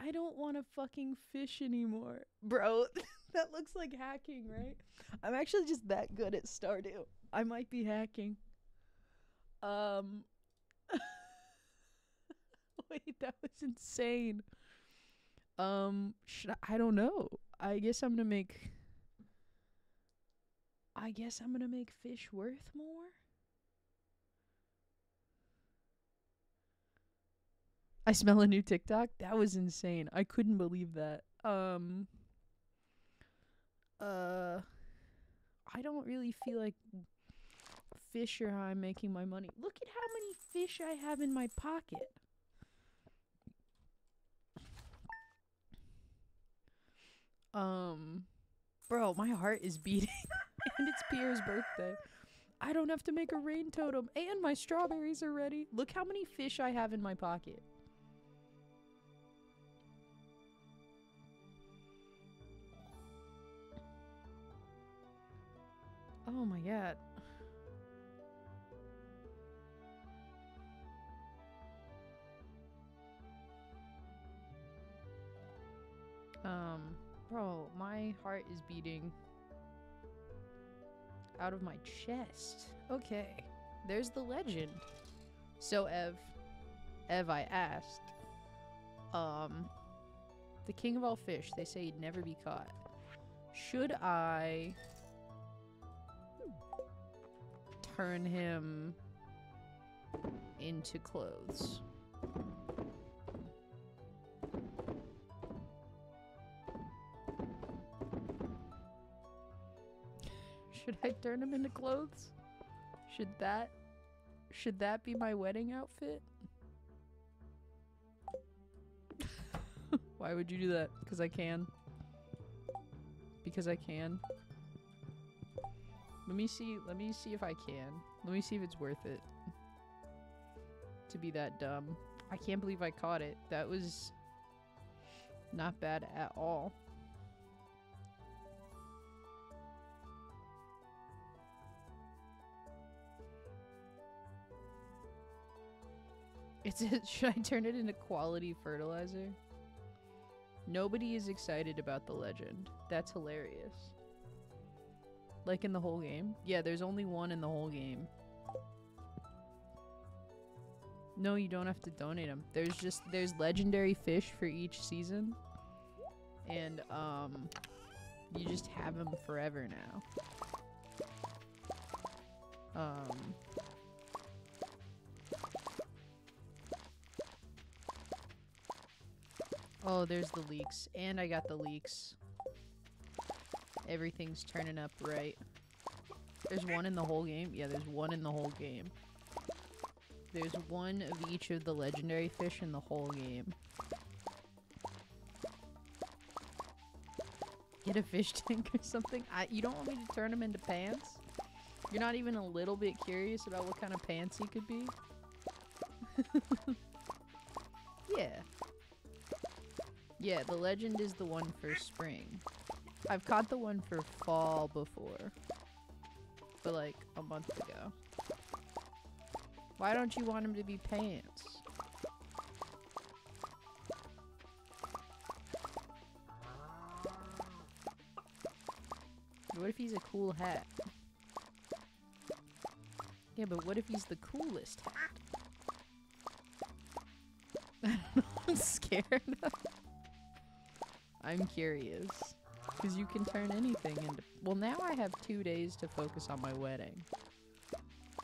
I don't want to fucking fish anymore. Bro, that looks like hacking, right? I'm actually just that good at Stardew. I might be hacking. Um Wait, that was insane. Um, should I, I don't know. I guess I'm gonna make. I guess I'm gonna make fish worth more. I smell a new TikTok. That was insane. I couldn't believe that. Um. Uh. I don't really feel like fish are how I'm making my money. Look at how many fish I have in my pocket. Um, bro, my heart is beating, and it's Pierre's birthday. I don't have to make a rain totem, and my strawberries are ready. Look how many fish I have in my pocket. Oh my god. Um, bro, my heart is beating out of my chest. Okay, there's the legend. So Ev, Ev, I asked, um, the king of all fish, they say he'd never be caught. Should I turn him into clothes? Should I turn him into clothes? Should that should that be my wedding outfit? Why would you do that? Because I can. Because I can. Let me see let me see if I can. Let me see if it's worth it. To be that dumb. I can't believe I caught it. That was not bad at all. It's a, should I turn it into quality fertilizer? Nobody is excited about the legend. That's hilarious. Like in the whole game? Yeah, there's only one in the whole game. No, you don't have to donate them. There's just there's legendary fish for each season. And um you just have them forever now. Um Oh, there's the leeks. And I got the leeks. Everything's turning up right. There's one in the whole game? Yeah, there's one in the whole game. There's one of each of the legendary fish in the whole game. Get a fish tank or something? I, you don't want me to turn him into pants? You're not even a little bit curious about what kind of pants he could be? yeah. Yeah, the legend is the one for spring. I've caught the one for fall before. But like a month ago. Why don't you want him to be pants? What if he's a cool hat? Yeah, but what if he's the coolest hat? I'm scared. I'm curious. Because you can turn anything into. Well, now I have two days to focus on my wedding.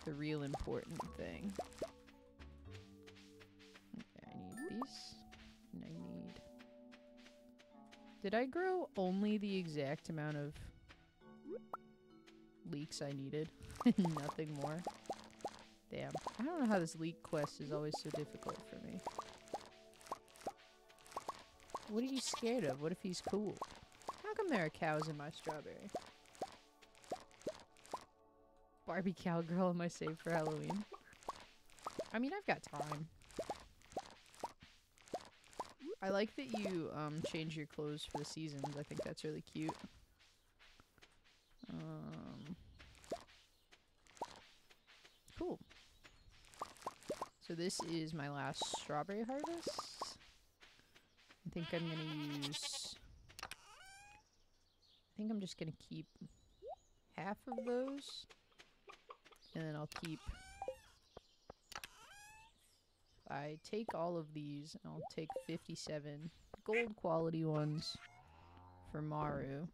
The real important thing. Okay, I need these. And I need. Did I grow only the exact amount of leeks I needed? Nothing more? Damn. I don't know how this leek quest is always so difficult for me. What are you scared of? What if he's cool? How come there are cows in my strawberry? Barbie cowgirl am I saved for Halloween? I mean, I've got time. I like that you um, change your clothes for the seasons. I think that's really cute. Um, cool. So this is my last strawberry harvest. I think I'm gonna use... I think I'm just gonna keep half of those. And then I'll keep... I take all of these, and I'll take 57 gold quality ones for Maru.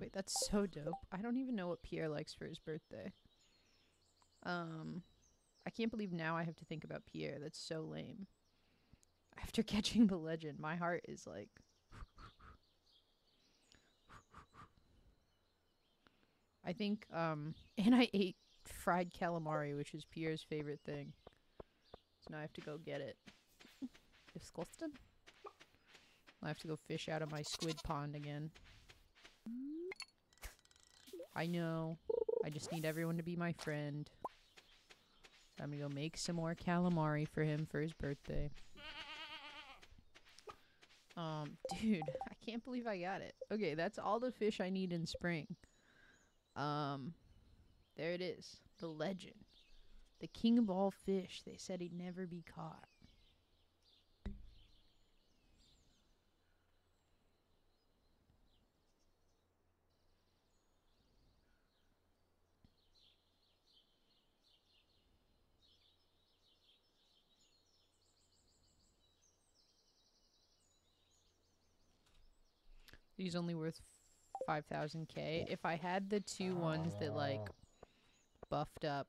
Wait, that's so dope. I don't even know what Pierre likes for his birthday. Um, I can't believe now I have to think about Pierre. That's so lame. After catching the legend, my heart is like... I think, um, and I ate fried calamari, which is Pierre's favorite thing. So now I have to go get it. Disgusting. I have to go fish out of my squid pond again. I know. I just need everyone to be my friend. So I'm gonna go make some more calamari for him for his birthday. Um, dude, I can't believe I got it. Okay, that's all the fish I need in spring. Um, there it is. The legend. The king of all fish. They said he'd never be caught. He's only worth 5000k. If I had the two ones that like buffed up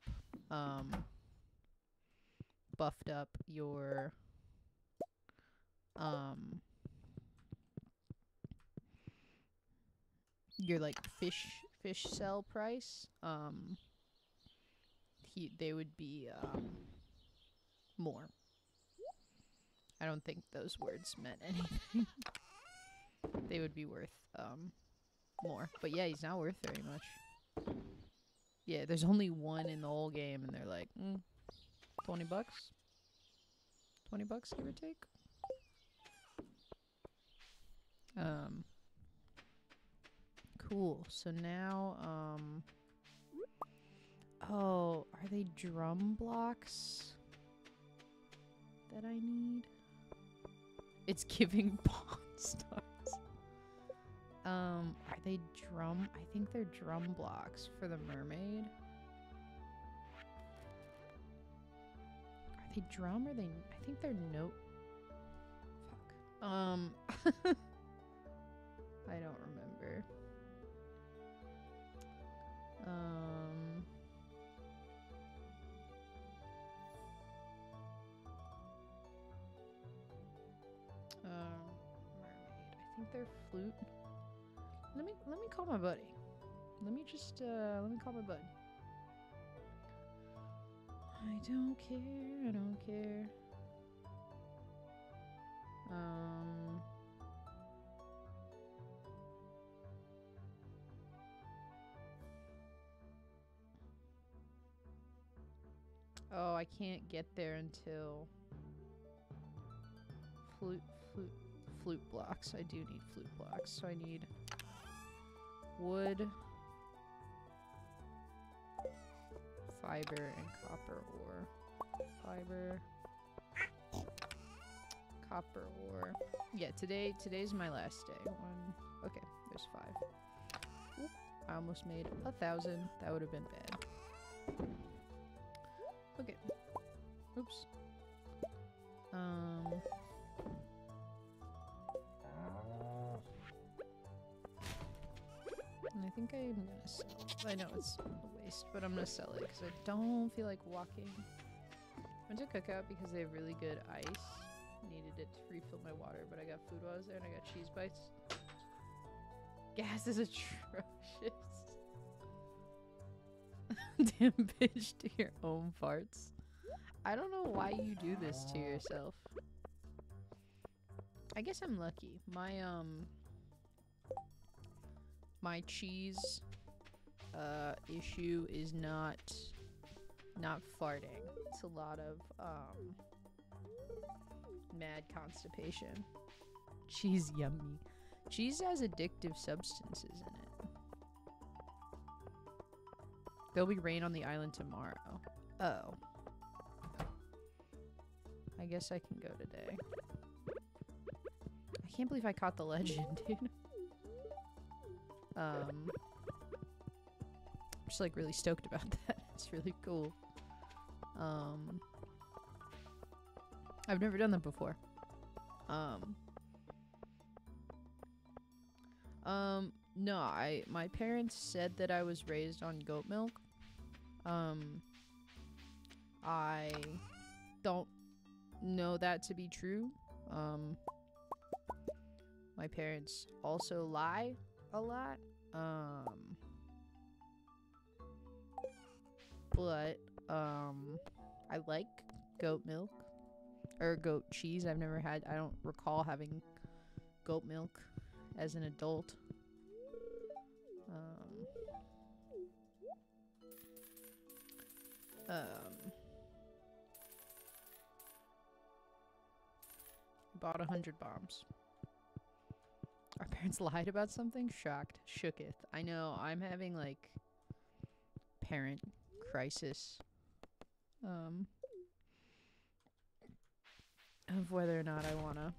um buffed up your um your like fish fish sell price um he they would be um more I don't think those words meant anything they would be worth um more. But yeah, he's not worth very much. Yeah, there's only one in the whole game, and they're like, mm, 20 bucks? 20 bucks, give or take? Um, cool. So now, um, oh, are they drum blocks that I need? It's giving Pawn Stars. Um, are they drum? I think they're drum blocks for the mermaid. Are they drum or they? I think they're note. Fuck. Um. I don't remember. Um. Um, mermaid. I think they're flute. Let me let me call my buddy. Let me just uh let me call my bud. I don't care, I don't care. Um Oh, I can't get there until flute flute flute blocks. I do need flute blocks, so I need wood, fiber, and copper ore. Fiber, copper ore. Yeah, today today's my last day. One. Okay, there's five. Oop, I almost made a thousand. That would have been bad. Am gonna sell. I know it's a waste, but I'm gonna sell it because I don't feel like walking. Went to Cookout because they have really good ice. Needed it to refill my water, but I got food while I was there and I got cheese bites. Gas is atrocious. Damn bitch to your own farts. I don't know why you do this to yourself. I guess I'm lucky. My um my cheese uh issue is not not farting. It's a lot of um mad constipation. Cheese yummy. Cheese has addictive substances in it. There'll be rain on the island tomorrow. Oh. I guess I can go today. I can't believe I caught the legend, dude. Um, I'm just like really stoked about that. It's really cool. Um, I've never done that before. Um, um, no, I my parents said that I was raised on goat milk. Um, I don't know that to be true. Um, my parents also lie a lot. Um, but um, I like goat milk or goat cheese. I've never had. I don't recall having goat milk as an adult. Um, um, bought a hundred bombs. Our parents lied about something? Shocked. Shooketh. I know, I'm having like parent crisis. Um of whether or not I wanna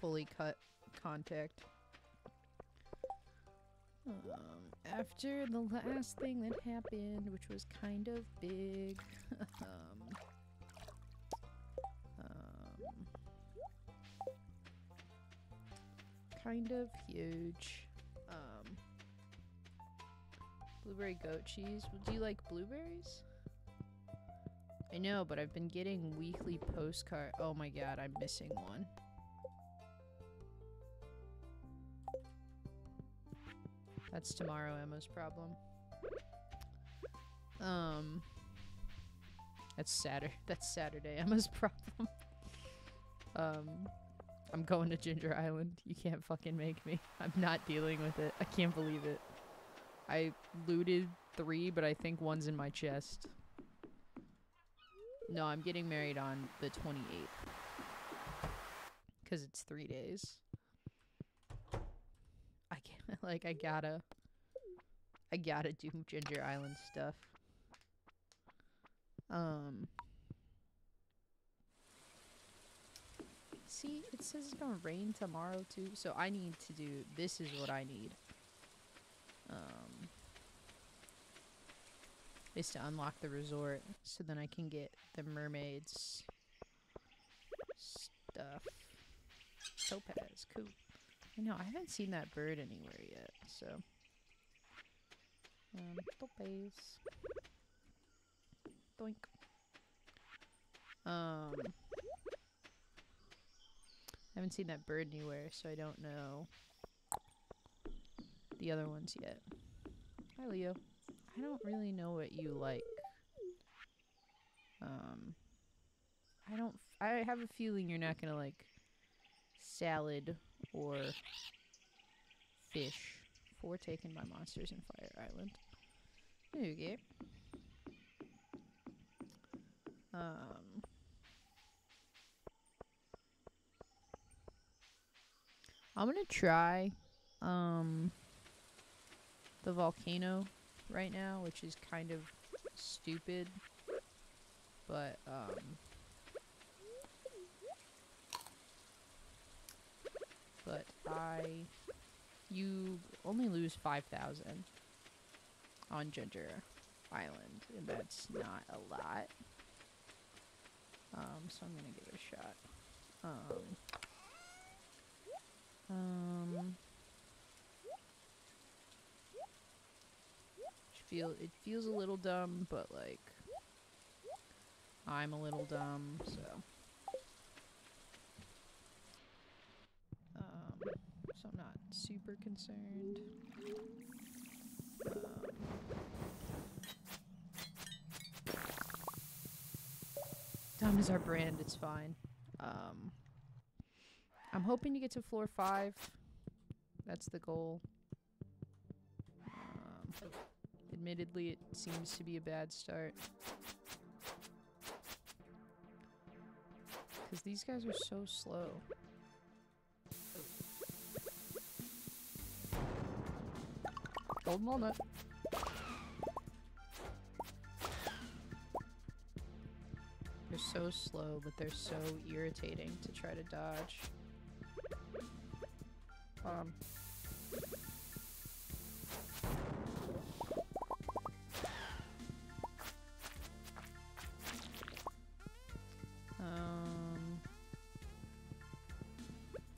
fully cut contact. Um, after the last thing that happened, which was kind of big, um, kind of huge, um, blueberry goat cheese. Do you like blueberries? I know, but I've been getting weekly postcard. Oh my god, I'm missing one. That's tomorrow Emma's problem. Um That's Saturday that's Saturday Emma's problem. um I'm going to Ginger Island. You can't fucking make me. I'm not dealing with it. I can't believe it. I looted three, but I think one's in my chest. No, I'm getting married on the 28th. Because it's three days. I can't, like, I gotta, I gotta do Ginger Island stuff. Um. See, it says it's gonna rain tomorrow too, so I need to do, this is what I need. Um. Is to unlock the resort, so then I can get the mermaids stuff. Topaz, cool. I know, I haven't seen that bird anywhere yet, so. Um, topaz. Doink. Um. I haven't seen that bird anywhere, so I don't know the other ones yet. Hi, Leo. I don't really know what you like. Um, I don't. I have a feeling you're not gonna like salad or fish. Four taken by monsters in Fire Island. Okay. Um. I'm gonna try um the volcano right now, which is kind of stupid. But, um... But I... You only lose 5,000 on Ginger Island, and that's not a lot. Um, so I'm gonna give it a shot. Um... Um... feel it feels a little dumb, but like I'm a little dumb, so um, so I'm not super concerned. Um, dumb is our brand. It's fine. Um, I'm hoping to get to floor five. That's the goal. Um, admittedly, it seems to be a bad start. Because these guys are so slow. Golden walnut. They're so slow, but they're so irritating to try to dodge. Um. Um.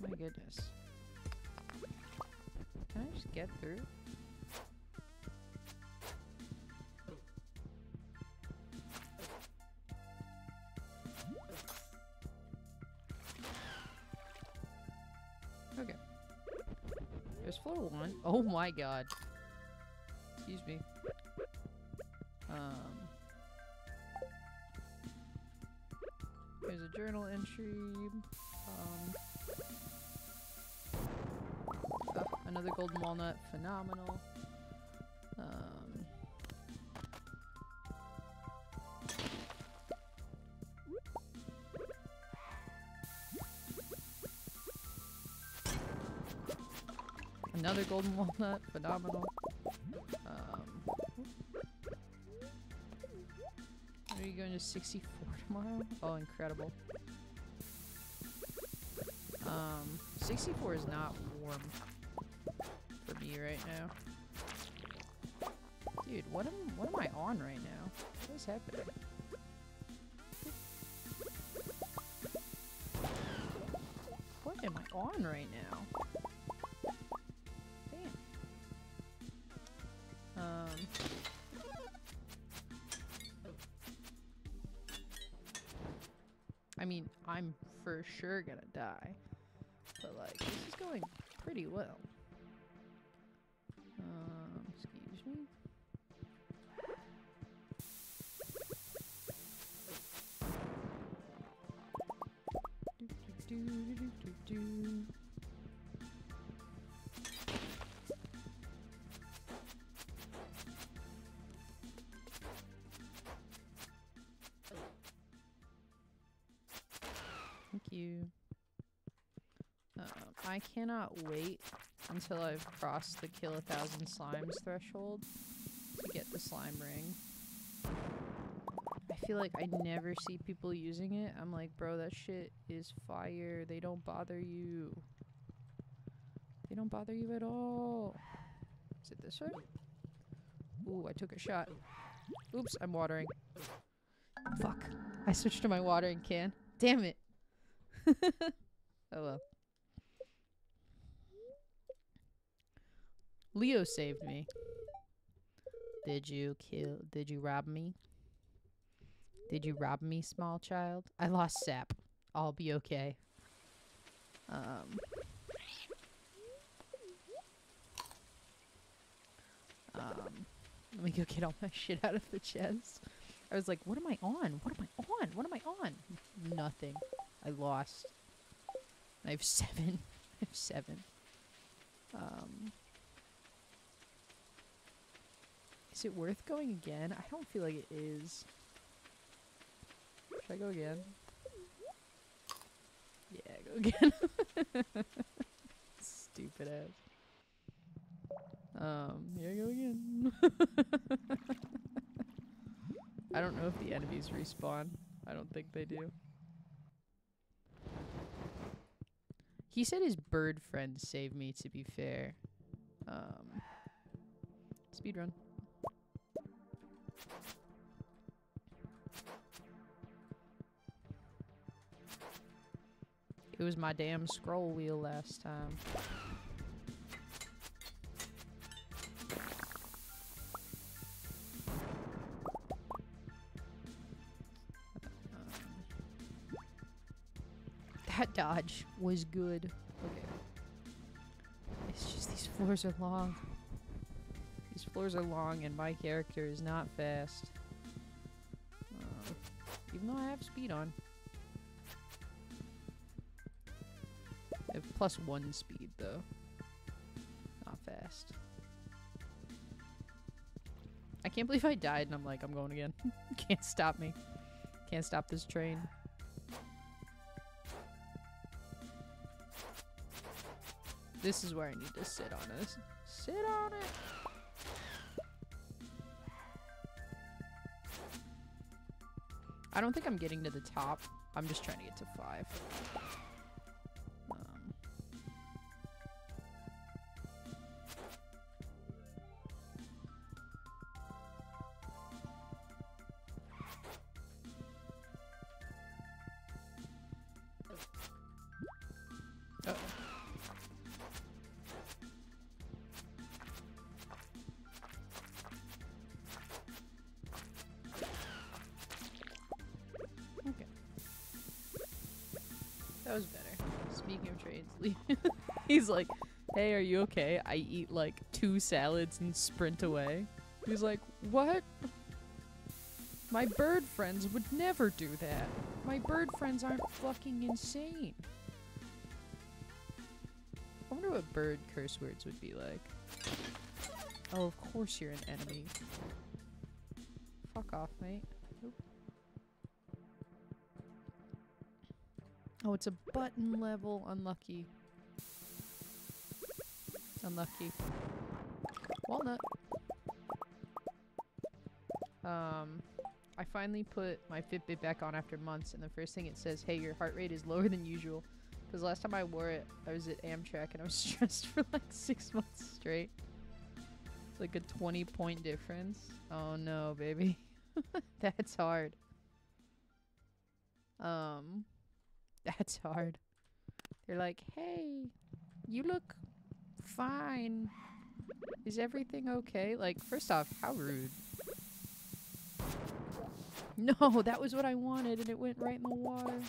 My goodness. Can I just get through? Oh my god. Excuse me. Um. There's a journal entry. Um. oh, another golden walnut. Phenomenal. Another golden walnut. Phenomenal. Um. Are you going to 64 tomorrow? Oh, incredible. Um, 64 is not warm for me right now. Dude, what am what am I on right now? What is happening? What am I on right now? Gonna I cannot wait until I've crossed the kill a thousand slimes threshold to get the slime ring. I feel like I never see people using it. I'm like, bro, that shit is fire. They don't bother you. They don't bother you at all. Is it this way? Ooh, I took a shot. Oops, I'm watering. Fuck. I switched to my watering can. Damn it. oh well. Leo saved me. Did you kill? Did you rob me? Did you rob me, small child? I lost sap. I'll be okay. Um. Um. Let me go get all my shit out of the chest. I was like, what am I on? What am I on? What am I on? Nothing. I lost. I have seven. I have seven. Um. Is it worth going again? I don't feel like it is. Should I go again? Yeah, go again. Stupid ass. Um, here I go again. I don't know if the enemies respawn. I don't think they do. He said his bird friend saved me, to be fair. Um, speedrun. It was my damn scroll wheel last time. That dodge was good. Okay. It's just these floors are long. These floors are long and my character is not fast. Uh, even though I have speed on. I have plus one speed though. Not fast. I can't believe I died and I'm like, I'm going again. Can't stop me. Can't stop this train. This is where I need to sit on this. Sit on it. I don't think I'm getting to the top. I'm just trying to get to five. He's like, "Hey, are you okay?" I eat like two salads and sprint away. He's like, "What?" My bird friends would never do that. My bird friends aren't fucking insane. I wonder what bird curse words would be like. Oh, of course you're an enemy. Fuck off, mate. Oh, it's a button level. Unlucky. Unlucky. Walnut. Um, I finally put my Fitbit back on after months, and the first thing it says, hey, your heart rate is lower than usual. Because last time I wore it, I was at Amtrak, and I was stressed for like six months straight. It's like a 20 point difference. Oh no, baby. That's hard. Um, that's hard. They're like, hey, you look fine. Is everything okay? Like, first off, how rude. No, that was what I wanted and it went right in the water.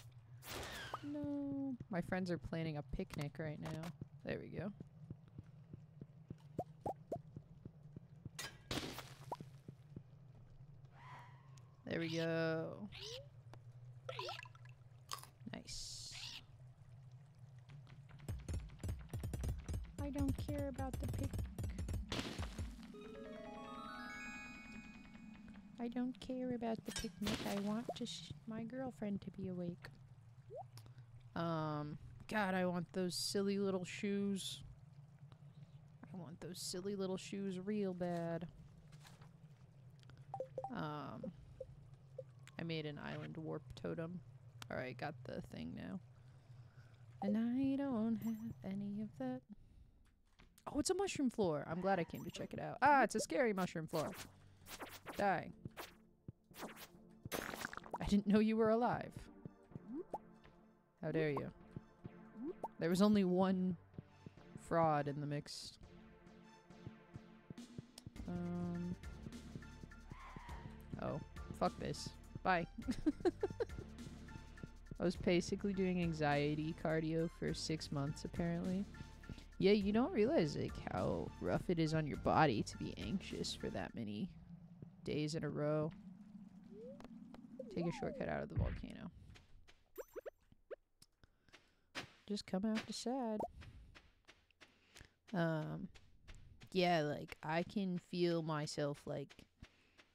No. My friends are planning a picnic right now. There we go. There we go. Nice. I don't care about the pic. I don't care about the picnic. I want to my girlfriend to be awake. Um, God, I want those silly little shoes. I want those silly little shoes real bad. Um, I made an island warp totem. Alright, got the thing now. And I don't have any of that. Oh, it's a mushroom floor. I'm glad I came to check it out. Ah, it's a scary mushroom floor. Die. I didn't know you were alive. How dare you? There was only one fraud in the mix. Um. Oh, fuck this. Bye. I was basically doing anxiety cardio for six months, apparently. Yeah, you don't realize like how rough it is on your body to be anxious for that many days in a row. Take a shortcut out of the volcano. Just come out to sad. Um, yeah, like I can feel myself like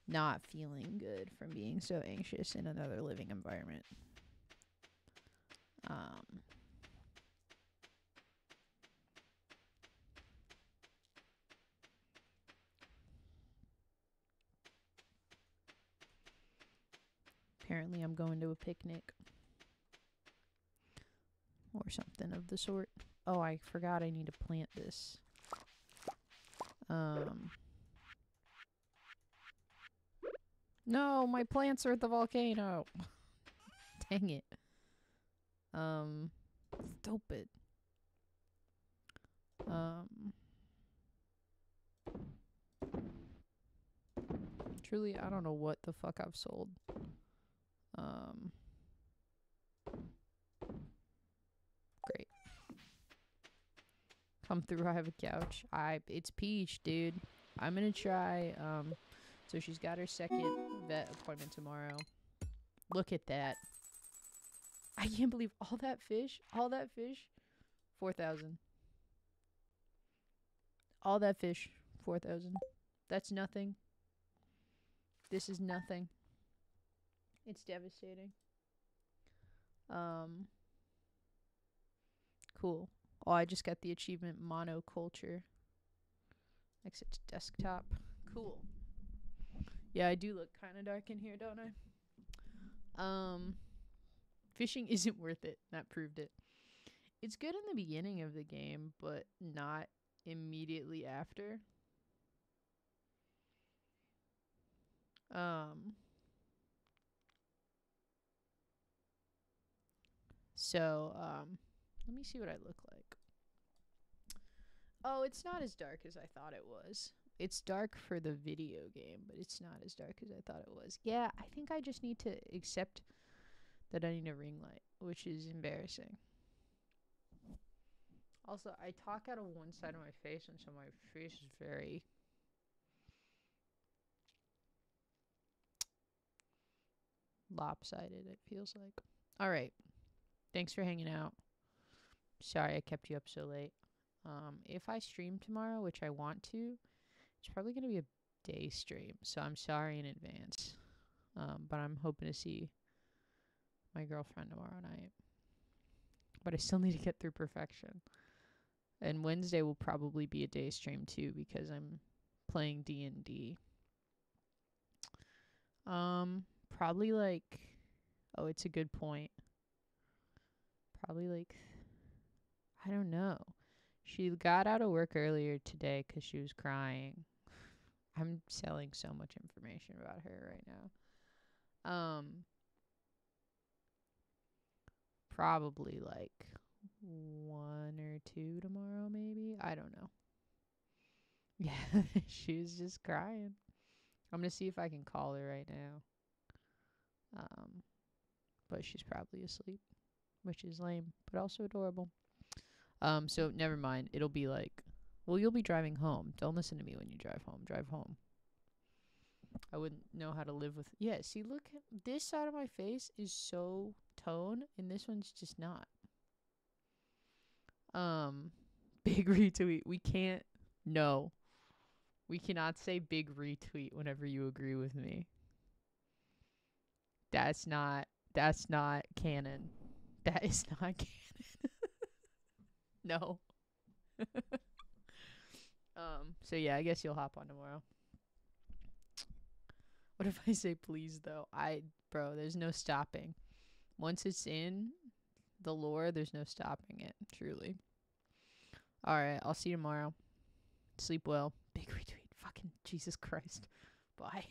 not feeling good from being so anxious in another living environment. Um, apparently, I'm going to a picnic or something of the sort. Oh, I forgot I need to plant this. Um. No, my plants are at the volcano. Dang it. Um, stupid. Um, truly, I don't know what the fuck I've sold. Um, great. Come through, I have a couch. I It's Peach, dude. I'm gonna try. Um, so she's got her second vet appointment tomorrow. Look at that. I can't believe all that fish, all that fish, 4,000. All that fish, 4,000. That's nothing. This is nothing. It's devastating. Um. Cool. Oh, I just got the achievement monoculture. Exit to desktop. Cool. Yeah, I do look kind of dark in here, don't I? Um, fishing isn't worth it. That proved it. It's good in the beginning of the game, but not immediately after. Um. So, um, let me see what I look like. Oh, it's not as dark as I thought it was. It's dark for the video game, but it's not as dark as I thought it was. Yeah, I think I just need to accept that I need a ring light, which is embarrassing. Also, I talk out of one side of my face, and so my face is very lopsided, it feels like. All right. Thanks for hanging out. Sorry I kept you up so late. Um, if I stream tomorrow, which I want to, it's probably going to be a day stream. So I'm sorry in advance. Um, but I'm hoping to see my girlfriend tomorrow night. But I still need to get through perfection. And Wednesday will probably be a day stream too because I'm playing D&D. Um probably like oh, it's a good point. Probably like I don't know. She got out of work earlier today 'cause she was crying. I'm selling so much information about her right now. Um probably like one or two tomorrow maybe. I don't know. Yeah, she was just crying. I'm going to see if I can call her right now. Um but she's probably asleep, which is lame, but also adorable. Um, so never mind. It'll be like, well, you'll be driving home. Don't listen to me when you drive home. Drive home. I wouldn't know how to live with. Yeah, see, look, this side of my face is so tone, and this one's just not. Um, big retweet. We can't. No. We cannot say big retweet whenever you agree with me. That's not. That's not canon. That is not canon. no. um. So yeah, I guess you'll hop on tomorrow. What if I say please though? I bro, there's no stopping. Once it's in the lore, there's no stopping it, truly. Alright, I'll see you tomorrow. Sleep well. Big retweet. Fucking Jesus Christ. Bye.